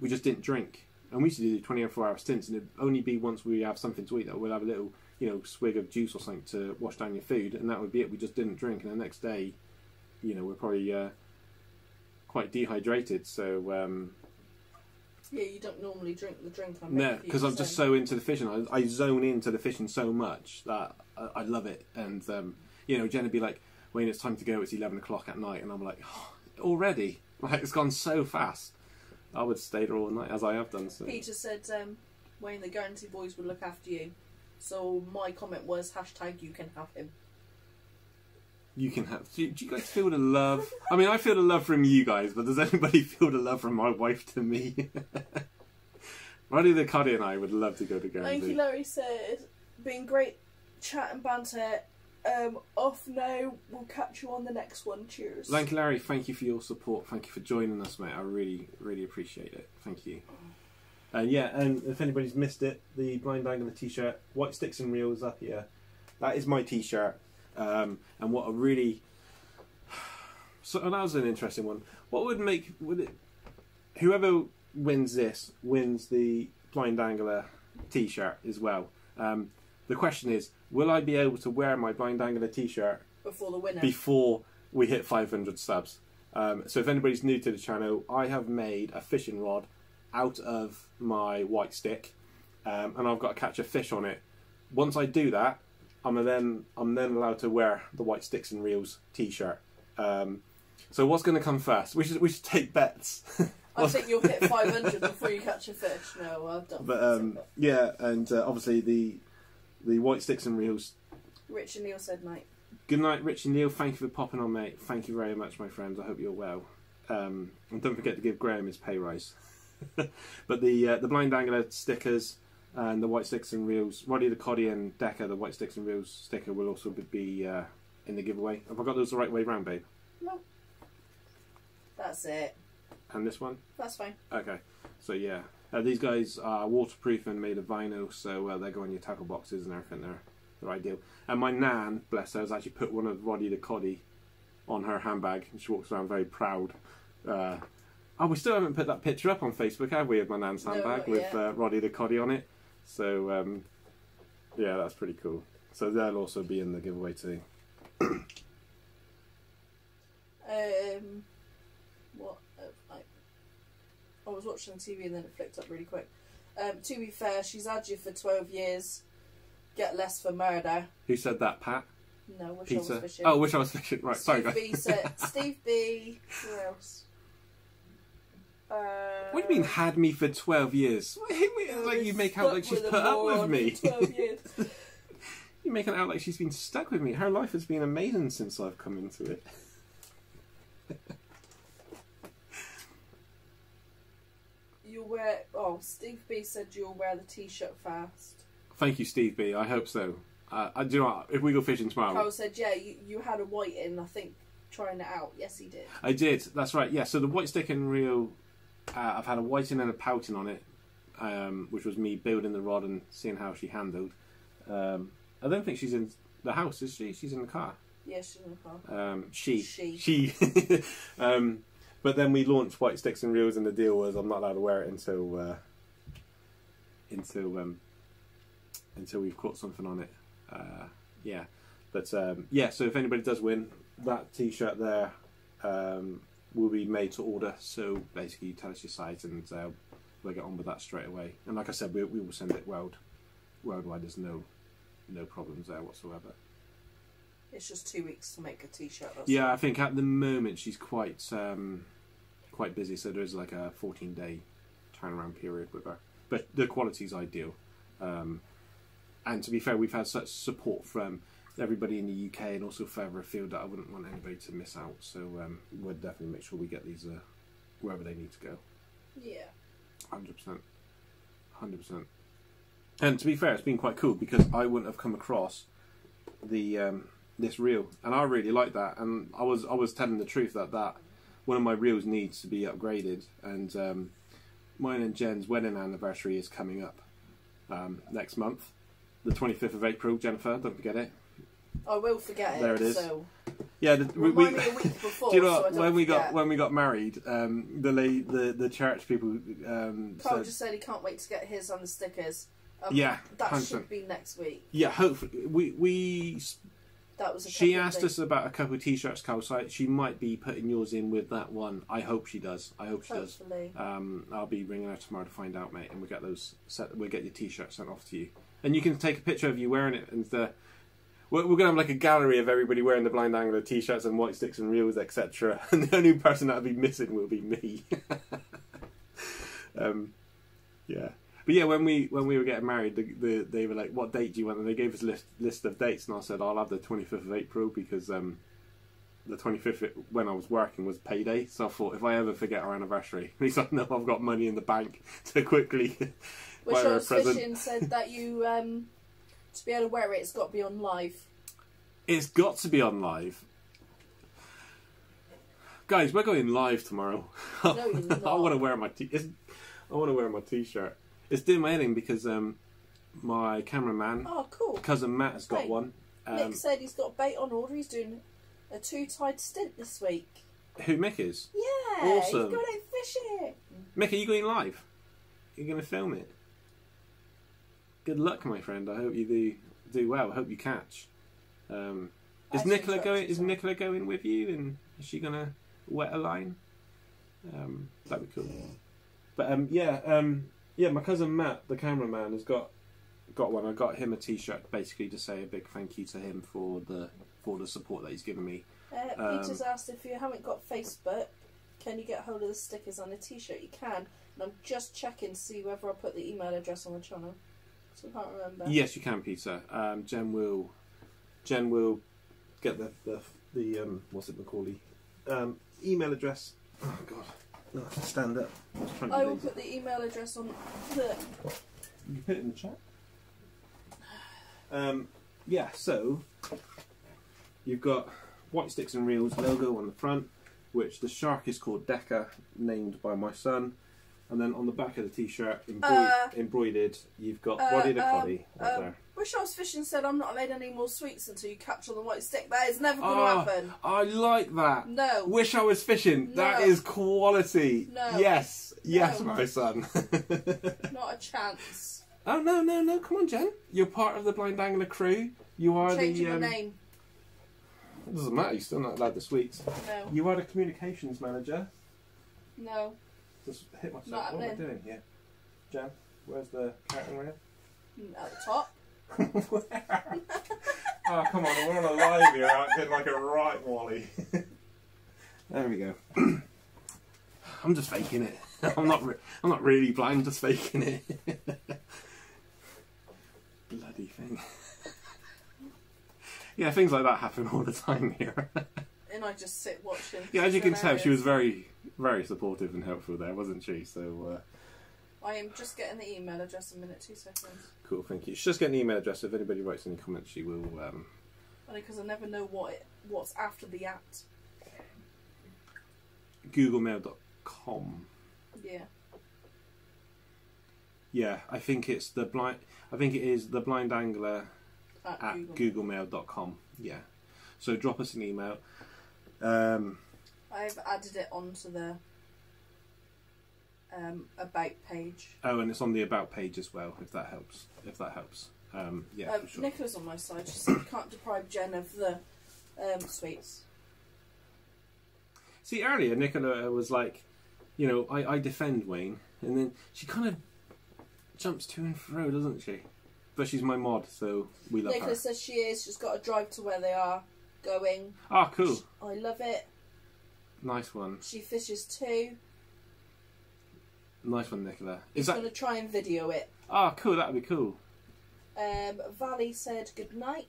we just didn't drink. And we used to do 24 hour stints, and it'd only be once we have something to eat that we'll have a little, you know, swig of juice or something to wash down your food, and that would be it. We just didn't drink, and the next day, you know, we're probably uh, quite dehydrated. So um, Yeah, you don't normally drink the drink I make no, because I'm just so into the fishing. I, I zone into the fishing so much that I, I love it. And um, you know, Jen would be like, "Wayne, it's time to go. It's 11 o'clock at night," and I'm like, oh, "Already? Like it's gone so fast." I would stay there all night as I have done. So Peter said, um, Wayne, the Guernsey boys will look after you. So my comment was hashtag you can have him. You can have. Do you, do you guys feel the love? I mean, I feel the love from you guys, but does anybody feel the love from my wife to me? Roddy the Cuddy and I would love to go to Thank you, Guernsey. Larry said, been great chat and banter. Um, off now, we'll catch you on the next one. Cheers. Thank you, Larry. Thank you for your support. Thank you for joining us, mate. I really, really appreciate it. Thank you. And yeah, and if anybody's missed it, the Blind bag and the t-shirt, White Sticks and Reels up here. That is my t-shirt. Um, and what a really so and that was an interesting one. What would make would it? Whoever wins this wins the Blind Angler t-shirt as well. Um, the question is, will I be able to wear my Blind Angler t-shirt Before the winner. before we hit 500 subs. Um, so if anybody's new to the channel, I have made a fishing rod out of my white stick, um, and I've got to catch a fish on it. Once I do that, I'm then I'm then allowed to wear the white sticks and reels T-shirt. Um, so what's going to come first? We should we should take bets. I think you'll hit 500 before you catch a fish. No, I don't. but um, yeah, and uh, obviously the the white sticks and reels Rich and Neil said night. Good night, Rich and Neil. Thank you for popping on, mate. Thank you very much, my friends. I hope you're well. Um, and don't forget to give Graham his pay rise. but the uh, the blind angler stickers and the white sticks and reels, Roddy the Coddy and Decker, the white sticks and reels sticker will also be uh, in the giveaway. Have I got those the right way round, babe? No. That's it. And this one? That's fine. Okay. So yeah, uh, these guys are waterproof and made of vinyl, so uh, they go in your tackle boxes and everything. They're they're ideal. And my nan, bless her, has actually put one of Roddy the Coddy on her handbag, and she walks around very proud. Uh, oh, we still haven't put that picture up on Facebook, have we, of my nan's handbag not with uh, Roddy the Coddy on it? So um, yeah, that's pretty cool. So they'll also be in the giveaway too. Um, what? Uh, I, I was watching TV and then it flicked up really quick. Um, to be fair, she's had you for 12 years. Get less for murder. Who said that, Pat? No, wish I Peter. was fishing. Oh, wish I was fishing. Right, sorry, Steve guys. B said. Steve B. Who else? Uh, What do you mean had me for twelve years? Like you make out like she's put up with me. 12 years. You make it out like she's been stuck with me. Her life has been amazing since I've come into it. You'll wear. Oh, Steve B said you'll wear the t-shirt first. Thank you, Steve B. I hope so. Uh, I do you know what, if we go fishing tomorrow. Carl said, yeah, you, you had a white in, I think, trying it out. Yes, he did. I did. That's right. Yeah. So the white stick and reel, uh, I've had a whiting and a pouting on it. um, which was me building the rod and seeing how she handled. Um, I don't think she's in the house, is she? She's in the car. Yeah, she's in the car. Um, she. She. She. um, but then we launched White Sticks and Reels, and the deal was I'm not allowed to wear it until uh, until um, until we've caught something on it. Uh, yeah, but um, yeah. So if anybody does win, that T-shirt there um, will be made to order. So basically, you tell us your size, and uh, we'll get on with that straight away. And like I said, we, we will send it world worldwide. There's no no problems there whatsoever. It's just two weeks to make a t-shirt. Yeah, I think at the moment she's quite um, quite busy, so there's like a 14 day turnaround period with her. But the quality's ideal. Um, and to be fair, we've had such support from everybody in the UK and also further afield that I wouldn't want anybody to miss out. So um, we'll definitely make sure we get these uh, wherever they need to go. Yeah. Hundred percent, hundred percent. And to be fair, it's been quite cool because I wouldn't have come across the um, this reel, and I really like that. And I was I was telling the truth that that one of my reels needs to be upgraded, and um, mine and Jen's wedding anniversary is coming up um, next month, the twenty fifth of April. Jennifer, don't forget it. I will forget it. There it is. So Yeah, the, we, we, me a week before. do you know so when we got when we got married, um, the la- the the church people um, Carl said, just said he can't wait to get his on the stickers. Um, Yeah, that 100%. should be next week. yeah, hopefully we we That was a She asked us about a couple of t-shirts, Carl. So she might be putting yours in with that one. I hope she does. I hope she does. Um, I'll be ringing her tomorrow to find out, mate, and we'll get those. Set, we'll get your t-shirt sent off to you, and you can take a picture of you wearing it. And the, we're, we're gonna have like a gallery of everybody wearing the blind angler t-shirts and white sticks and reels, etc. And the only person that'll be missing will be me. um, yeah. But yeah, when we when we were getting married, the, the, they were like, "What date do you want?" And they gave us a list list of dates, and I said, "I'll have the twenty fifth of April because um, the twenty fifth when I was working was payday." So I thought, if I ever forget our anniversary, at least I know I've got money in the bank to quickly Wish buy I was fishing said that you um to be able to wear it, it's got to be on live. It's got to be on live. Guys, we're going live tomorrow. No, you're I want to wear my t- I want to wear my t-shirt. It's doing my head because um, my cameraman Oh, cool. cousin Matt has got Right. one. Um, Nick said he's got bait on order. He's doing a two-tide stint this week. who Mick is? Yeah, Awesome. he's going out fishing. Mick, are you going live? You're going to film it. Good luck, my friend. I hope you do do well. I hope you catch. Um, is Nicola going? Is Nicola going with you? And is she gonna wet a line? Um, that'd be cool. But um, yeah, um, yeah. My cousin Matt, the cameraman, has got got one. I got him a T-shirt, basically to say a big thank you to him for the for the support that he's given me. Uh, Um, Peter's asked if you haven't got Facebook, can you get hold of the stickers on a T-shirt? You can. And I'm just checking to see whether I put the email address on the channel. So I can't remember. Yes, you can, Peter. Um, Jen will. Jen will get the the, the um, what's it Macaulay um, email address. Oh God, no, I stand up. I was trying to I will lazy. put the email address on the. You put it in the chat. Um, yeah, so you've got White Sticks and Reels logo on the front, which the shark is called Decker, named by my son. And then on the back of the t-shirt, embroid- Uh, embroidered, you've got uh, Roddy the um, Coddy right um, there. Wish I was fishing said I'm not made any more sweets until you catch on the white stick. That is never going to Ah, happen. I like that. No. Wish I was fishing. That No. is quality. No. Yes, yes, No. my son. Not a chance. oh no, no, no! Come on, Jen. You're part of the Blind Angler crew. You are Changing the. Um, name. It doesn't matter. You're still not allowed the sweets. No. You are the communications manager. No. Just hit myself. Not what am I happening. doing here? Jen, where's the curtain rail? Mm, at the top. Where? oh ah, come on! We're on a live here, acting like a right Wally. there we go. I'm just faking it. I'm not. I'm not really blind. Just faking it. Bloody thing. yeah, things like that happen all the time here. And I just sit watching. yeah, as you can tell, she was very, very supportive and helpful there, wasn't she? So. Uh, I am just getting the email address in a minute, two seconds. Cool, thank you. She's just get an email address. If anybody writes any comments, she will. Um, Only because I never know what it, what's after the at. Googlemail.com. Yeah. Yeah, I think it's the blind. I think it is the blind angler At, at Google. googlemail.com. Yeah. So drop us an email. Um, I've added it onto the um, about page. oh, and it's on the about page as well. If that helps. If that helps. Um, yeah, um, sure. Nicola's on my side. She said can't deprive Jen of the um, sweets. See, earlier Nicola was like, you know, I, I defend Wayne, and then she kind of jumps to and fro, doesn't she? But she's my mod, so we love Nicola her. says she is. She's got to drive to where they are going. Ah, cool. I love it. Nice one. She fishes too. Nice one, Nicola. He's Is that? going to try and video it. Ah, cool. That'd be cool. Um, Valley said good night.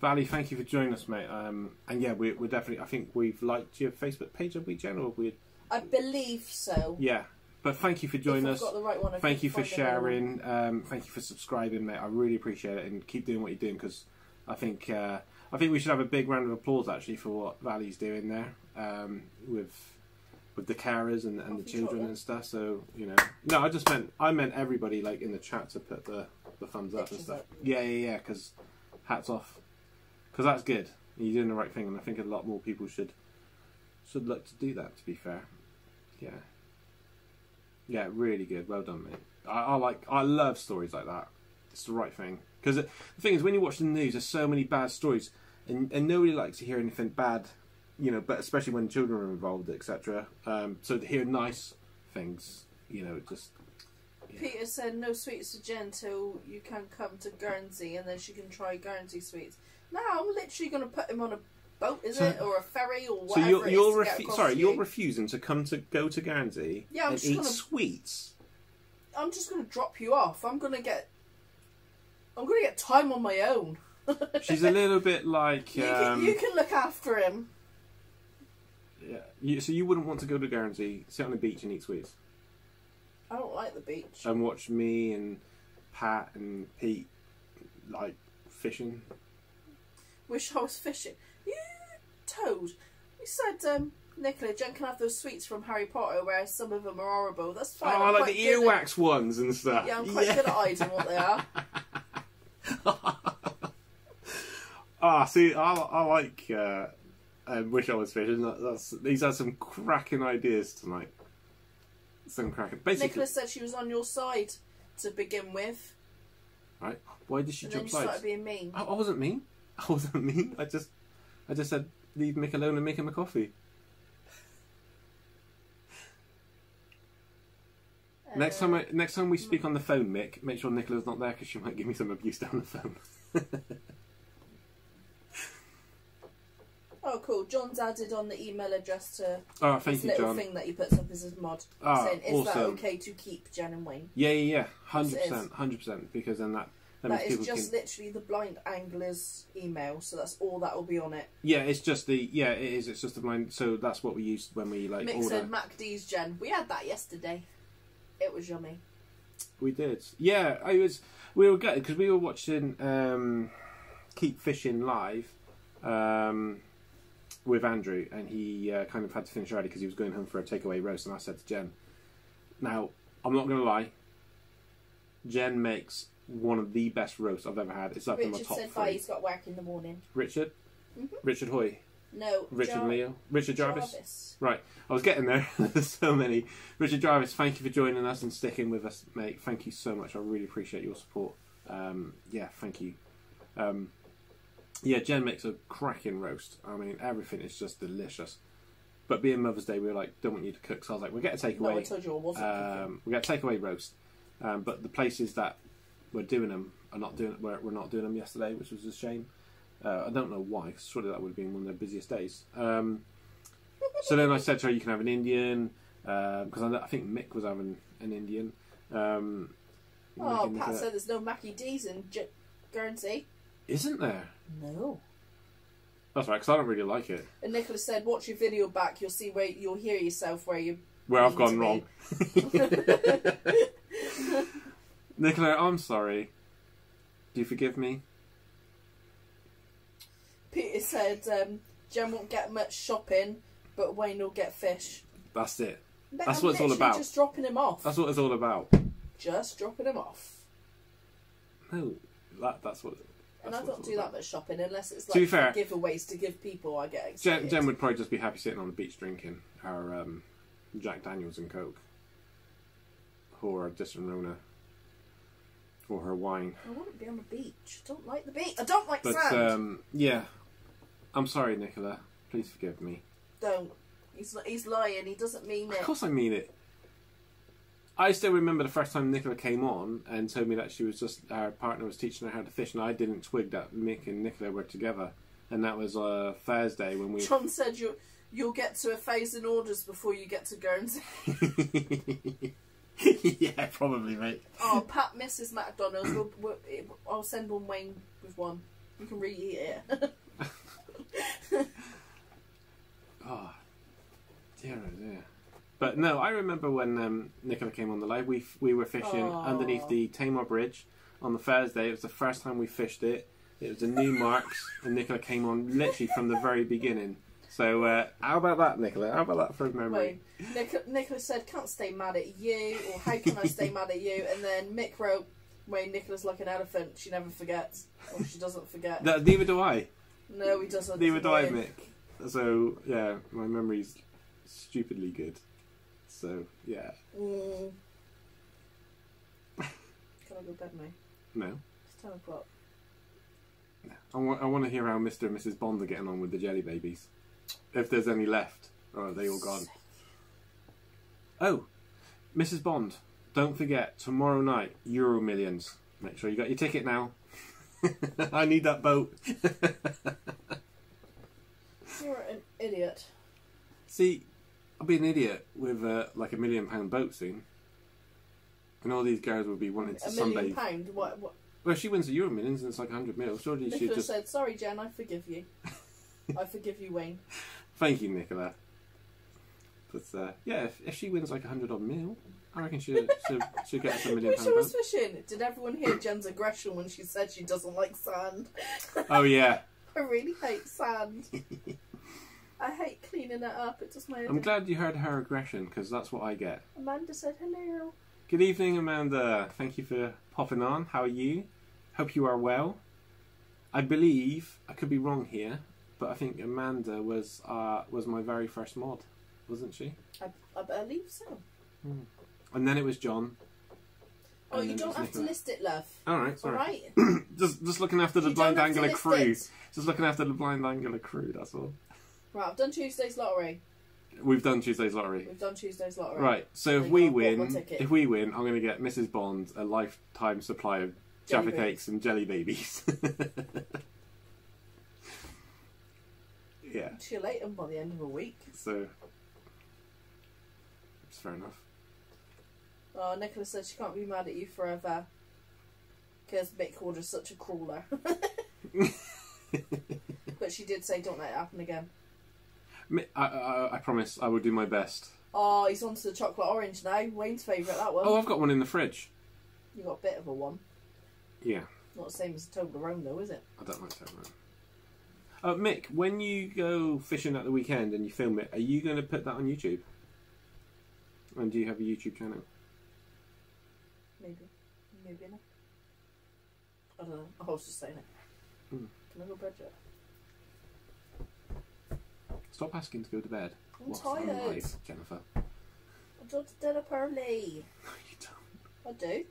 Valley, thank you for joining us, mate. Um, and yeah, we're, we're definitely. I think we've liked your Facebook page, have we, Jen? Or we? I believe so. Yeah. But thank you for joining us. Got the right one, Thank you for find the other one. sharing. Um, thank you for subscribing, mate. I really appreciate it, and keep doing what you're doing because I think uh, I think we should have a big round of applause actually for what Valley's doing there um, with with the carers and, and the children and stuff. So you know, no, I just meant I meant everybody like in the chat to put the the thumbs up and stuff. up. Yeah, yeah, yeah. Because hats off, because that's good. You're doing the right thing, and I think a lot more people should should look to do that. To be fair, yeah. Yeah, really good. Well done, mate. I, I like, I love stories like that. It's the right thing because the thing is, when you watch the news, there's so many bad stories, and and nobody likes to hear anything bad, you know. But especially when children are involved, etc. Um, so to hear nice things, you know, just Yeah. Peter said no sweets for Jen till you can come to Guernsey and then she can try Guernsey sweets. Now I'm literally going to put him on a boat, is So- it, or a ferry, or so you're you're is to get refu- sorry, to you're refusing to come to go to Guernsey Yeah, I'm and just eat gonna- sweets. I'm just going to drop you off. I'm going to get. I'm going to get time on my own. She's a little bit like. You, Um, can, you can look after him. yeah, you, so you wouldn't want to go to Guernsey, sit on the beach and eat sweets, I don't like the beach. and watch me and Pat and Pete like fishing. Wish I was fishing. You toad. You said, um, Nicola, Jen can have those sweets from Harry Potter where some of them are horrible. That's Oh, fine. I I'm like quite the good at- earwax ones and stuff. Yeah, I'm quite good at hiding what they are. Ah, see, I, I like. Uh, I wish I was fishing. That, that's he's had some cracking ideas tonight. Some cracking. Basically, Nicola said she was on your side to begin with, right? Why did she and then jump you started sides? being mean. I, I wasn't mean. I wasn't mean. I just, I just said leave Mick alone and make him a coffee. Next time, I, next time we speak on the phone, Mick, make sure Nicola's not there because she might give me some abuse down the phone. Oh, cool. John's added on the email address to Oh, this thank you, little John. thing that he puts up as his mod, Ah, saying, "Is that okay to keep Jen and Wayne?" Yeah, yeah, yeah, hundred Yes, it is. percent, hundred percent. Because then that that, That is just can. literally the blind angler's email, so that's all that will be on it. Yeah, it's just the yeah, it is. It's just the blind. So that's what we use when we like Mick order. MacD's Jen. We had that yesterday. It was yummy. We did. Yeah, I was. We were gutted because we were watching um, Keep Fishing live um, with Andrew, and he uh, kind of had to finish early because he was going home for a takeaway roast. And I said to Jen, "Now, I'm not going to lie. Jen makes one of the best roasts I've ever had. It's up in my Richard top said bye. three. He's got work in the morning. Richard, Mhm. Richard Hoy, No, Richard Jar- Leo, Richard Jarvis. Jarvis. Right, I was getting there. There's so many. Richard Jarvis, thank you for joining us and sticking with us, mate. Thank you so much. I really appreciate your support. Um, yeah, thank you. Um, yeah, Jen makes a cracking roast. I mean, everything is just delicious. But being Mother's Day, we were like, don't want you to cook, so I was like, we'll get a No, I takeaway. told you I wasn't. Um, we get a takeaway roast. Um, but the places that we're doing them are not doing. We're, we're not doing them yesterday, which was a shame. Uh, I don't know why. 'cause surely that would have been one of their busiest days. Um, so then I said to her, "You can have an Indian," because I, I think Mick was having an Indian. Um, oh, Pat said there's no Mackie D's in J- Guernsey. Isn't there? No. That's right, because I don't really like it. And Nicholas said, "Watch your video back. You'll see where you'll hear yourself where you." Where I've gone wrong. Nicola, I'm sorry. Do you forgive me? Peter said, um, "Jen won't get much shopping, but Wayne will get fish." That's it. But That's I'm what it's all about. Just dropping him off. That's what it's all about. just dropping him off. No, that that's what. And I don't do that much shopping unless it's To like be fair- giveaways to give people. I get Jen, excited. Jen would probably just be happy sitting on the beach drinking her um, Jack Daniels and Coke, or a Disaronno, or her wine. I wouldn't be on the beach. I don't like the beach. I don't like But sand. um, yeah, I'm sorry, Nicola. Please forgive me. don't. He's he's lying. He doesn't mean it. Of course, I mean it. I still remember the first time Nicola came on and told me that she was just her partner was teaching her how to fish, and I didn't twig that Mick and Nicola were together, and that was uh, Thursday when we. John said you you'll get to a phase in orders before you get to Guernsey. yeah, probably, mate. Oh, Pat misses McDonald's. We'll, we'll, I'll send one Wayne with one. You can reheat it. Oh, dear, oh dear. But no, I remember when um, Nicola came on the live. We f- we were fishing Aw. underneath the Tamar Bridge on the Thursday. It was the first time we fished it. It was a new marks, and Nicola came on literally from the very beginning. So uh, how about that, Nicola? How about that for a memory? Wayne. Nic- Nicholas said, "Can't stay mad at you," or "How can I stay mad at you?" And then Mick wrote, "Wayne Nicholas like an elephant. She never forgets, or she doesn't forget." No, neither do I. no, he doesn't. Neither do I, Mick. So yeah, my memory's stupidly good. So yeah, Mm. Can I go to bed now? no. It's ten o'clock. I want, I want to hear how Mr. and Mrs. Bond are getting on with the jelly babies. If there's any left. Or are they all gone? Oh, Mrs. Bond, don't forget, tomorrow night, Euro Millions. Make sure you got your ticket now. I need that boat. You're an idiot. See, I'll be an idiot with uh, like a million pound boat soon. And all these girls would be wanting to A million sunbathe. pound. What? what? Well, if she wins the Euro Millions and it's like 100 mil, surely she just. said, "Sorry, Jen. I forgive you. I forgive you, Wayne." Thank you, Nicola. But uh, yeah, if, if she wins like a hundred odd mil, I reckon she'll, she'll, she'll get us a million When pound she was boat. fishing, did everyone hear Jen's aggression when she said she doesn't like sand? Oh yeah, I really hate sand. I hate cleaning it up. It does my I'm glad you heard her aggression because that's what I get. Amanda said hello. Good evening, Amanda. Thank you for popping on. How are you? Hope you are well. I believe I could be wrong here, but I think Amanda was uh, was my very first mod, wasn't she? I, I believe so. And then it was John. Oh, you don't have to Nicola. list it, love. All right, sorry. Alright? Just just looking after the You blind don't have to angler crew. it. Just looking after the blind angler crew. That's all. Right, I've done Tuesday's lottery. We've done Tuesday's lottery. We've done Tuesday's lottery. Right. So if we you go, bought my win, if we win, I'm going to get Mrs. Bond a lifetime supply of Jelly Jaffa babies. cakes and jelly babies. yeah. She'll eat them by the end of a week. So it's fair enough. Oh, Nicola said she can't be mad at you forever. Because Mick called her such a crawler. but she did say, don't let it happen again. I, I, I promise I will do my best. Oh, he's on to the chocolate orange now. Wayne's favourite, that one. Oh, I've got one in the fridge. You got a bit of a one. Yeah, Not the same as Toblerone, though, is it? I don't like Toblerone. Uh, Mick, when you go fishing at the weekend and you film it, are you going to put that on YouTube? And do you have a YouTube channel? Maybe. Maybe not. I don't know. I was just saying it. Hmm. Can I go bed yet? Stop asking to go to bed. I'm Whilst tired. live, Jennifer. I don't get up early. No, you don't. I do.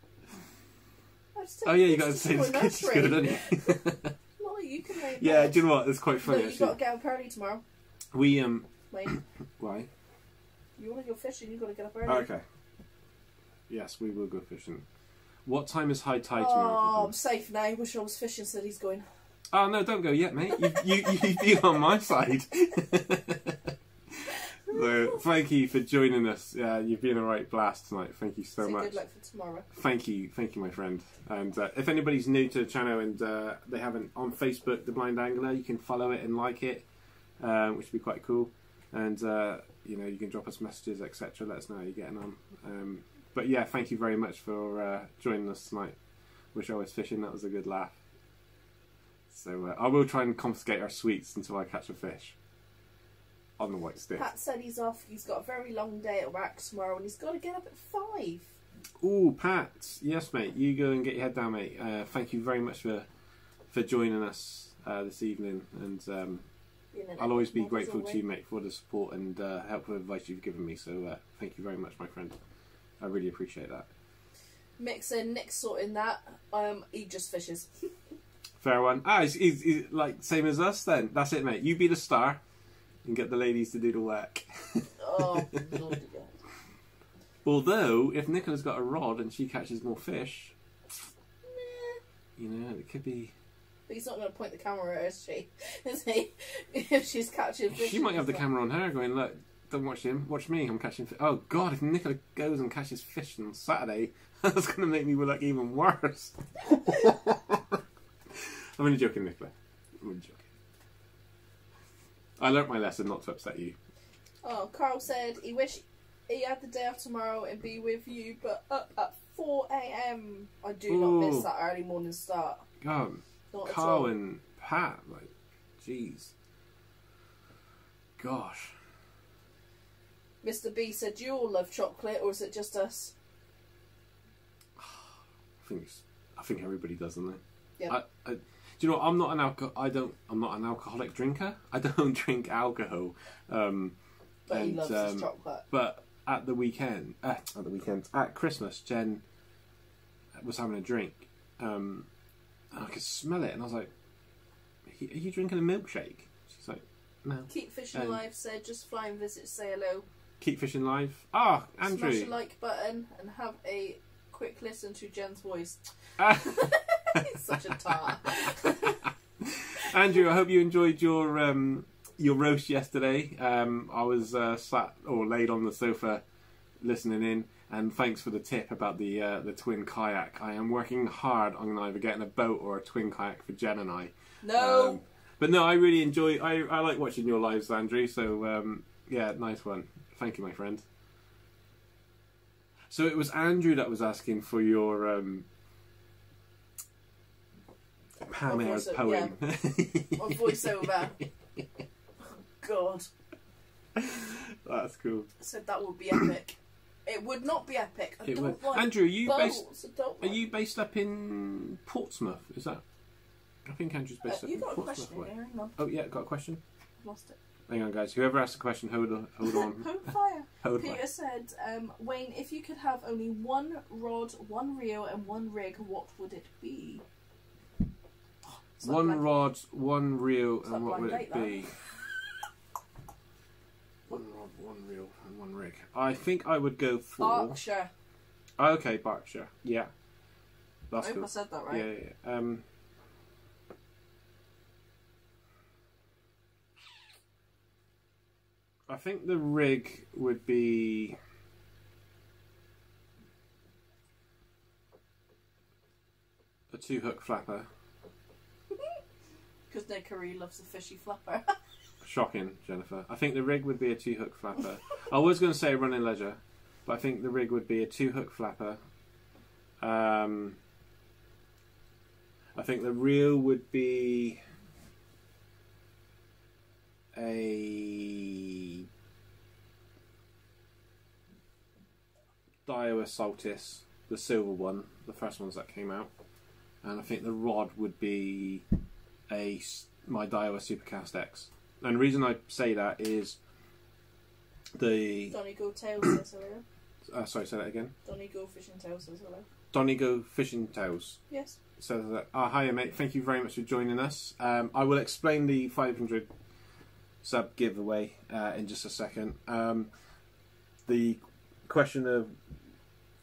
I to Oh yeah, you got to say this kid's good, don't you? No, you can yeah, do you know what? It's quite No, funny you actually. got to get up early tomorrow. We um, Wayne, why? you want to go fishing, You've got to get up early. Oh, okay. Yes, we will go fishing. What time is high tide tomorrow? Oh? I'm safe now. I Wish I was fishing, said he's going. Oh no, don't go yet, mate. You you you've been on my side. so thank you for joining us. Yeah, you've been a right blast tonight. Thank you so much. good luck for tomorrow. Thank you, thank you, my friend. And uh, if anybody's new to the channel and uh, they haven't on Facebook, The Blind Angler, you can follow it and like it, uh, which would be quite cool. And uh, you know, you can drop us messages, etc. Let us know how you're getting on. Um, but yeah, thank you very much for uh, joining us tonight. Wish I was fishing. That was a good laugh. So uh, I will try and confiscate our sweets until I catch a fish on the white stick. Pat said he's off. He's got a very long day at work tomorrow, and he's got to get up at five. Oh, Pat. Yes, mate. You go and get your head down, mate. Uh, thank you very much for for joining us uh, this evening, and um, I'll always be grateful to you, mate, for the support and uh, helpful advice you've given me. So, uh, thank you very much, my friend. I really appreciate that. Said Nick's sorting that. Um, he just fishes. Fair one. Ah, he's, he's, he's like same as us. Then that's it, mate. You be the star, and get the ladies to do the work. Oh. Although, if Nicola's got a rod and she catches more fish, Nah. you know, it could be. But he's not going to point the camera at her, is she? Is he? if she's catching fish. She might have the camera on her, going, "Look, don't watch him. Watch me. I'm catching fish." Oh God! If Nicola goes and catches fish on Saturday, that's going to make me look even worse. I'm only joking, Nicola. I'm only joking. I learnt my lesson not to upset you. Oh, Carl said he wish he had the day off tomorrow and be with you, but up at 4 a.m. I do not miss that early morning start. God, Not Carl and Pat, like, jeez, gosh. Mr. B said, "Do you all love chocolate, or is it just us?" I think it's, I think everybody does, don't they? Yeah. I, I, you know? I'm not an alco- I don't. I'm not an alcoholic drinker. I don't drink alcohol. Um, But he loves um, his chocolate. but at the weekend, uh, at the weekend, at Christmas, Jen was having a drink. Um, and I could smell it, and I was like, "Are you- drinking a milkshake?" She's like, "No." Keep fishing um, live said, "Just fly and visit, say hello, Keep fishing live. Ah, Andrew. smash the like button, and have a quick listen to Jen's voice." Ah. Such a tart. Andrew, I hope you enjoyed your um, your roast yesterday. Um, I was uh, sat or laid on the sofa listening in, and thanks for the tip about the uh, the twin kayak. I am working hard on either getting a boat or a twin kayak for Jen and I. no. Um, but no, I really enjoy. I, I like watching your lives, Andrew. So um, yeah, nice one. Thank you, my friend. So it was Andrew that was asking for your um, Pam My Ayres voice- poem. On voiceover. God. That's cool. said that would be epic. It would not be epic. I It don't would. Andrew, are you based? Are you based up in Portsmouth? Is that? I think Andrew's Uh, based up you in got a Portsmouth. question here. Hang on. Oh yeah, got a question. Lost it. Hang on, guys. Whoever asked the question, hold on, hold on, Home fire. hold Peter on. said, um, Wayne, if you could have only one rod, one reel, and one rig, what would it be? Like One rod, one reel, It's like and what would it be? one rod, one reel, and one rig. I think I would go for. Berkshire. Okay, Berkshire. Yeah, I hope cool. I said that right. Yeah, yeah, yeah. Um, I think the rig would be. A two hook flapper. Because Nick Curry loves a fishy flapper. Shocking, Jennifer. I think the rig would be a two hook flapper. I was going to say running ledger, but I think the rig would be a two hook flapper. Um, I think the reel would be a Daiwa Saltist, the silver one, the first ones that came out, and I think the rod would be a my Daiwa Supercast X. And the reason I say that is the Donny Go Tails says hello. uh, sorry, say that again. Donny Go Fishing Tails says hello. Donigo Fishing Tails Yes. says that. Uh, hiya, mate. Thank you very much for joining us. Um, I will explain the 500 sub giveaway uh, in just a second. Um, the question of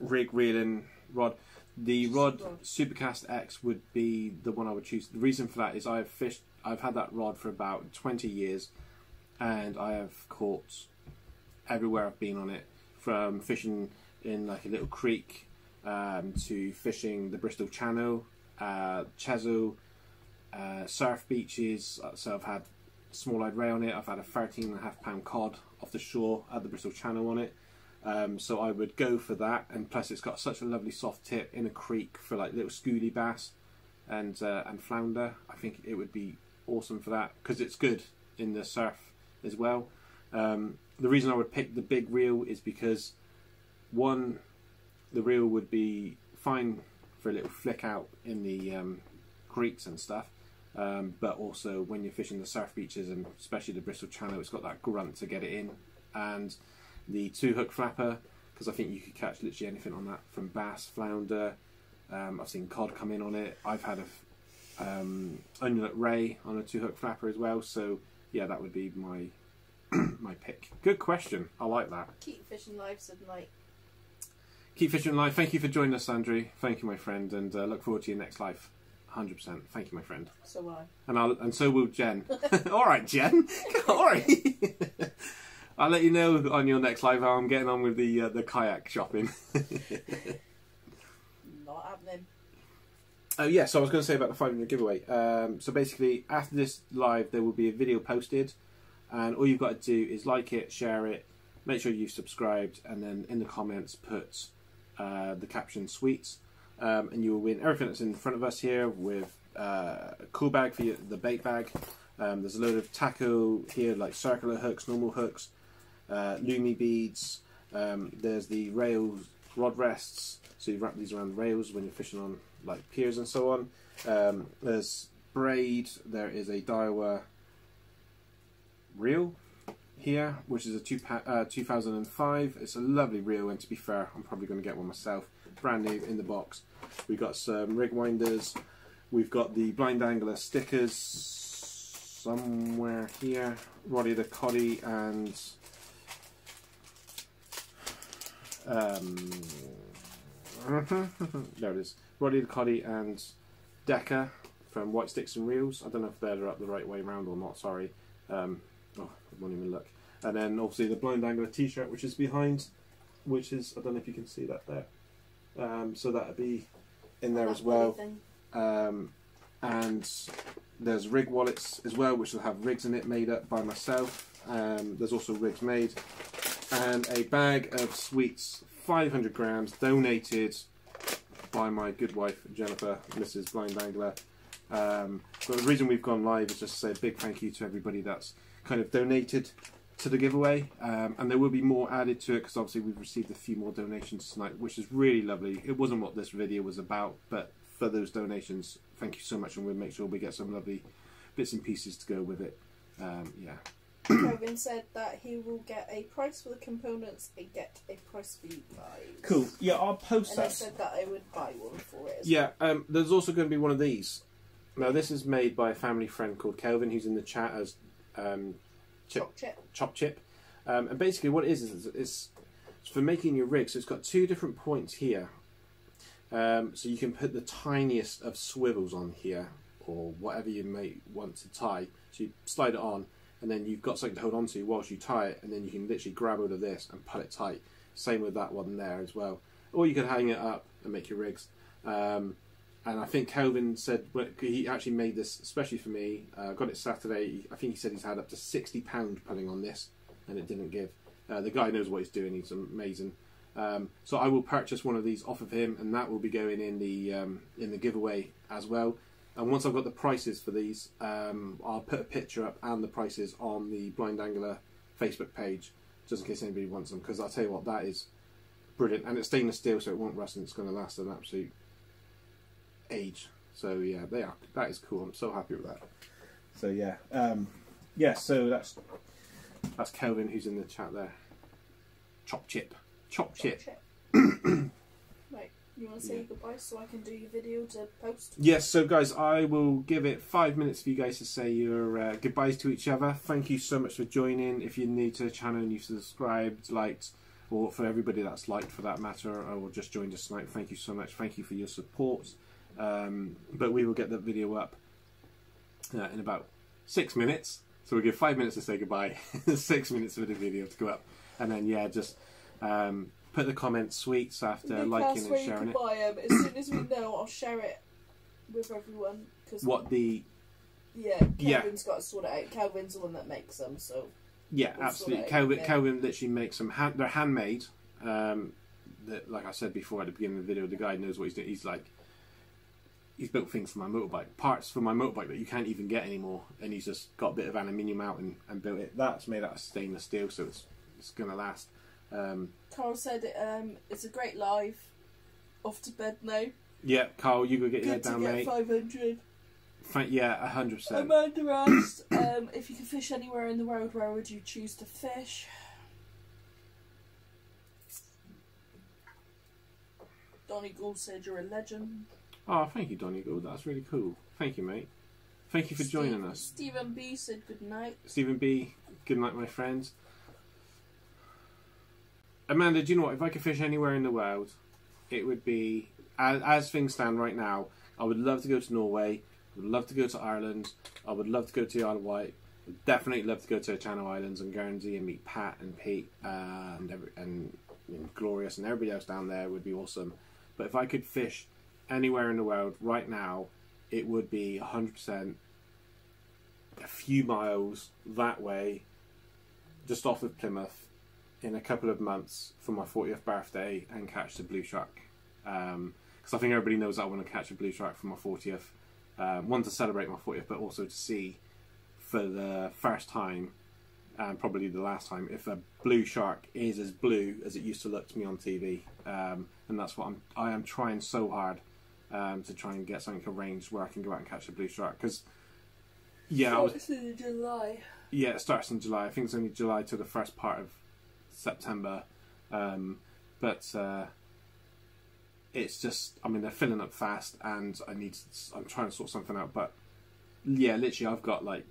rig, reel, and rod. The rod. Supercast X would be the one I would choose. The reason for that is I've fished. I've had that rod for about 20 years, and I have caught everywhere I've been on it, from fishing in like a little creek um, to fishing the Bristol Channel, uh, Chesil, uh, surf beaches. So I've had small-eyed ray on it. I've had a 13 and a half pound cod off the shore at the Bristol Channel on it. Um, so I would go for that, and plus it's got such a lovely soft tip in a creek for like little schoolie bass and uh, and flounder. I think it would be awesome for that because it's good in the surf as well. Um, the reason I would pick the big reel is because one, the reel would be fine for a little flick out in the um, creeks and stuff. Um, but also when you're fishing the surf beaches and especially the Bristol Channel, it's got that grunt to get it in. And the two hook flapper, because I think you could catch literally anything on that from bass, flounder. Um, I've seen cod come in on it. I've had a um, undulate ray on a two hook flapper as well. So yeah, that would be my my pick. Good question. I like that. Keep fishing lives at night. Keep fishing live. Thank you for joining us, Andrew. Thank you, my friend, and uh, look forward to your next live. 100%. Thank you, my friend. So will I. And I'll, and so will Jen. All right, Jen. All right. I'll let you know on your next live how I'm getting on with the uh, the kayak shopping. Not happening. Oh yeah, so I was going to say about the 500 giveaway. Um, so basically, after this live, there will be a video posted, and all you've got to do is like it, share it, make sure you've subscribed, and then in the comments put uh, the caption "sweets," um, and you will win everything that's in front of us here with uh, a cool bag for your, the bait bag. Um, there's a load of tackle here, like circular hooks, normal hooks, uh, lumi beads. Um, there's the rails, rod rests. So you wrap these around the rails when you're fishing on like piers and so on. Um, there's braid. There is a Daiwa reel here, which is a two uh, 2005. It's a lovely reel, and to be fair, I'm probably going to get one myself. Brand new in the box. We've got some rig winders. We've got the blind angler stickers somewhere here. Roddy the Coddy and um, there it is. Roddy the Coddy and Decker from White Sticks and Reels. I don't know if they're up the right way around or not. Sorry. Um, oh, I won't even look. And then obviously the Blind Angler T-shirt, which is behind, which is I don't know if you can see that there. Um, so that'd be in there as well. Um, and there's rig wallets as well, which will have rigs in it made up by myself. Um, there's also rigs made, and a bag of sweets, 500 grams, donated by my good wife Jennifer, Mrs. Blind Angler. Um, but the reason we've gone live is just to say a big thank you to everybody that's kind of donated to the giveaway, um, and there will be more added to it because obviously we've received a few more donations tonight, which is really lovely. It wasn't what this video was about, but for those donations, thank you so much, and we'll make sure we get some lovely bits and pieces to go with it. Um, yeah, Kevin said that he will get a price for the components and get a price for you guys. cool. Yeah, I'll post And I said that I would buy one for it. As Yeah, um, there's also going to be one of these. Now, this is made by a family friend called Kelvin, who's in the chat as um, Chip, Choc chip. Chop Chip. Um, and basically, what it is is it's, it's for making your rig. So it's got two different points here. Um, so you can put the tiniest of swivels on here, or whatever you may want to tie. So you slide it on, and then you've got something to hold on to whilst you tie it, and then you can literally grab hold of this and pull it tight. Same with that one there as well. Or you could hang it up and make your rigs. Um, and I think Kelvin said he actually made this especially for me. Uh, got it Saturday. I think he said he's had up to sixty pound pulling on this, and it didn't give. Uh, the guy knows what he's doing. He's amazing. Um, so I will purchase one of these off of him, and that will be going in the um, in the giveaway as well. And once I've got the prices for these, um, I'll put a picture up and the prices on the Blind Angler Facebook page, just in case anybody wants them. Because I'll tell you what, that is brilliant, and it's stainless steel, so it won't rust, and it's going to last an absolute age. So yeah, they are. That is cool. I'm so happy with that. So yeah, um, yeah. So that's that's Kelvin who's in the chat there. Chop chip, chop chip. Choc chip. You want to say Yeah. goodbye so I can do your video to post? Yes, so guys, I will give it five minutes for you guys to say your uh, goodbyes to each other. Thank you so much for joining. If you're new to the channel and you've subscribed, liked, or for everybody that's liked for that matter, or just joined us tonight, thank you so much. Thank you for your support. Um, but we will get that video up uh, in about six minutes. So we'll give five minutes to say goodbye, six minutes for the video to go up, and then yeah, just um, put the comments sweets after Nick liking and sharing it. buy them. As soon as we know, I'll share it with everyone. Cause What the Yeah, Yeah. Calvin's got to sort it out. Calvin's the one that makes them, so Yeah, We'll absolutely. sort it out, Kelvin. Kelvin literally makes them. Hand, they're handmade. Um, that, like I said before at the beginning of the video, the guy knows what he's doing. He's like, he's built things for my motorbike, parts for my motorbike that you can't even get anymore, and he's just got a bit of aluminium out and, and built it. That's made out of stainless steel, so it's it's gonna last. Um, Carl said it, um, it's a great live. Off to bed now. Yeah, Carl, you go get your head Good to down, get mate. 500. Thank- yeah, hundred percent. Amanda asked um, if you could fish anywhere in the world, where would you choose to fish? Donny Gould said you're a legend. Oh, thank you, Donny Gould. That's really cool. Thank you, mate. Thank you for joining Steve- us, Stephen B said good night. Stephen B. Good night, my friends. Amanda, do you know what? If I could fish anywhere in the world, it would be as, as things stand right now. I would love to go to Norway. I would love to go to Ireland. I would love to go to the Isle of Wight. Would definitely love to go to the Channel Islands and Guernsey and meet Pat and Pete uh, and every, and know, Glorious and everybody else down there would be awesome. But if I could fish anywhere in the world right now, it would be 100% a few miles that way, just off of Plymouth, in a couple of months for my 40th birthday and catch the blue shark. Because I think everybody knows I want to catch a blue shark for my 40th. Um, one to celebrate my 40th, but also to see for the first time and probably the last time if a blue shark is as blue as it used to look to me on TV. Um, and that's what I'm. I am trying so hard um, to try and get something arranged where I can go out and catch a blue shark. Because yeah, was, in July. yeah, it starts in July. I think it's only July to the first part of September. Um, but uh, it's just, I mean, they're filling up fast, and I need. To, I'm trying to sort something out. But yeah, literally, I've got like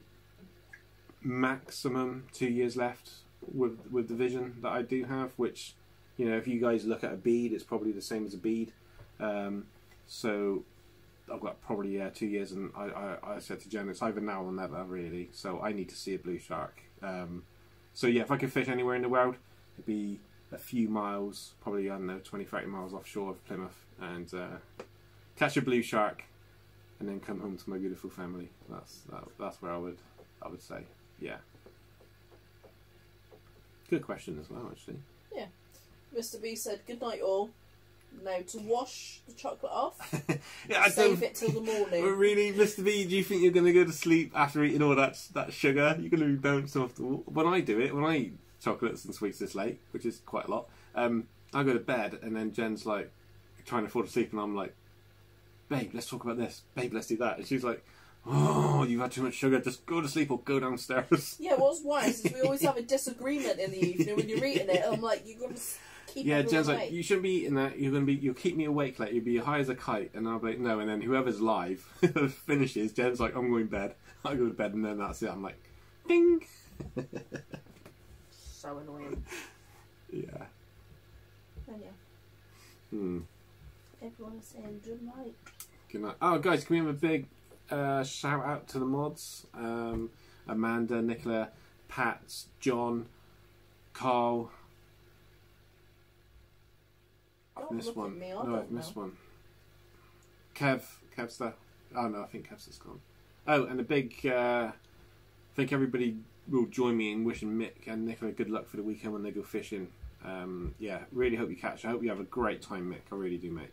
maximum two years left with with the vision that I do have. Which, you know, if you guys look at a bead, it's probably the same as a bead. Um, so I've got probably yeah two years, and I, I, I said to Jen, it's either now or never, really. So I need to see a blue shark. Um, so yeah, if I could fish anywhere in the world, it'd be a few miles, probably I don't know, 20, 30 miles offshore of Plymouth, and uh, catch a blue shark, and then come home to my beautiful family. That's that, that's where I would I would say yeah. Good question as well, actually. Yeah. Mr. B said good night all. Now to wash the chocolate off, yeah, I save it till the morning. But really, Mr. B, do you think you're going to go to sleep after eating all that that sugar? You're going to be bouncing off the wall. When I do it, when I chocolates and sweets this late, which is quite a lot, um, I go to bed and then Jen's like trying to fall asleep, and I'm like, "Babe, let's talk about this. Babe, let's do that." And she's like, "Oh, you've had too much sugar. Just go to sleep or go downstairs." Yeah, what's wise is we always have a disagreement in the evening when you're eating it. I'm like, you're gonna keep Yeah, everyone Jen's like, you shouldn't be eating that. You're gonna be, you'll keep me awake. Like you'll be high as a kite, and I'll be like, no. And then whoever's live finishes. Jen's like, I'm going to bed. I go to bed, and then that's it. I'm like, ding. So annoying. Yeah. And yeah, Hmm. everyone's saying good night. Good night. Oh, guys, can we have a big uh, shout out to the mods? Um, Amanda, Nicola, Pat, John, Carl. I've missed one. me, I no, I've missed know. one. Kev, Kevster. Oh no, I think Kevster's gone. Oh, and a big. Uh, I think everybody will join me in wishing Mick and Nicola good luck for the weekend when they go fishing. Um, yeah, really hope you catch. I hope you have a great time, Mick. I really do, mate.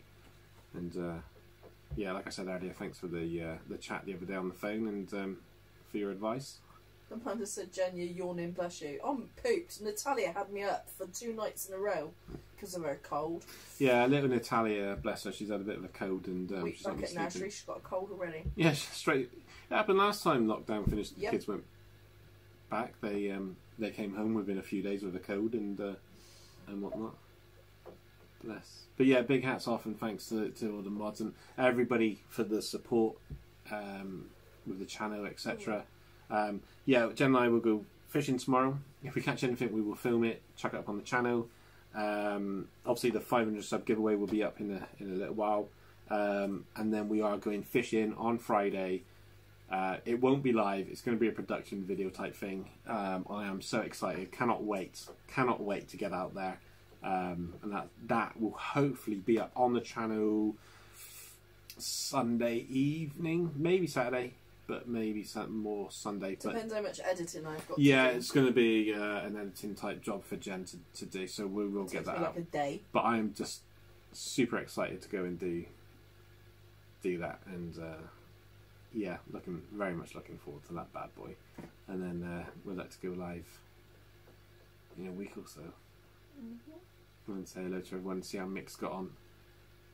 And uh, yeah, like I said earlier, thanks for the uh, the chat the other day on the phone and um, for your advice. Amanda said, Jen, you're yawning, bless you. I'm pooped. Natalia had me up for two nights in a row because of her cold. Yeah, little Natalia, bless her, she's had a bit of a cold and um, Week she's back not at sleeping. nursery, she's got a cold already. Yeah, straight. It happened last time lockdown finished. The Yep. kids went back. They um, they came home within a few days with a cold and uh, and whatnot. Bless. But yeah, big hats off and thanks to, to all the mods and everybody for the support um, with the channel, etc. Um, yeah, Jen and I will go fishing tomorrow. If we catch anything, we will film it, chuck it up on the channel. Um, obviously, the 500 sub giveaway will be up in a in a little while, um, and then we are going fishing on Friday. Uh, it won't be live. It's going to be a production video type thing. Um, I am so excited. Cannot wait. Cannot wait to get out there. Um, and that that will hopefully be up on the channel Sunday evening, maybe Saturday, but maybe some more Sunday. But Depends how much editing I've got yeah, it's going to be uh, an editing type job for Jen to, to do. So we will It get that out. like a day. But I am just super excited to go and do do that, and uh, yeah, looking very much looking forward to that bad boy. And then uh, we'd like to go live in a week or so. Mm-hmm. And say hello to everyone, see how Mick's got on.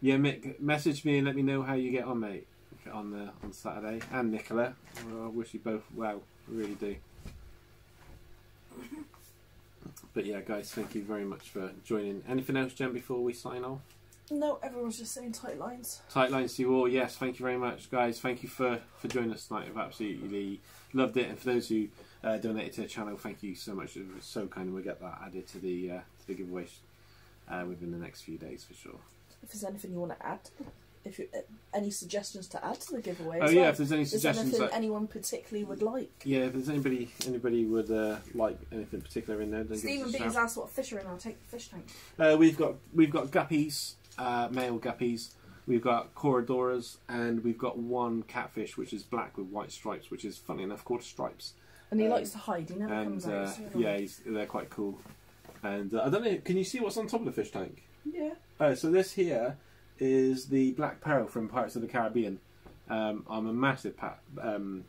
yeah, Mick, message me and let me know how you get on, mate, on the on Saturday. And Nicola, Well, I wish you both well. I really do. But yeah, guys, thank you very much for joining. Anything else, Jen, before we sign off? No, everyone's just saying tight lines. Tight lines to you all. Yes, thank you very much, guys. Thank you for, for joining us tonight. I've absolutely loved it. And for those who uh, donated to the channel, thank you so much. It was so kind. and We'll get that added to the uh, to the giveaway uh, within the next few days for sure. If there's anything you want to add, if you, uh, any suggestions to add to the giveaway. Oh yeah, well. if there's any suggestions, that, anyone particularly would like? yeah, if there's anybody anybody would uh, like anything particular in there, then Stephen Beans asked what fish are in. I'll take the fish tank. Uh, we've got we've got guppies, uh, male guppies. We've got corydoras, and we've got one catfish, which is black with white stripes, which is funny enough called stripes. And he Um, likes to hide. He never and comes out. uh, yeah, he's, they're quite cool. And uh, I don't know, can you see what's on top of the fish tank? yeah. Oh, so this here is the black pearl from Pirates of the Caribbean. Um, I'm a massive pa- um,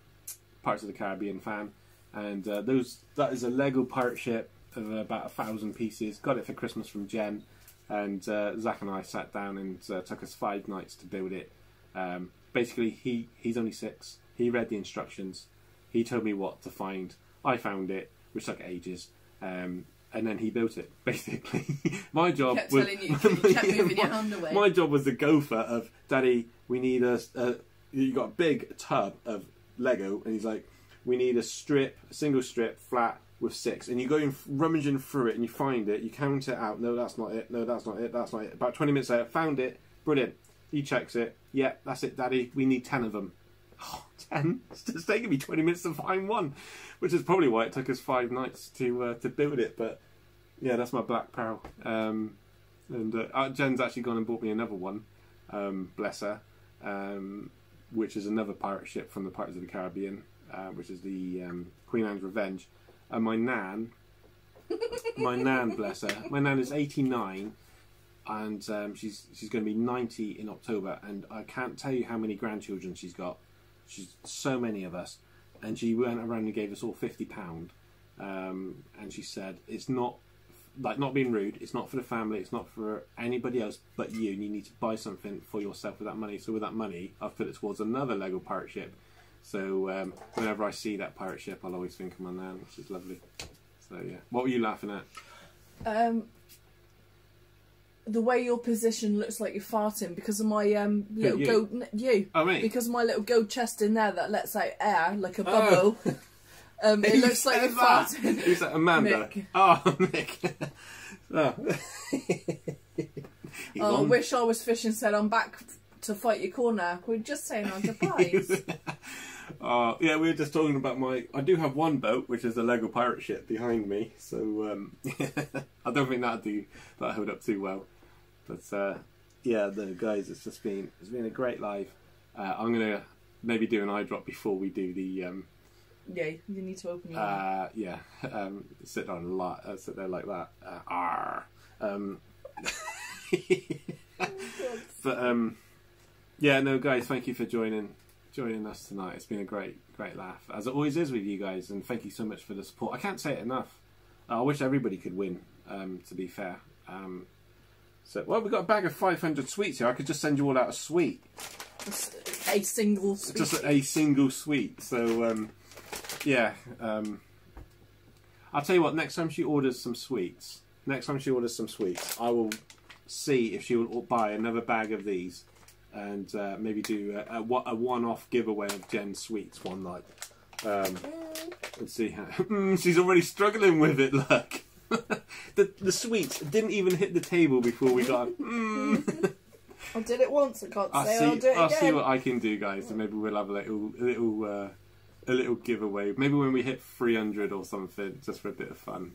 Pirates of the Caribbean fan, and uh, those that is a Lego pirate ship of about a thousand pieces. Got it for Christmas from Jen, and uh, Zach and I sat down and uh, took us five nights to build it. Um, basically, he he's only six. He read the instructions. He told me what to find. I found it, which took ages. Um, and then he built it. Basically, my job was you, you kept moving your hand away. my job was the gopher of Daddy. We need a, a you got a big tub of Lego, and he's like, we need a strip, a single strip, flat with six, and you go in rummaging through it, and you find it, you count it out. No, that's not it. No, that's not it. That's not it. About twenty minutes later, found it. Brilliant. He checks it. Yeah, that's it, Daddy. We need ten of them. Oh, ten? It's just taking me twenty minutes to find one, which is probably why it took us five nights to uh, to build it. But yeah, that's my black pearl. Um, and uh, uh, Jen's actually gone and bought me another one, um, bless her, um, which is another pirate ship from the Pirates of the Caribbean, uh, which is the um, Queen Anne's Revenge. And my nan, my nan, bless her, my nan is 89, and um, she's she's going to be 90 in October, and I can't tell you how many grandchildren she's got. She's so many of us, and she went around and gave us all 50 pound, um, and she said it's not like not being rude. It's not for the family. It's not for anybody else but you. And you need to buy something for yourself with that money. So with that money, I've put it towards another Lego pirate ship. So um, whenever I see that pirate ship, I'll always think of my nan, which is lovely. So yeah, what were you laughing at? Um, the way your position looks like you're farting because of my um little you? gold you Oh me. because of my little gold chest in there that lets out air like a Oh. bubble. um, it looks like you're that? farting. Who's that? Amanda. Mick. Oh, Mick. oh. Oh, I wish I was fishing said I'm back to fight your corner. We're just saying I'm surprised. Uh, yeah, we were just talking about my. I do have one boat, which is a Lego pirate ship behind me. So um, I don't think that'd do that hold up too well. But uh, yeah, the guys, it's just been it's been a great live. Uh, I'm gonna maybe do an eye drop before we do the um, yeah, you need to open your uh, yeah um, sit down a lot, uh, sit there like that. Uh, arr. Um, but um, yeah, no, guys, thank you for joining joining us tonight. It's been a great great laugh, as it always is with you guys, and thank you so much for the support. I can't say it enough. I wish everybody could win. Um, to be fair. Um, so, well, we've got a bag of 500 sweets here. I could just send you all out a sweet. Just a single sweet. Just a single sweet. So, um, yeah. Um, I'll tell you what, next time she orders some sweets, next time she orders some sweets, I will see if she will buy another bag of these and uh, maybe do a, a, one- a one-off giveaway of Jen's sweets one night. Um, and see how Mm, she's already struggling with it. Look, the the sweets didn't even hit the table before we got. Mm. I did it once. I can't I'll say see. I'll do it I'll again. see what I can do, guys, and maybe we'll have a little, a little, uh, a little giveaway. Maybe when we hit 300 or something, just for a bit of fun.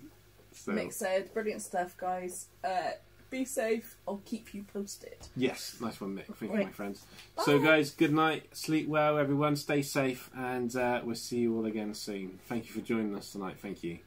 So said, "Brilliant stuff, guys. Uh, be safe. I'll keep you posted." yes, nice one, Nick. Thank you, my friends. So, guys, good night. Sleep well, everyone. Stay safe, and uh, we'll see you all again soon. Thank you for joining us tonight. Thank you.